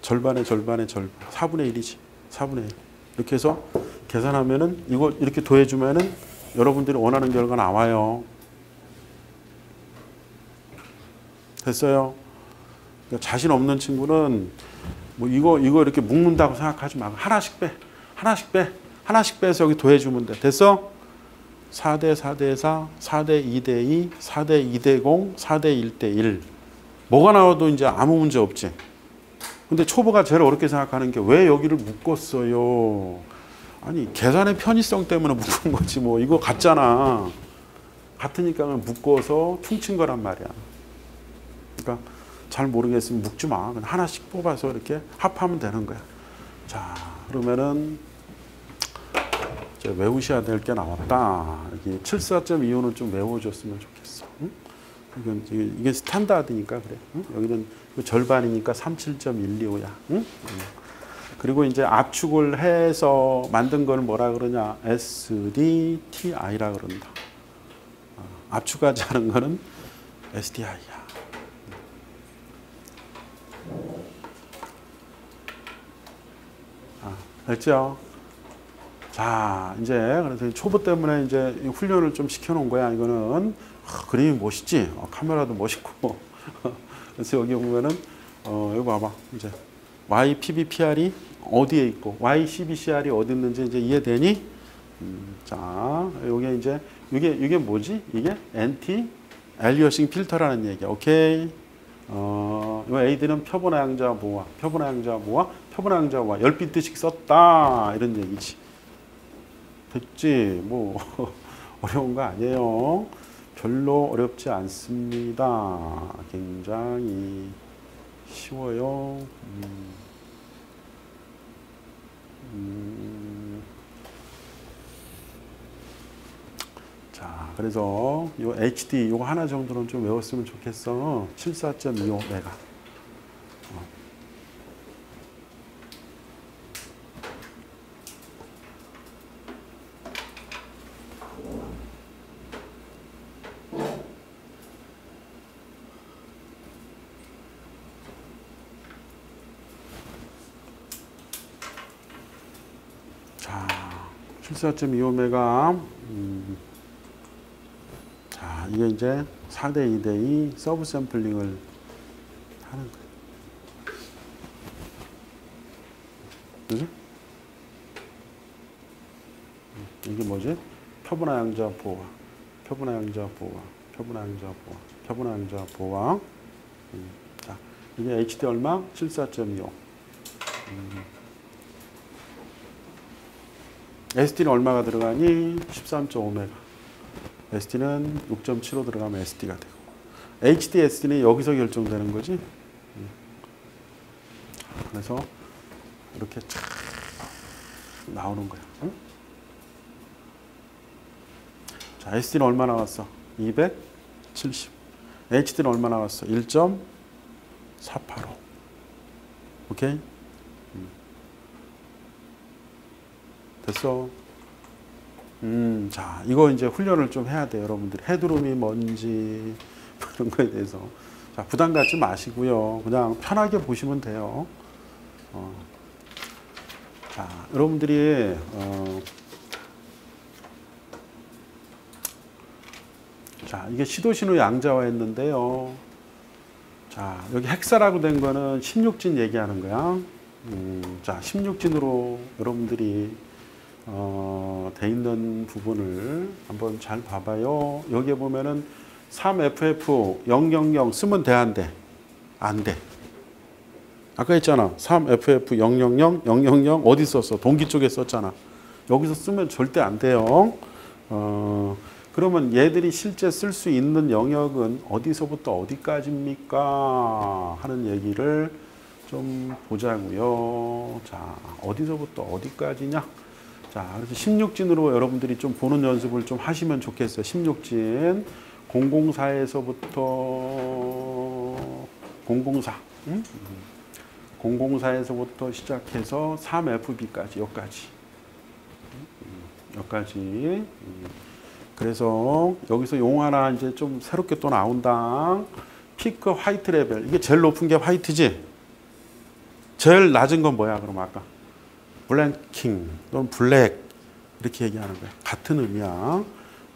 절반의 절반의 절반 4분의 1이지 4분의 1 이렇게 해서 계산하면은 이거 이렇게 더해주면은 여러분들이 원하는 결과 나와요 됐어요 그러니까 자신 없는 친구는 뭐 이거 이거 이렇게 묶는다고 생각하지 말고 하나씩 빼 하나씩 빼 하나씩 빼서 여기 더해 주면 돼 됐어? 4대 4대 4, 4대 2대 2, 4대 2대 0, 4대 1대 1 뭐가 나와도 이제 아무 문제 없지 근데 초보가 제일 어렵게 생각하는 게 왜 여기를 묶었어요? 아니 계산의 편의성 때문에 묶은 거지 뭐 이거 같잖아. 같으니까 묶어서 퉁친 거란 말이야. 그러니까 잘 모르겠으면 묶지 마. 그냥 하나씩 뽑아서 이렇게 합하면 되는 거야. 자 그러면은 이제 외우셔야 될 게 나왔다. 이게 74.25는 좀 외워줬으면 좋겠어. 응? 이건 이게, 스탠다드니까 그래. 응? 여기는 그 절반이니까 37.125야. 응? 응. 그리고 이제 압축을 해서 만든 걸 뭐라 그러냐? SDTI라 그런다. 어, 압축하지 않은 거는 SDI야. 아, 됐죠? 자, 이제 그래서 초보 때문에 이제 훈련을 좀 시켜놓은 거야. 이거는 아, 그림이 멋있지. 어, 카메라도 멋있고. (laughs) 그래서 여기 보면은 어, 여기 봐봐. 이제 YPBPR이 어디에 있고 YCBCR이 어디 있는지 이제 이해되니? 음, 자, 요게 이제 이게 이게 뭐지? 이게 엔티 엘리어싱 필터라는 얘기야. 오케이. 어, 요 AD는 표본화 양자 모아, 표본화 양자 모아, 표본화 양자 모아 10비트씩 썼다. 이런 얘기지. 됐지? 뭐 (laughs) 어려운 거 아니에요. 별로 어렵지 않습니다. 굉장히 쉬워요. 음. 음. 자, 그래서 요 HD 요거 하나 정도는 좀 외웠으면 좋겠어. 74.25 메가. 어. 자, 74.25메가. 음. 자, 이제 4대 2대 2 sub sampling을 하는 거예요. 그지? 음, 이게 뭐지? 표본화 양자 부호, 표본화 양자 부호, 표본화 양자 부호, 표본화 양자 부호. 음, 자, 이게 HD 얼마? 74.25. SD는 얼마가 들어가니? 13.5메가. SD는 6.75 들어가면 SD가 되고. HD, SD는 여기서 결정되는 거지. 음. 그래서 이렇게 쫙 나오는 거야. 응? 자, SD는 얼마 나왔어? 270. HD는 얼마 나왔어? 1.485. 오케이? 됐어. 음, 자, 이거 이제 훈련을 좀 해야 돼요, 여러분들. 헤드룸이 뭔지, (laughs) 그런 거에 대해서. 자, 부담 갖지 마시고요. 그냥 편하게 보시면 돼요. 어. 자, 여러분들이, 어, 자, 이게 시도신호 양자화 했는데요. 자, 여기 헥사라고 된 거는 16진 얘기하는 거야. 음, 자, 16진으로 여러분들이 어, 돼 있는 부분을 한번 잘 봐봐요. 여기에 보면은 3FF 000 쓰면 돼, 안 돼? 안 돼. 아까 했잖아. 3FF 000 000 어디 썼어? 동기 쪽에 썼잖아. 여기서 쓰면 절대 안 돼요. 어, 그러면 얘들이 실제 쓸 수 있는 영역은 어디서부터 어디까지입니까? 하는 얘기를 좀 보자고요. 자, 어디서부터 어디까지냐? 자, 그래서 16진으로 여러분들이 좀 보는 연습을 좀 하시면 좋겠어요. 16진. 004에서부터 004. 응? 004에서부터 시작해서 3FB까지 여기까지. 음, 여기까지. 음. 그래서 여기서 용어 하나 이제 좀 새롭게 또 나온다. peak white level. 이게 제일 높은 게 white지? 제일 낮은 건 뭐야, 그럼 아까? blanking 또는 black 이렇게 얘기하는 거야. 같은 의미야.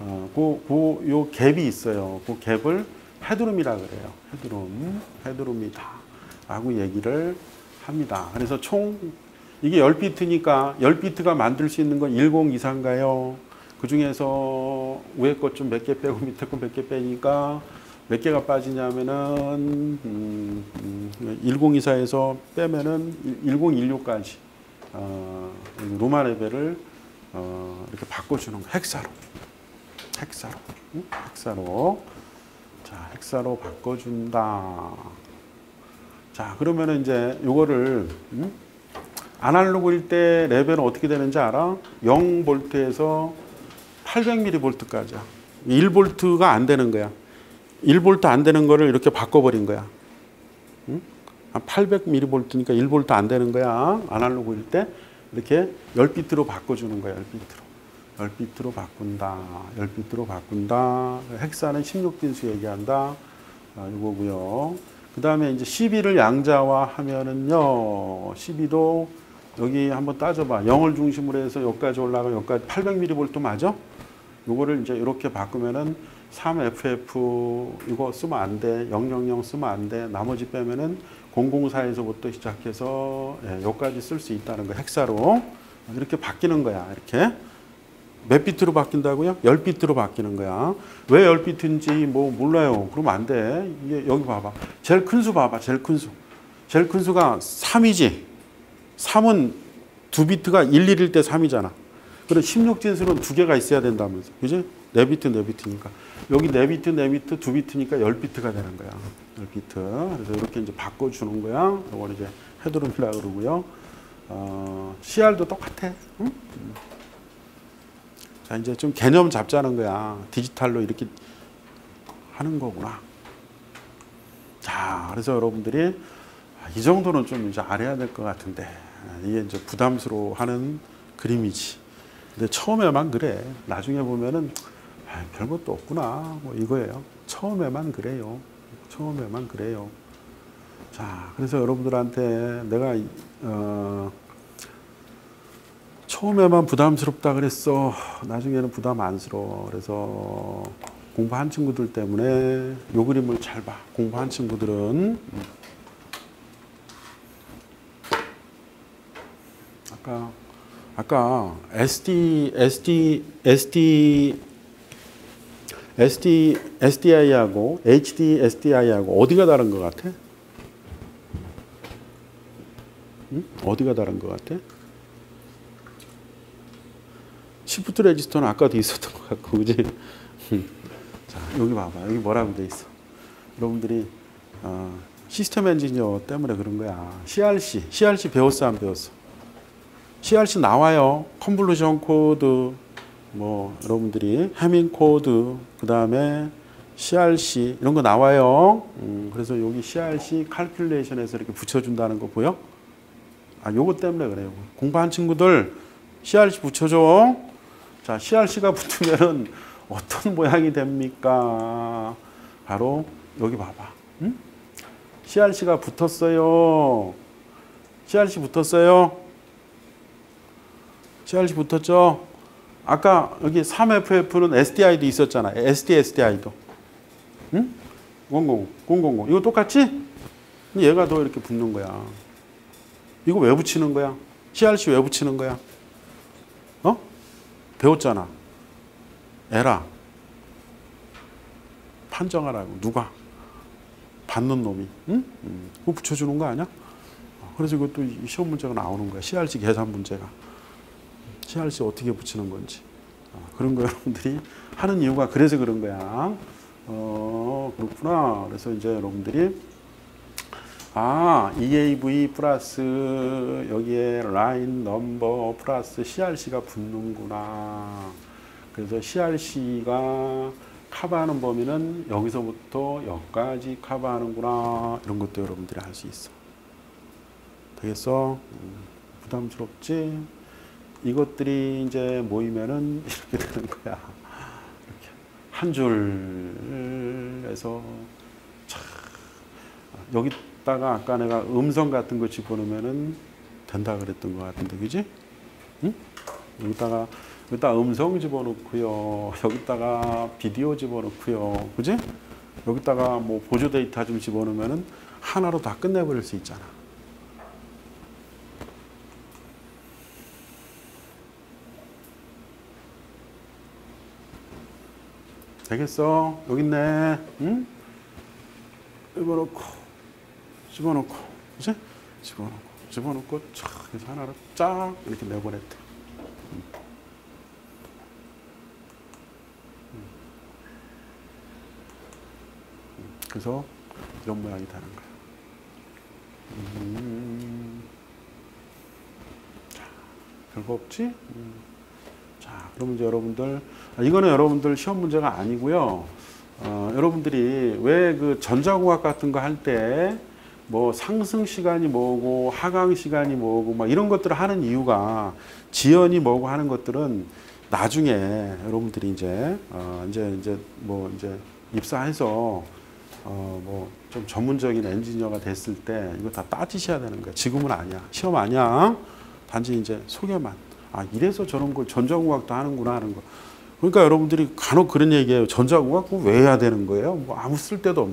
어, 그, 그, 요 갭이 있어요. 그 갭을 headroom이라 그래요. headroom, headroom이다. 라고 얘기를 합니다. 그래서 총, 이게 10비트니까 10비트가 만들 수 있는 건 10 이상가요? 그 중에서 위에 것 좀 몇 개 빼고 (laughs) 밑에 거몇개 빼니까 몇 개가 빠지냐면은, 음, 음, 1024에서 빼면은 1016까지, 어, 로마 레벨을, 어, 이렇게 바꿔주는 거. 헥사로. 헥사로. 응? 헥사로. 자, 헥사로 바꿔준다. 자, 그러면은 이제 요거를, 음? 아날로그일 때 레벨은 어떻게 되는지 알아? 0볼트에서 800mV까지야. 1볼트가 안 되는 거야. 1볼트 안 되는 거를 이렇게 바꿔버린 거야. 응? 800mV니까 1볼트 안 되는 거야. 아날로그일 때 이렇게 10비트로 바꿔주는 거야. 10비트로. 10비트로 바꾼다. 10비트로 바꾼다. 헥사는 16진수 얘기한다. 아, 이거고요. 그 다음에 이제 12를 양자화 하면은요. 12도 여기 한번 따져봐. 0을 중심으로 해서 여기까지 올라가 여기까지 800mV 맞아? 요거를 이제 이렇게 바꾸면은 3FF 이거 쓰면 안 돼. 000 쓰면 안 돼. 나머지 빼면은 004에서부터 시작해서 예, 여기까지 쓸 수 있다는 거 헥사로 이렇게 바뀌는 거야. 이렇게 몇 비트로 바뀐다고요? 10비트로 바뀌는 거야. 왜 10비트인지 뭐 몰라요. 그러면 안 돼. 여기 봐봐. 제일 큰 수 봐봐. 제일 큰 수. 제일 큰 수가 3이지. 3은 두 비트가 1, 1일 때 3이잖아. 그럼 16진수는 두 개가 있어야 된다면서. 그지? 4비트, 4비트니까. 여기 4비트, 4비트, 2비트니까 10비트가 되는 거야. 10비트. 그래서 이렇게 이제 바꿔주는 거야. 이걸 이제 헤드룸이라 그러고요. 어, CR도 똑같아. 응? 자, 이제 좀 개념 잡자는 거야. 디지털로 이렇게 하는 거구나. 자, 그래서 여러분들이 아, 이 정도는 좀 이제 알아야 될 것 같은데 이게 이제 부담스러워 하는 그림이지. 근데 처음에만 그래. 나중에 보면은 아, 별것도 없구나. 뭐 이거예요. 처음에만 그래요. 처음에만 그래요. 자, 그래서 여러분들한테 내가 어, 처음에만 부담스럽다 그랬어. 나중에는 부담 안스러워. 그래서 공부한 친구들 때문에 요 그림을 잘 봐. 공부한 친구들은 아까 아까 SD SD SD SD SDI하고 HD SDI하고 어디가 다른 것 같아? 응? 어디가 다른 것 같아? shift register는 아까도 있었던 것 같고, 그지? 자, 여기 봐봐. 여기 뭐라고 돼 있어? 여러분들이 어, 시스템 엔지니어 때문에 그런 거야. CRC, CRC 배웠어 안 배웠어? CRC 나와요. convolution code, 뭐 여러분들이 Hamming code, 그 다음에 CRC 이런 거 나와요. 음, 그래서 여기 CRC 칼큘레이션에서 이렇게 붙여준다는 거 보여? 아, 요거 때문에 그래요. 공부한 친구들 CRC 붙여줘. 자, CRC가 붙으면은 (laughs) 어떤 모양이 됩니까? 바로 여기 봐봐. 응? CRC가 붙었어요. CRC 붙었어요. CRC 붙었죠? 아까 여기 3FF는 SDI도 있었잖아. SD, SDI도. 응? 000, 000. 이거 똑같지? 얘가 더 이렇게 붙는 거야. 이거 왜 붙이는 거야? CRC 왜 붙이는 거야? 어? 배웠잖아. 에라. 판정하라고. 누가? 받는 놈이. 응? 음. 그거 붙여주는 거 아니야? 그래서 이것도 시험 문제가 나오는 거야. CRC 계산 문제가. CRC 어떻게 붙이는 건지 아, 그런 거 여러분들이 하는 이유가 그래서 그런 거야. 어 그렇구나. 그래서 이제 여러분들이 아 EAV 플러스 여기에 라인 넘버 플러스 CRC가 붙는구나. 그래서 CRC가 커버하는 범위는 여기서부터 여기까지 커버하는구나. 이런 것도 여러분들이 알 수 있어. 되겠어? 음, 부담스럽지? 이것들이 이제 모이면은 (laughs) 이렇게 되는 거야. 이렇게 한 줄에서 차 여기다가 아까 내가 음성 같은 거 집어넣으면은 된다 그랬던 것 같은데, 그지? 응? 여기다가 여기다 음성 집어넣고요. (laughs) 여기다가 비디오 집어넣고요. 그지? 여기다가 뭐 보조 데이터 좀 집어넣으면은 하나로 다 끝내버릴 수 있잖아. 되겠어? 여기 있네. 응? 집어넣고, 집어넣고, 그지? 집어넣고, 집어넣고, 촥, 해서 하나로 쫙 이렇게 내보냈대. 그래서 이런 모양이 되는 거야. 음. 자, 별거 없지? 음. 자, 그러면 이제 여러분들, 아, 이거는 여러분들 시험 문제가 아니고요. 어, 여러분들이 왜 그 전자공학 같은 거 할 때 뭐 상승 시간이 뭐고 하강 시간이 뭐고 막 이런 것들을 하는 이유가 지연이 뭐고 하는 것들은 나중에 여러분들이 이제 어, 이제 이제 뭐 이제 입사해서 어, 뭐 좀 전문적인 엔지니어가 됐을 때 이거 다 따지셔야 되는 거야. 지금은 아니야. 시험 아니야. 단지 이제 소개만. 아, 이래서 저런 걸 전자공학도 하는구나 하는 거. 그러니까 여러분들이 간혹 그런 얘기해요. 전자공학 왜 해야 되는 거예요? 뭐 아무 쓸데도 없,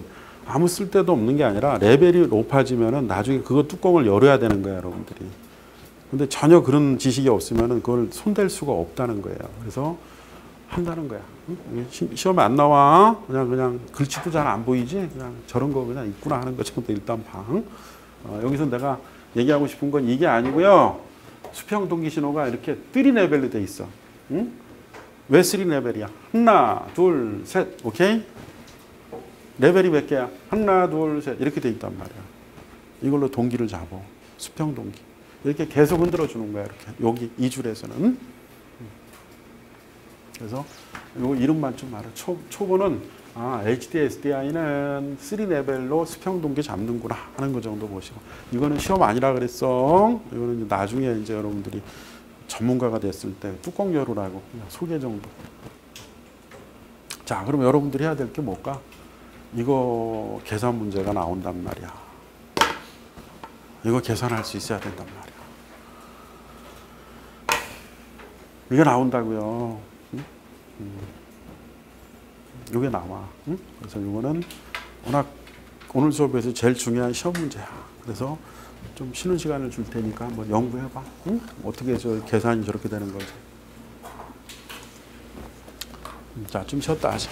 아무 쓸데도 없는 게 아니라 레벨이 높아지면은 나중에 그거 뚜껑을 열어야 되는 거예요, 여러분들이. 근데 전혀 그런 지식이 없으면은 그걸 손댈 수가 없다는 거예요. 그래서 한다는 거야. 시험에 안 나와. 그냥 그냥 글씨도 잘 안 보이지. 그냥 저런 거 그냥 있구나 하는 것 정도 일단 방. 어, 여기서 내가 얘기하고 싶은 건 이게 아니고요. 수평 동기 신호가 이렇게 3 레벨로 돼 있어. 응? 왜 3 레벨이야? 하나, 둘, 셋. 오케이? 레벨이 몇 개야? 하나, 둘, 셋. 이렇게 돼 있단 말이야. 이걸로 동기를 잡어. 수평 동기. 이렇게 계속 흔들어 주는 거야. 이렇게. 여기 이 줄에서는. 응? 그래서 요 이름만 좀 알아. 초, 초보는 아, HDSDI는 3 레벨로 수평 동기 잡는구나 하는 거 정도 보시고 이거는 시험 아니라 그랬어. 이거는 나중에 이제 여러분들이 전문가가 됐을 때 뚜껑 열으라고 소개 정도. 자, 그럼 여러분들이 해야 될 게 뭘까? 이거 계산 문제가 나온단 말이야. 이거 계산할 수 있어야 된단 말이야. 이게 나온다고요. 응? 음. 이게 나와. 응? 그래서 이거는 워낙 오늘 수업에서 제일 중요한 시험 문제야. 그래서 좀 쉬는 시간을 줄 테니까 한번 연구해봐. 응? 어떻게 저 계산이 저렇게 되는 건지. 자, 좀 쉬었다 하자.